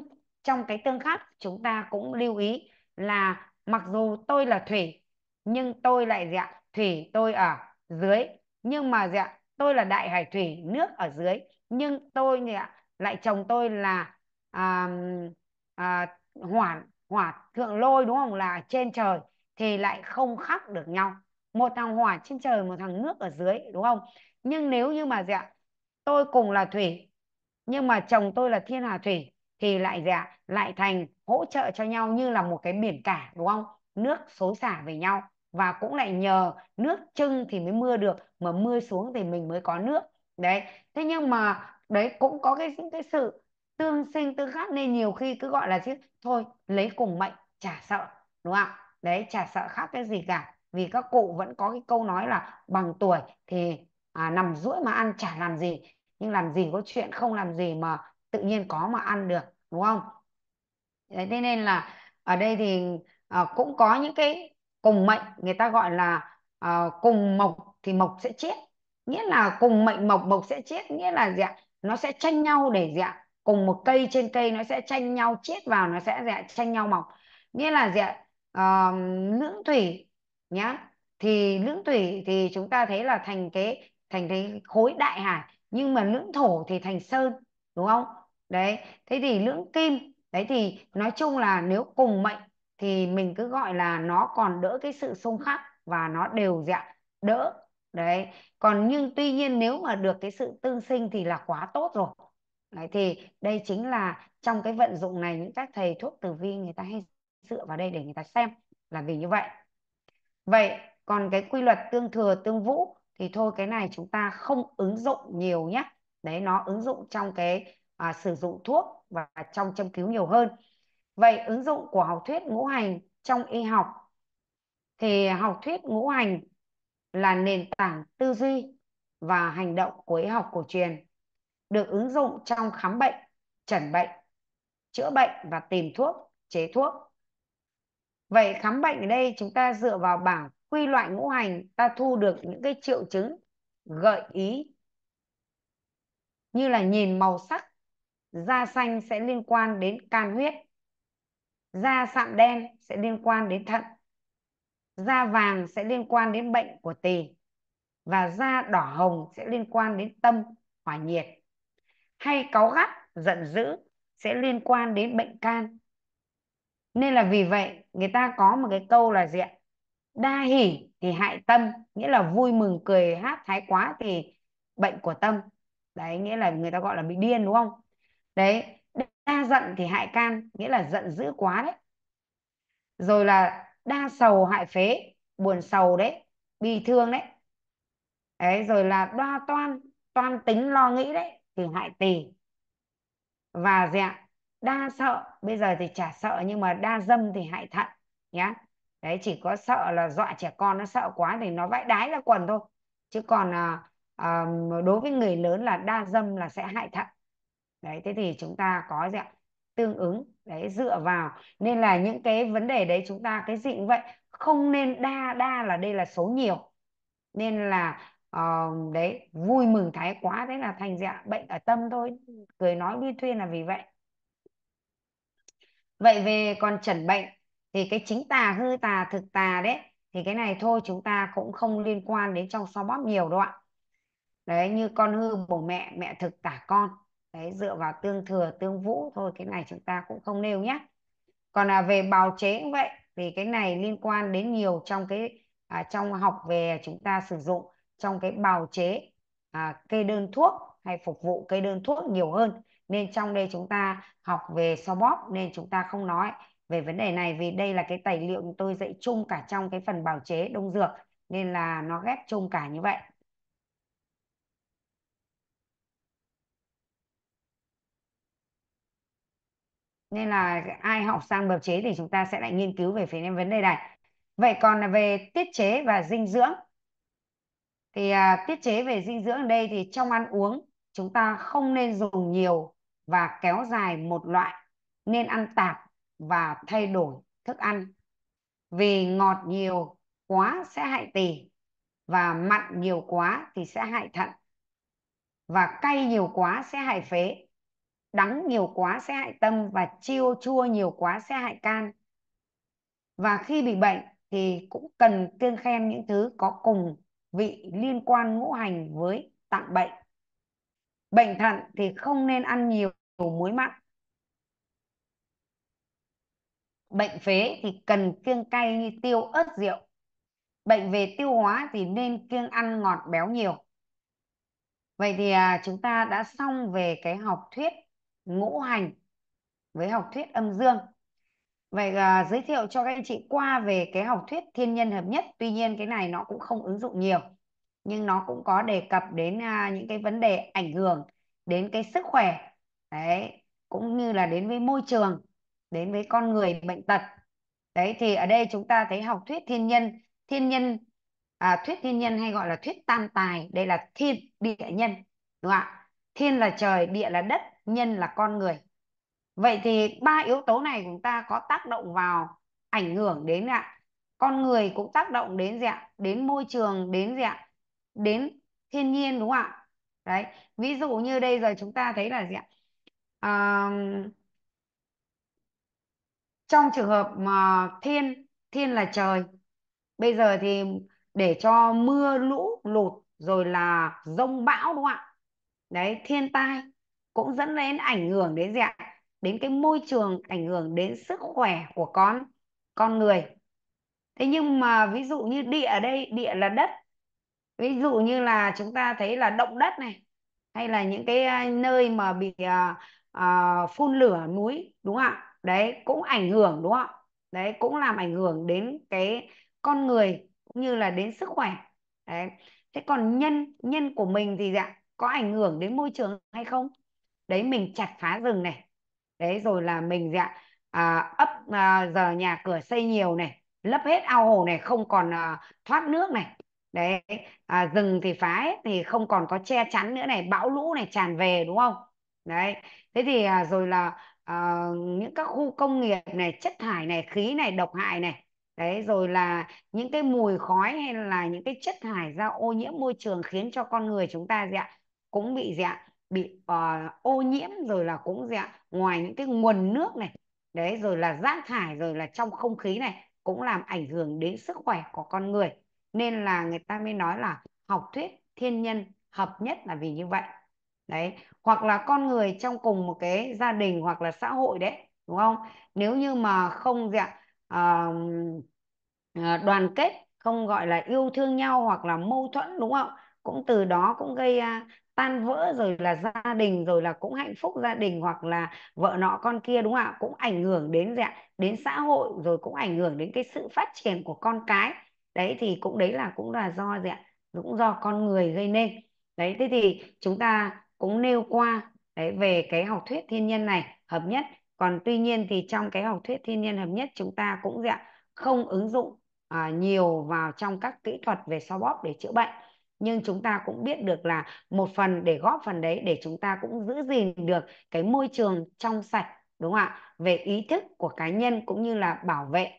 A: trong cái tương khắc, chúng ta cũng lưu ý là mặc dù tôi là thủy, nhưng tôi lại gì ạ? Thủy tôi ở dưới. Nhưng mà gì ạ? Tôi là đại hải thủy nước ở dưới nhưng tôi ạ lại chồng tôi là à, à, hỏa hỏa thượng lôi đúng không? Là trên trời thì lại không khác được nhau. Một thằng hỏa trên trời một thằng nước ở dưới đúng không? Nhưng nếu như mà gì ạ tôi cùng là thủy nhưng mà chồng tôi là thiên hà thủy thì lại gì ạ lại thành hỗ trợ cho nhau như là một cái biển cả đúng không? Nước xối xả về nhau và cũng lại nhờ nước trưng thì mới mưa được mà mưa xuống thì mình mới có nước. Đấy thế nhưng mà đấy cũng có cái cái sự tương sinh tương khắc nên nhiều khi cứ gọi là chứ thôi lấy cùng mệnh chả sợ đúng không? Ạ đấy chả sợ khác cái gì cả. Vì các cụ vẫn có cái câu nói là bằng tuổi thì à, nằm duỗi mà ăn chả làm gì nhưng làm gì có chuyện không làm gì mà tự nhiên có mà ăn được đúng không? Đấy thế nên là ở đây thì à, cũng có những cái cùng mệnh người ta gọi là uh, cùng mộc thì mộc sẽ chết. Nghĩa là cùng mệnh mộc mộc sẽ chết. Nghĩa là gì ạ? Nó sẽ tranh nhau để gì ạ? Cùng một cây trên cây nó sẽ tranh nhau chết vào nó sẽ gì ạ? Tranh nhau mọc. Nghĩa là gì ạ? Uh, lưỡng thủy nhá. Thì lưỡng thủy thì chúng ta thấy là thành cái thành cái khối đại hải. Nhưng mà lưỡng thổ thì thành sơn đúng không? Đấy thế thì lưỡng kim. Đấy thì nói chung là nếu cùng mệnh thì mình cứ gọi là nó còn đỡ cái sự xung khắc và nó đều dạng đỡ. Đấy. Còn nhưng tuy nhiên nếu mà được cái sự tương sinh thì là quá tốt rồi. Đấy thì đây chính là trong cái vận dụng này những các thầy thuốc tử vi người ta hay dựa vào đây để người ta xem là vì như vậy. Vậy còn cái quy luật tương thừa tương vũ thì thôi cái này chúng ta không ứng dụng nhiều nhé. Đấy nó ứng dụng trong cái à, sử dụng thuốc và trong châm cứu nhiều hơn vậy ứng dụng của học thuyết ngũ hành trong y học thì học thuyết ngũ hành là nền tảng tư duy và hành động của y học cổ truyền, được ứng dụng trong khám bệnh, chẩn bệnh, chữa bệnh và tìm thuốc, chế thuốc. Vậy khám bệnh ở đây chúng ta dựa vào bảng quy loại ngũ hành, ta thu được những cái triệu chứng, gợi ý như là nhìn màu sắc, da xanh sẽ liên quan đến can huyết da sạm đen sẽ liên quan đến thận. Da vàng sẽ liên quan đến bệnh của tỳ. Và da đỏ hồng sẽ liên quan đến tâm, hỏa nhiệt. Hay cáu gắt, giận dữ sẽ liên quan đến bệnh can. Nên là vì vậy, người ta có một cái câu là gì ạ? Đa hỉ thì hại tâm, nghĩa là vui mừng, cười, hát thái quá thì bệnh của tâm. Đấy, nghĩa là người ta gọi là bị điên, đúng không? Đấy đa giận thì hại can nghĩa là giận dữ quá đấy. Rồi là đa sầu hại phế buồn sầu đấy bi thương đấy. Đấy rồi là đa toan toan tính lo nghĩ đấy thì hại tỳ. Và dạng đa sợ bây giờ thì chả sợ nhưng mà đa dâm thì hại thận nhá. Đấy chỉ có sợ là dọa trẻ con nó sợ quá thì nó vãi đái ra quần thôi. Chứ còn à, à, đối với người lớn là đa dâm là sẽ hại thận đấy thế thì chúng ta có gì ạ? Tương ứng đấy dựa vào. Nên là những cái vấn đề đấy chúng ta cái gì cũng vậy. Không nên đa đa là đây là số nhiều. Nên là uh, đấy vui mừng thái quá. Thế là thành dạ bệnh ở tâm thôi. Cười nói đi thuyên là vì vậy. Vậy về còn chẩn bệnh thì cái chính tà hư tà thực tà đấy thì cái này thôi chúng ta cũng không liên quan đến trong so bóp nhiều đâu ạ. Đấy như con hư bổ mẹ mẹ thực tả con đấy dựa vào tương thừa tương vũ thôi cái này chúng ta cũng không nêu nhé. Còn là về bào chế cũng vậy thì cái này liên quan đến nhiều trong cái à, trong học về chúng ta sử dụng trong cái bào chế à, kê đơn thuốc hay phục vụ kê đơn thuốc nhiều hơn. Nên trong đây chúng ta học về so bóp nên chúng ta không nói về vấn đề này vì đây là cái tài liệu tôi dạy chung cả trong cái phần bào chế đông dược nên là nó ghép chung cả như vậy. Nên là ai học sang bào chế thì chúng ta sẽ lại nghiên cứu về phía vấn đề này. Vậy còn là về tiết chế và dinh dưỡng. Thì à, tiết chế về dinh dưỡng ở đây thì trong ăn uống chúng ta không nên dùng nhiều và kéo dài một loại nên ăn tạp và thay đổi thức ăn. Vì ngọt nhiều quá sẽ hại tỳ và mặn nhiều quá thì sẽ hại thận. Và cay nhiều quá sẽ hại phế đắng nhiều quá sẽ hại tâm và chiêu chua nhiều quá sẽ hại can. Và khi bị bệnh thì cũng cần kiêng khem những thứ có cùng vị liên quan ngũ hành với tạng bệnh. Bệnh thận thì không nên ăn nhiều muối mặn. Bệnh phế thì cần kiêng cay như tiêu ớt rượu. Bệnh về tiêu hóa thì nên kiêng ăn ngọt béo nhiều. Vậy thì à, chúng ta đã xong về cái học thuyết ngũ hành với học thuyết âm dương. Vậy à, giới thiệu cho các anh chị qua về cái học thuyết thiên nhân hợp nhất. Tuy nhiên cái này nó cũng không ứng dụng nhiều nhưng nó cũng có đề cập đến à, những cái vấn đề ảnh hưởng đến cái sức khỏe đấy cũng như là đến với môi trường đến với con người bệnh tật. Đấy thì ở đây chúng ta thấy học thuyết thiên nhân thiên nhân à, thuyết thiên nhân hay gọi là thuyết tam tài đây là thiên địa nhân đúng không ạ? Thiên là trời địa là đất nhân là con người. Vậy thì ba yếu tố này chúng ta có tác động vào ảnh hưởng đến ạ? Con người cũng tác động đến gì ạ? Đến môi trường đến gì ạ? Đến thiên nhiên đúng không ạ? Đấy ví dụ như đây giờ chúng ta thấy là gì ạ? À, trong trường hợp mà thiên thiên là trời bây giờ thì để cho mưa lũ lụt rồi là rông bão đúng không ạ? Đấy thiên tai cũng dẫn đến ảnh hưởng đến gì ạ? Đến cái môi trường ảnh hưởng đến sức khỏe của con con người. Thế nhưng mà ví dụ như địa ở đây địa là đất. Ví dụ như là chúng ta thấy là động đất này hay là những cái nơi mà bị uh, phun lửa núi đúng không ạ? Đấy cũng ảnh hưởng đúng không ạ? Đấy cũng làm ảnh hưởng đến cái con người cũng như là đến sức khỏe. Đấy. Thế còn nhân nhân của mình thì dạ có ảnh hưởng đến môi trường hay không? Đấy mình chặt phá rừng này. Đấy rồi là mình dạ à, ấp à, giờ nhà cửa xây nhiều này lấp hết ao hồ này không còn à, thoát nước này. Đấy à, rừng thì phá hết thì không còn có che chắn nữa này bão lũ này tràn về đúng không? Đấy thế thì à, rồi là à, những các khu công nghiệp này chất thải này khí này độc hại này. Đấy rồi là những cái mùi khói hay là những cái chất thải ra ô nhiễm môi trường khiến cho con người chúng ta dạ cũng bị dạ bị uh, ô nhiễm rồi là cũng gì ạ ngoài những cái nguồn nước này đấy rồi là rác thải rồi là trong không khí này cũng làm ảnh hưởng đến sức khỏe của con người. Nên là người ta mới nói là học thuyết thiên nhân hợp nhất là vì như vậy. Đấy hoặc là con người trong cùng một cái gia đình hoặc là xã hội đấy đúng không? Nếu như mà không dạng uh, ờ, đoàn kết không gọi là yêu thương nhau hoặc là mâu thuẫn đúng không? Cũng từ đó cũng gây tan vỡ rồi là gia đình rồi là cũng hạnh phúc gia đình hoặc là vợ nọ con kia đúng không ạ? Cũng ảnh hưởng đến dạ đến xã hội rồi cũng ảnh hưởng đến cái sự phát triển của con cái. Đấy thì cũng đấy là cũng là do gì ạ? Cũng do con người gây nên. Đấy thế thì chúng ta cũng nêu qua đấy về cái học thuyết thiên nhiên này hợp nhất. Còn tuy nhiên thì trong cái học thuyết thiên nhiên hợp nhất chúng ta cũng dạ không ứng dụng à, nhiều vào trong các kỹ thuật về xoa bóp để chữa bệnh nhưng chúng ta cũng biết được là một phần để góp phần đấy để chúng ta cũng giữ gìn được cái môi trường trong sạch đúng không ạ? Về ý thức của cá nhân cũng như là bảo vệ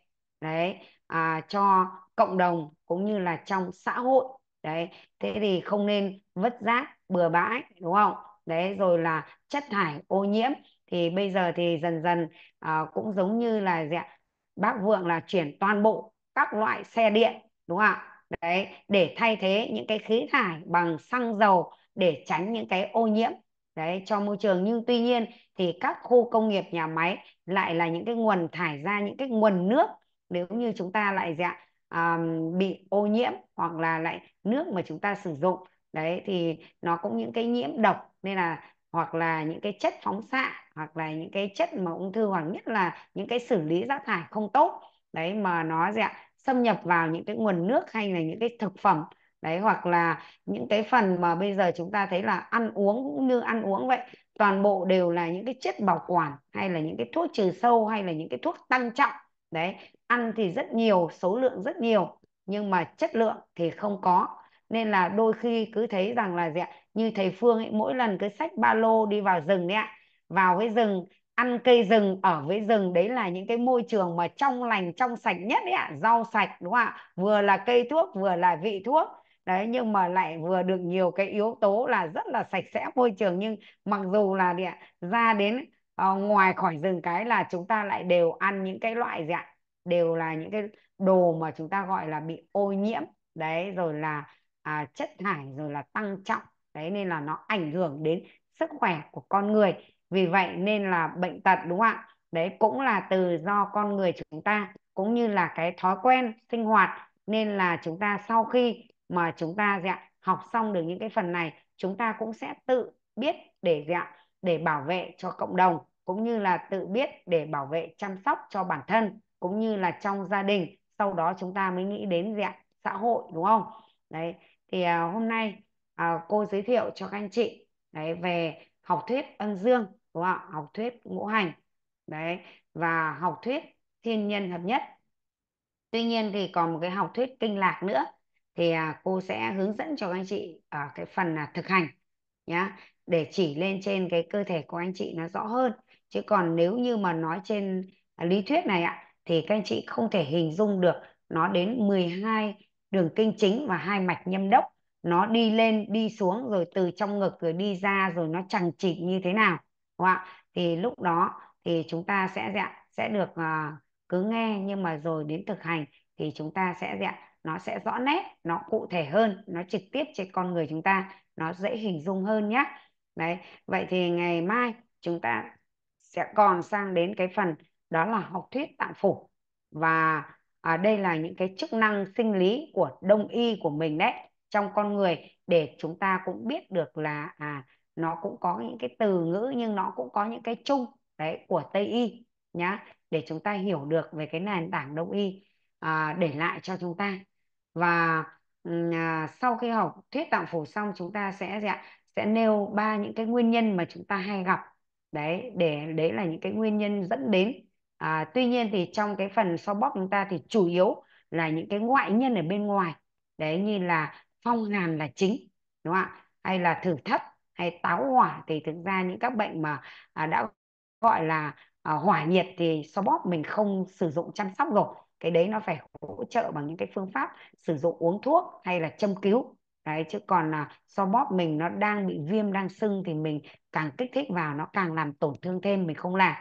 A: đấy à, cho cộng đồng cũng như là trong xã hội đấy. Thế thì không nên vứt rác bừa bãi đúng không? Đấy rồi là chất thải ô nhiễm. Thì bây giờ thì dần dần à, cũng giống như là gì ạ? Bác Vượng là chuyển toàn bộ các loại xe điện đúng không ạ? Đấy để thay thế những cái khí thải bằng xăng dầu để tránh những cái ô nhiễm. Đấy cho môi trường. Nhưng tuy nhiên thì các khu công nghiệp nhà máy lại là những cái nguồn thải ra những cái nguồn nước. Nếu như chúng ta lại dạng um, bị ô nhiễm hoặc là lại nước mà chúng ta sử dụng đấy thì nó cũng những cái nhiễm độc. Nên là hoặc là những cái chất phóng xạ hoặc là những cái chất mà ung thư hoặc nhất là những cái xử lý rác thải không tốt. Đấy mà nó dạng xâm nhập vào những cái nguồn nước hay là những cái thực phẩm. Đấy, hoặc là những cái phần mà bây giờ chúng ta thấy là ăn uống cũng như ăn uống vậy, toàn bộ đều là những cái chất bảo quản hay là những cái thuốc trừ sâu hay là những cái thuốc tăng trọng. Đấy, ăn thì rất nhiều, số lượng rất nhiều, nhưng mà chất lượng thì không có. Nên là đôi khi cứ thấy rằng là gì ạ, như thầy Phương ấy, mỗi lần cứ xách ba lô đi vào rừng đấy ạ, vào cái rừng ăn cây rừng ở với rừng đấy là những cái môi trường mà trong lành trong sạch nhất đấy ạ. Rau sạch đúng không ạ? Vừa là cây thuốc vừa là vị thuốc. Đấy nhưng mà lại vừa được nhiều cái yếu tố là rất là sạch sẽ môi trường. Nhưng mặc dù là đi ạ ra đến uh, ngoài khỏi rừng cái là chúng ta lại đều ăn những cái loại gì ạ? Đều là những cái đồ mà chúng ta gọi là bị ô nhiễm. Đấy rồi là à, chất thải rồi là tăng trọng. Đấy nên là nó ảnh hưởng đến sức khỏe của con người vì vậy nên là bệnh tật đúng không ạ? Đấy cũng là từ do con người chúng ta cũng như là cái thói quen sinh hoạt. Nên là chúng ta sau khi mà chúng ta dạ, học xong được những cái phần này chúng ta cũng sẽ tự biết để dạ, để bảo vệ cho cộng đồng cũng như là tự biết để bảo vệ chăm sóc cho bản thân cũng như là trong gia đình. Sau đó chúng ta mới nghĩ đến dạ, xã hội đúng không? Đấy thì à, hôm nay à, cô giới thiệu cho các anh chị đấy về học thuyết âm dương đúng không học thuyết ngũ hành. Đấy, và học thuyết thiên nhân hợp nhất. Tuy nhiên thì còn một cái học thuyết kinh lạc nữa. Thì à, cô sẽ hướng dẫn cho các anh chị ở cái phần là thực hành, nhá. Để chỉ lên trên cái cơ thể của anh chị nó rõ hơn. Chứ còn nếu như mà nói trên à, lý thuyết này ạ, thì các anh chị không thể hình dung được nó đến 12 đường kinh chính và hai mạch nhâm đốc. Nó đi lên, đi xuống, rồi từ trong ngực rồi đi ra, rồi nó chẳng chịt như thế nào đúng không ạ? Thì lúc đó thì chúng ta sẽ dạ sẽ được uh, cứ nghe nhưng mà rồi đến thực hành thì chúng ta sẽ dạ nó sẽ rõ nét nó cụ thể hơn nó trực tiếp trên con người chúng ta nó dễ hình dung hơn nhé đấy vậy thì ngày mai chúng ta sẽ còn sang đến cái phần đó là học thuyết tạng phủ. Và à, đây là những cái chức năng sinh lý của đông y của mình đấy trong con người để chúng ta cũng biết được là à nó cũng có những cái từ ngữ nhưng nó cũng có những cái chung đấy của Tây y nhá. Để chúng ta hiểu được về cái nền tảng đông y à, để lại cho chúng ta. Và ừ, à, sau khi học thuyết tạng phủ xong chúng ta sẽ dạ, sẽ nêu ba những cái nguyên nhân mà chúng ta hay gặp. Đấy để đấy là những cái nguyên nhân dẫn đến. À, tuy nhiên thì trong cái phần so bóp chúng ta thì chủ yếu là những cái ngoại nhân ở bên ngoài. Đấy như là phong hàn là chính đúng không ạ? Hay là thử thất hay táo hỏa thì thực ra những các bệnh mà à, đã gọi là à, hỏa nhiệt thì so bóp mình không sử dụng chăm sóc rồi. Cái đấy nó phải hỗ trợ bằng những cái phương pháp sử dụng uống thuốc hay là châm cứu. Đấy chứ còn là so bóp mình nó đang bị viêm đang sưng thì mình càng kích thích vào nó càng làm tổn thương thêm mình không làm.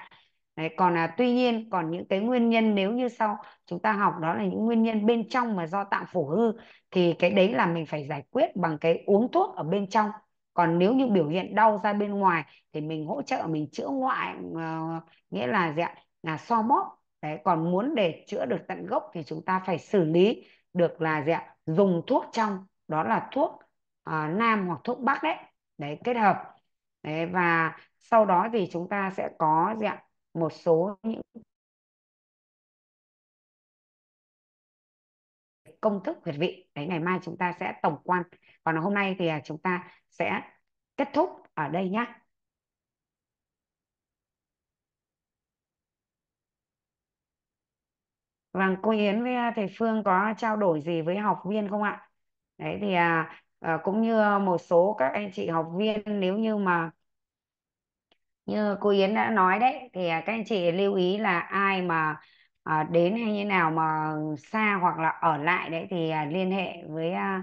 A: Đấy, còn à, tuy nhiên còn những cái nguyên nhân nếu như sau chúng ta học đó là những nguyên nhân bên trong mà do tạng phủ hư thì cái đấy là mình phải giải quyết bằng cái uống thuốc ở bên trong còn nếu như biểu hiện đau ra bên ngoài thì mình hỗ trợ mình chữa ngoại ờ, nghĩa là dạng là so bóp. Đấy còn muốn để chữa được tận gốc thì chúng ta phải xử lý được là dạng dùng thuốc trong đó là thuốc à, nam hoặc thuốc bắc đấy. Đấy kết hợp. Đấy và sau đó thì chúng ta sẽ có dạng một số những công thức huyệt vị. Đấy ngày mai chúng ta sẽ tổng quan. Còn hôm nay thì à, chúng ta sẽ kết thúc ở đây nhé Vâng, cô Yến với à, thầy Phương có trao đổi gì với học viên không ạ? Đấy thì à, à, cũng như một số các anh chị học viên nếu như mà như cô Yến đã nói đấy thì à, các anh chị lưu ý là ai mà à, đến hay như nào mà xa hoặc là ở lại đấy thì à, liên hệ với à,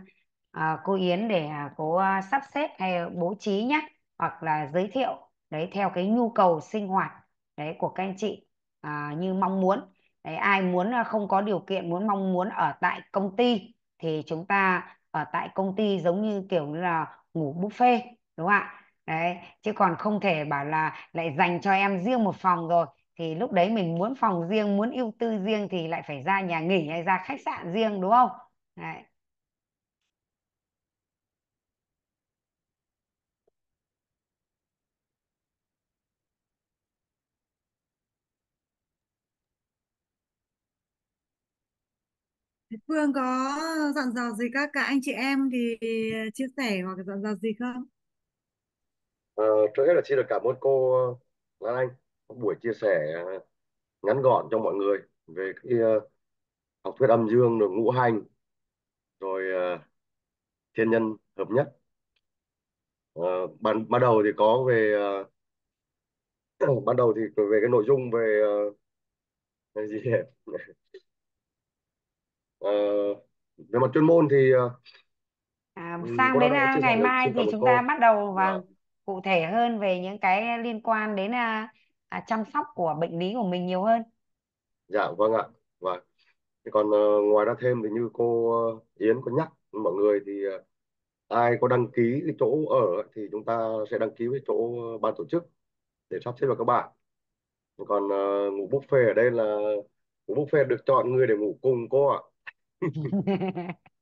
A: à, cô Yến để à, cô à, sắp xếp hay bố trí nhé hoặc là giới thiệu đấy theo cái nhu cầu sinh hoạt đấy của các anh chị à, như mong muốn. Đấy ai muốn à, không có điều kiện muốn mong muốn ở tại công ty thì chúng ta ở tại công ty giống như kiểu như là ngủ buffet đúng không ạ? Đấy chứ còn không thể bảo là lại dành cho em riêng một phòng rồi thì lúc đấy mình muốn phòng riêng muốn ưu tư riêng thì lại phải ra nhà nghỉ hay ra khách sạn riêng đúng không? Đấy.
C: Phương có dặn dò gì các cả anh chị em thì chia sẻ hoặc dặn dò gì không?
B: Ờ, trước hết là xin được cảm ơn cô ờ, Lan Anh buổi chia sẻ ờ, ngắn gọn cho mọi người về cái uh, học thuyết âm dương rồi ngũ hành rồi uh, thiên nhân hợp nhất Uh, ban ban đầu thì có về uh, ban đầu thì về cái nội dung về uh, cái gì? Ờ, về mặt chuyên môn thì ờ,
A: À,
B: ừ,
A: sang
B: cô
A: đến
B: Lan Anh đã
A: à,
B: chia sẻ
A: ngày
B: được
A: mai
B: xin
A: thì
B: cảm ơn
A: chúng ta
B: cô
A: bắt đầu và
B: và
A: cụ thể hơn về những cái liên quan đến à, à, chăm sóc của bệnh lý của mình nhiều hơn.
B: dạ vâng ạ. Và Thế còn ờ, ngoài ra thêm thì như cô ờ, Yến có nhắc mọi người thì ờ, ai có đăng ký cái chỗ ở ấy, thì chúng ta sẽ đăng ký với chỗ ban tổ chức để sắp xếp vào các bạn. Còn ờ, ngủ buffet ở đây là ngủ buffet được chọn người để ngủ cùng cô ạ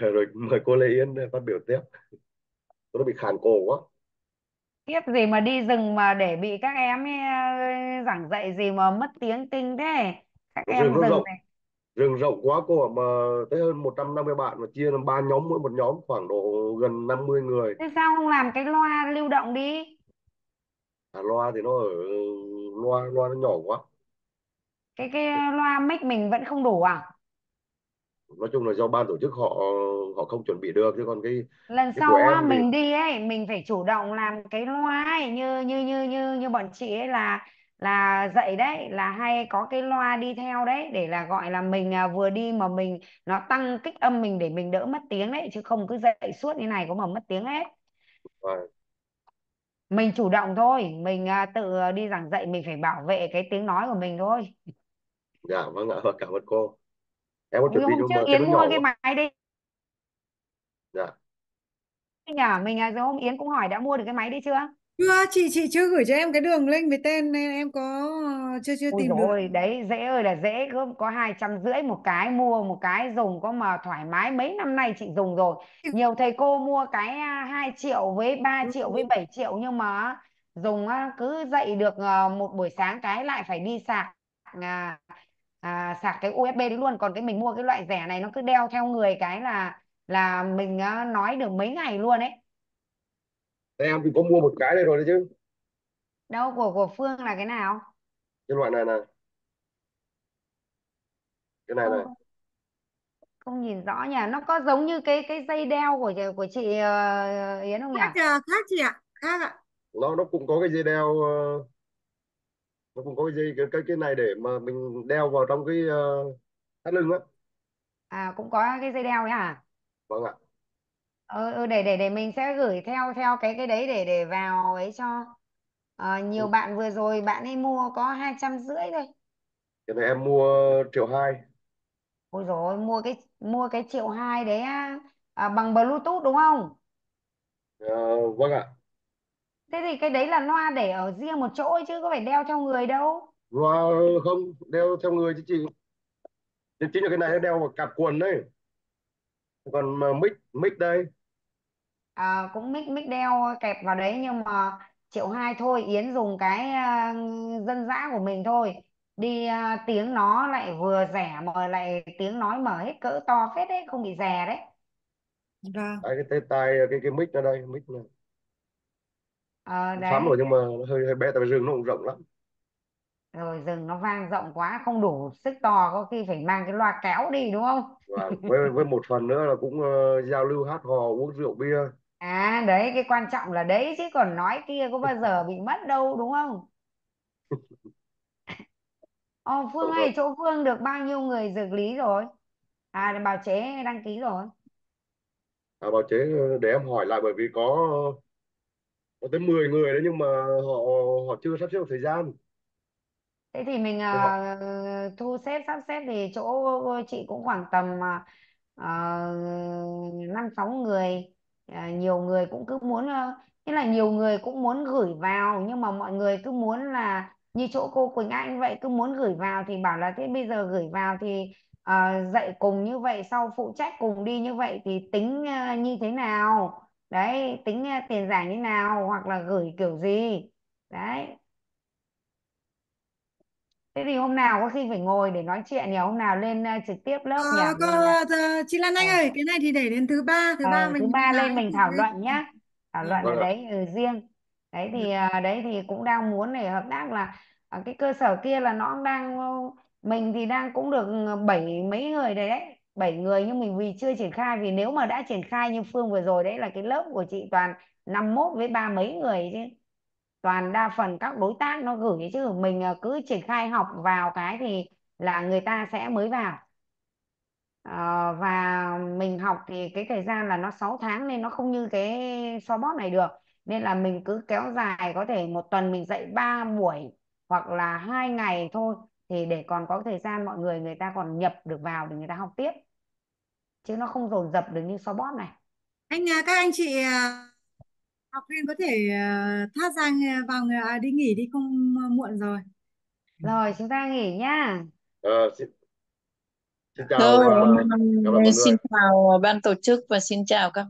B: rồi mời cô Lê Yến phát biểu tiếp tôi bị khàn cổ quá
A: Kiếp gì mà đi rừng mà để bị các em ấy, à, giảng dạy gì mà mất tiếng kinh thế. Các
B: rừng
A: em rừng
B: rộng
A: này.
B: rừng rộng quá cô ạ mà tới hơn 150 bạn mà chia làm ba nhóm mỗi một nhóm khoảng độ gần 50 người
A: Thế sao không làm cái loa lưu động đi?
B: à, loa thì nó ở loa loa nó nhỏ quá
A: Cái cái loa mic mình vẫn không đủ à?
B: nói chung là do ban tổ chức họ họ không chuẩn bị được chứ còn cái
A: lần
B: cái của
A: sau á
B: em thì
A: mình đi ấy mình phải chủ động làm cái loa ấy như như như như như bọn chị ấy là là dạy đấy là hay có cái loa đi theo đấy để là gọi là mình à, vừa đi mà mình nó tăng kích âm mình để mình đỡ mất tiếng đấy chứ không cứ dạy suốt như này có mà mất tiếng hết
B: Vâng.
A: mình chủ động thôi mình à, tự đi giảng dạy mình phải bảo vệ cái tiếng nói của mình thôi
B: dạ vâng ạ vâng, cảm ơn cô. Em có
A: Như
B: chuẩn bị
A: hôm
B: cho
A: trước
B: cái
A: Yến
B: đứa
A: mua
B: nhỏ
A: cái
B: không?
A: máy đi.
B: Dạ.
A: Nhỉ mình à, rồi hôm Yến cũng hỏi đã mua được cái máy đi chưa?
C: Chưa chị chị chưa gửi cho em cái đường link với tên nên em có ờ, chưa chưa
A: Ôi
C: tìm
A: dồi
C: được.
A: ôi, đấy dễ ơi là dễ có có hai trăm rưỡi một cái mua một cái dùng có mà thoải mái mấy năm nay chị dùng rồi. Nhiều thầy cô mua cái à, 2 triệu với 3 triệu với 7 triệu nhưng mà dùng á, cứ dậy được à, một buổi sáng cái lại phải đi sạc à, à, sạc cái USB đấy luôn còn cái mình mua cái loại rẻ này nó cứ đeo theo người cái là là mình à, nói được mấy ngày luôn ấy.
B: Em thì có mua một cái đây rồi đấy chứ.
A: Đâu của của Phương là cái nào?
B: Cái loại này này. Cái này
A: không
B: này.
A: Không không nhìn rõ nhỉ nó có giống như cái cái dây đeo của của chị ờ, Yến không nhỉ?
C: khác à, khác chị ạ. Khác ạ.
B: Nó nó cũng có cái dây đeo ờ, nó cũng có cái dây cái cái cái này để mà mình đeo vào trong cái uh, thắt lưng á.
A: À cũng có cái dây đeo đấy à?
B: Vâng ạ.
A: Ờ ừ, để để để mình sẽ gửi theo theo cái cái đấy để để vào ấy cho. Ờ, nhiều bạn vừa rồi bạn ấy mua có hai trăm rưỡi thôi.
B: Cái này em mua triệu hai.
A: Ôi rồi mua cái mua cái triệu hai đấy á, à, bằng Bluetooth đúng không?
B: Ờ, vâng ạ
A: thế thì cái đấy là loa để ở riêng một chỗ ấy chứ có phải đeo theo người đâu.
B: Và không đeo theo người chứ chị. Chính chính là cái này nó đeo vào cặp quần đấy. Còn mà mic mic đây.
A: À, cũng mic mic đeo kẹp vào đấy nhưng mà triệu hai thôi Yến dùng cái à, dân dã của mình thôi. Đi à, tiếng nó lại vừa rẻ mà lại tiếng nói mở hết cỡ to phết đấy không bị rè đấy.
C: Vâng.
B: Đấy, cái tay cái cái mic nó đây mic này
A: Ờ, đấy.
B: rồi nhưng mà hơi hơi bé tại vì rừng nó cũng rộng lắm.
A: Rồi rừng nó vang rộng quá không đủ sức to có khi phải mang cái loa kéo đi đúng không?
B: Và với với một phần nữa là cũng ờ, giao lưu hát hò uống rượu bia.
A: À đấy cái quan trọng là đấy chứ còn nói kia có bao giờ bị mất đâu đúng không? Ồ Phương
B: vâng
A: ơi chỗ Phương được bao nhiêu người dược lý rồi? À bào chế đăng ký rồi.
B: À, bào chế ờ, để em hỏi lại bởi vì có có tới 10 người đấy nhưng mà họ họ chưa sắp xếp được thời gian.
A: Thế thì mình
B: Thì họ
A: ờ, thu xếp sắp xếp thì chỗ chị cũng khoảng tầm uh, năm sáu người. Ờ, nhiều người cũng cứ muốn uh, nghĩa là nhiều người cũng muốn gửi vào nhưng mà mọi người cứ muốn là như chỗ cô Quỳnh Anh vậy cứ muốn gửi vào thì bảo là thế bây giờ gửi vào thì ờ, dạy cùng như vậy sau phụ trách cùng đi như vậy thì tính ờ, như thế nào đấy tính ờ, tiền giải như nào hoặc là gửi kiểu gì đấy Thế thì hôm nào có khi phải ngồi để nói chuyện nhỉ? Hôm nào lên ờ, trực tiếp lớp nhỉ?
C: Ờ, có,
A: Mình ờ,
C: ờ, chị Lan
A: ờ,
C: Anh ơi cái này thì để đến thứ ba thứ ba
A: ờ, thứ
C: mình
A: ba
C: nói
A: lên mình thảo luận nhá. Thảo
C: vâng
A: luận ở
B: vâng ạ
A: đấy ừ, riêng. Đấy thì ờ, đấy thì cũng đang muốn để hợp tác là ở cái cơ sở kia là nó cũng đang ờ, mình thì đang cũng được ờ, bảy mấy người đấy đấy. Bảy người nhưng mình vì chưa triển khai vì nếu mà đã triển khai như Phương vừa rồi đấy là cái lớp của chị toàn năm mốt với ba mấy người chứ. Toàn đa phần các đối tác nó gửi chứ mình à, cứ triển khai học vào cái thì là người ta sẽ mới vào. À, và mình học thì cái thời gian là nó 6 tháng nên nó không như cái so bóp này được. Nên là mình cứ kéo dài có thể một tuần mình dạy 3 buổi hoặc là hai ngày thôi. Thì để còn có thời gian mọi người người ta còn nhập được vào để người ta học tiếp chứ nó không dồn dập được như Shopbot này.
C: Anh à, các anh chị à, học viên có thể à, thoát ra vào à, đi nghỉ đi không muộn rồi.
A: Rồi chúng ta nghỉ nhá.
B: Ờ, xin, xin chào
D: Rồi, em
B: mọi
D: xin chào ban tổ chức và xin chào các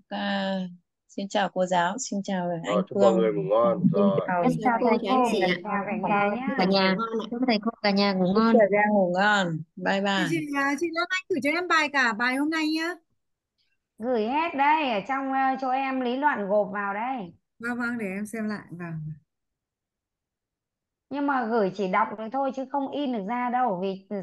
D: xin chào cô giáo, xin chào
B: rồi
D: anh
B: chúc mọi
D: Phương,
B: người ngủ ngon rồi
D: chào
E: Em chào
A: thầy cô,
E: chị ạ.
A: chào cả nhà
E: cả
A: nhá.
E: nhà, chúc thầy cô cả nhà ngủ ngon.
D: cả gia ngủ ngon, bye
C: thì chị
D: bye.
C: à, chị Lan Anh gửi cho em bài cả bài hôm nay nhá
A: Gửi hết đây, ở trong ờ, chỗ em lý luận gộp vào đây.
C: vâng vâng để em xem lại vâng
A: Nhưng mà gửi chỉ đọc được thôi chứ không in được ra đâu vì sau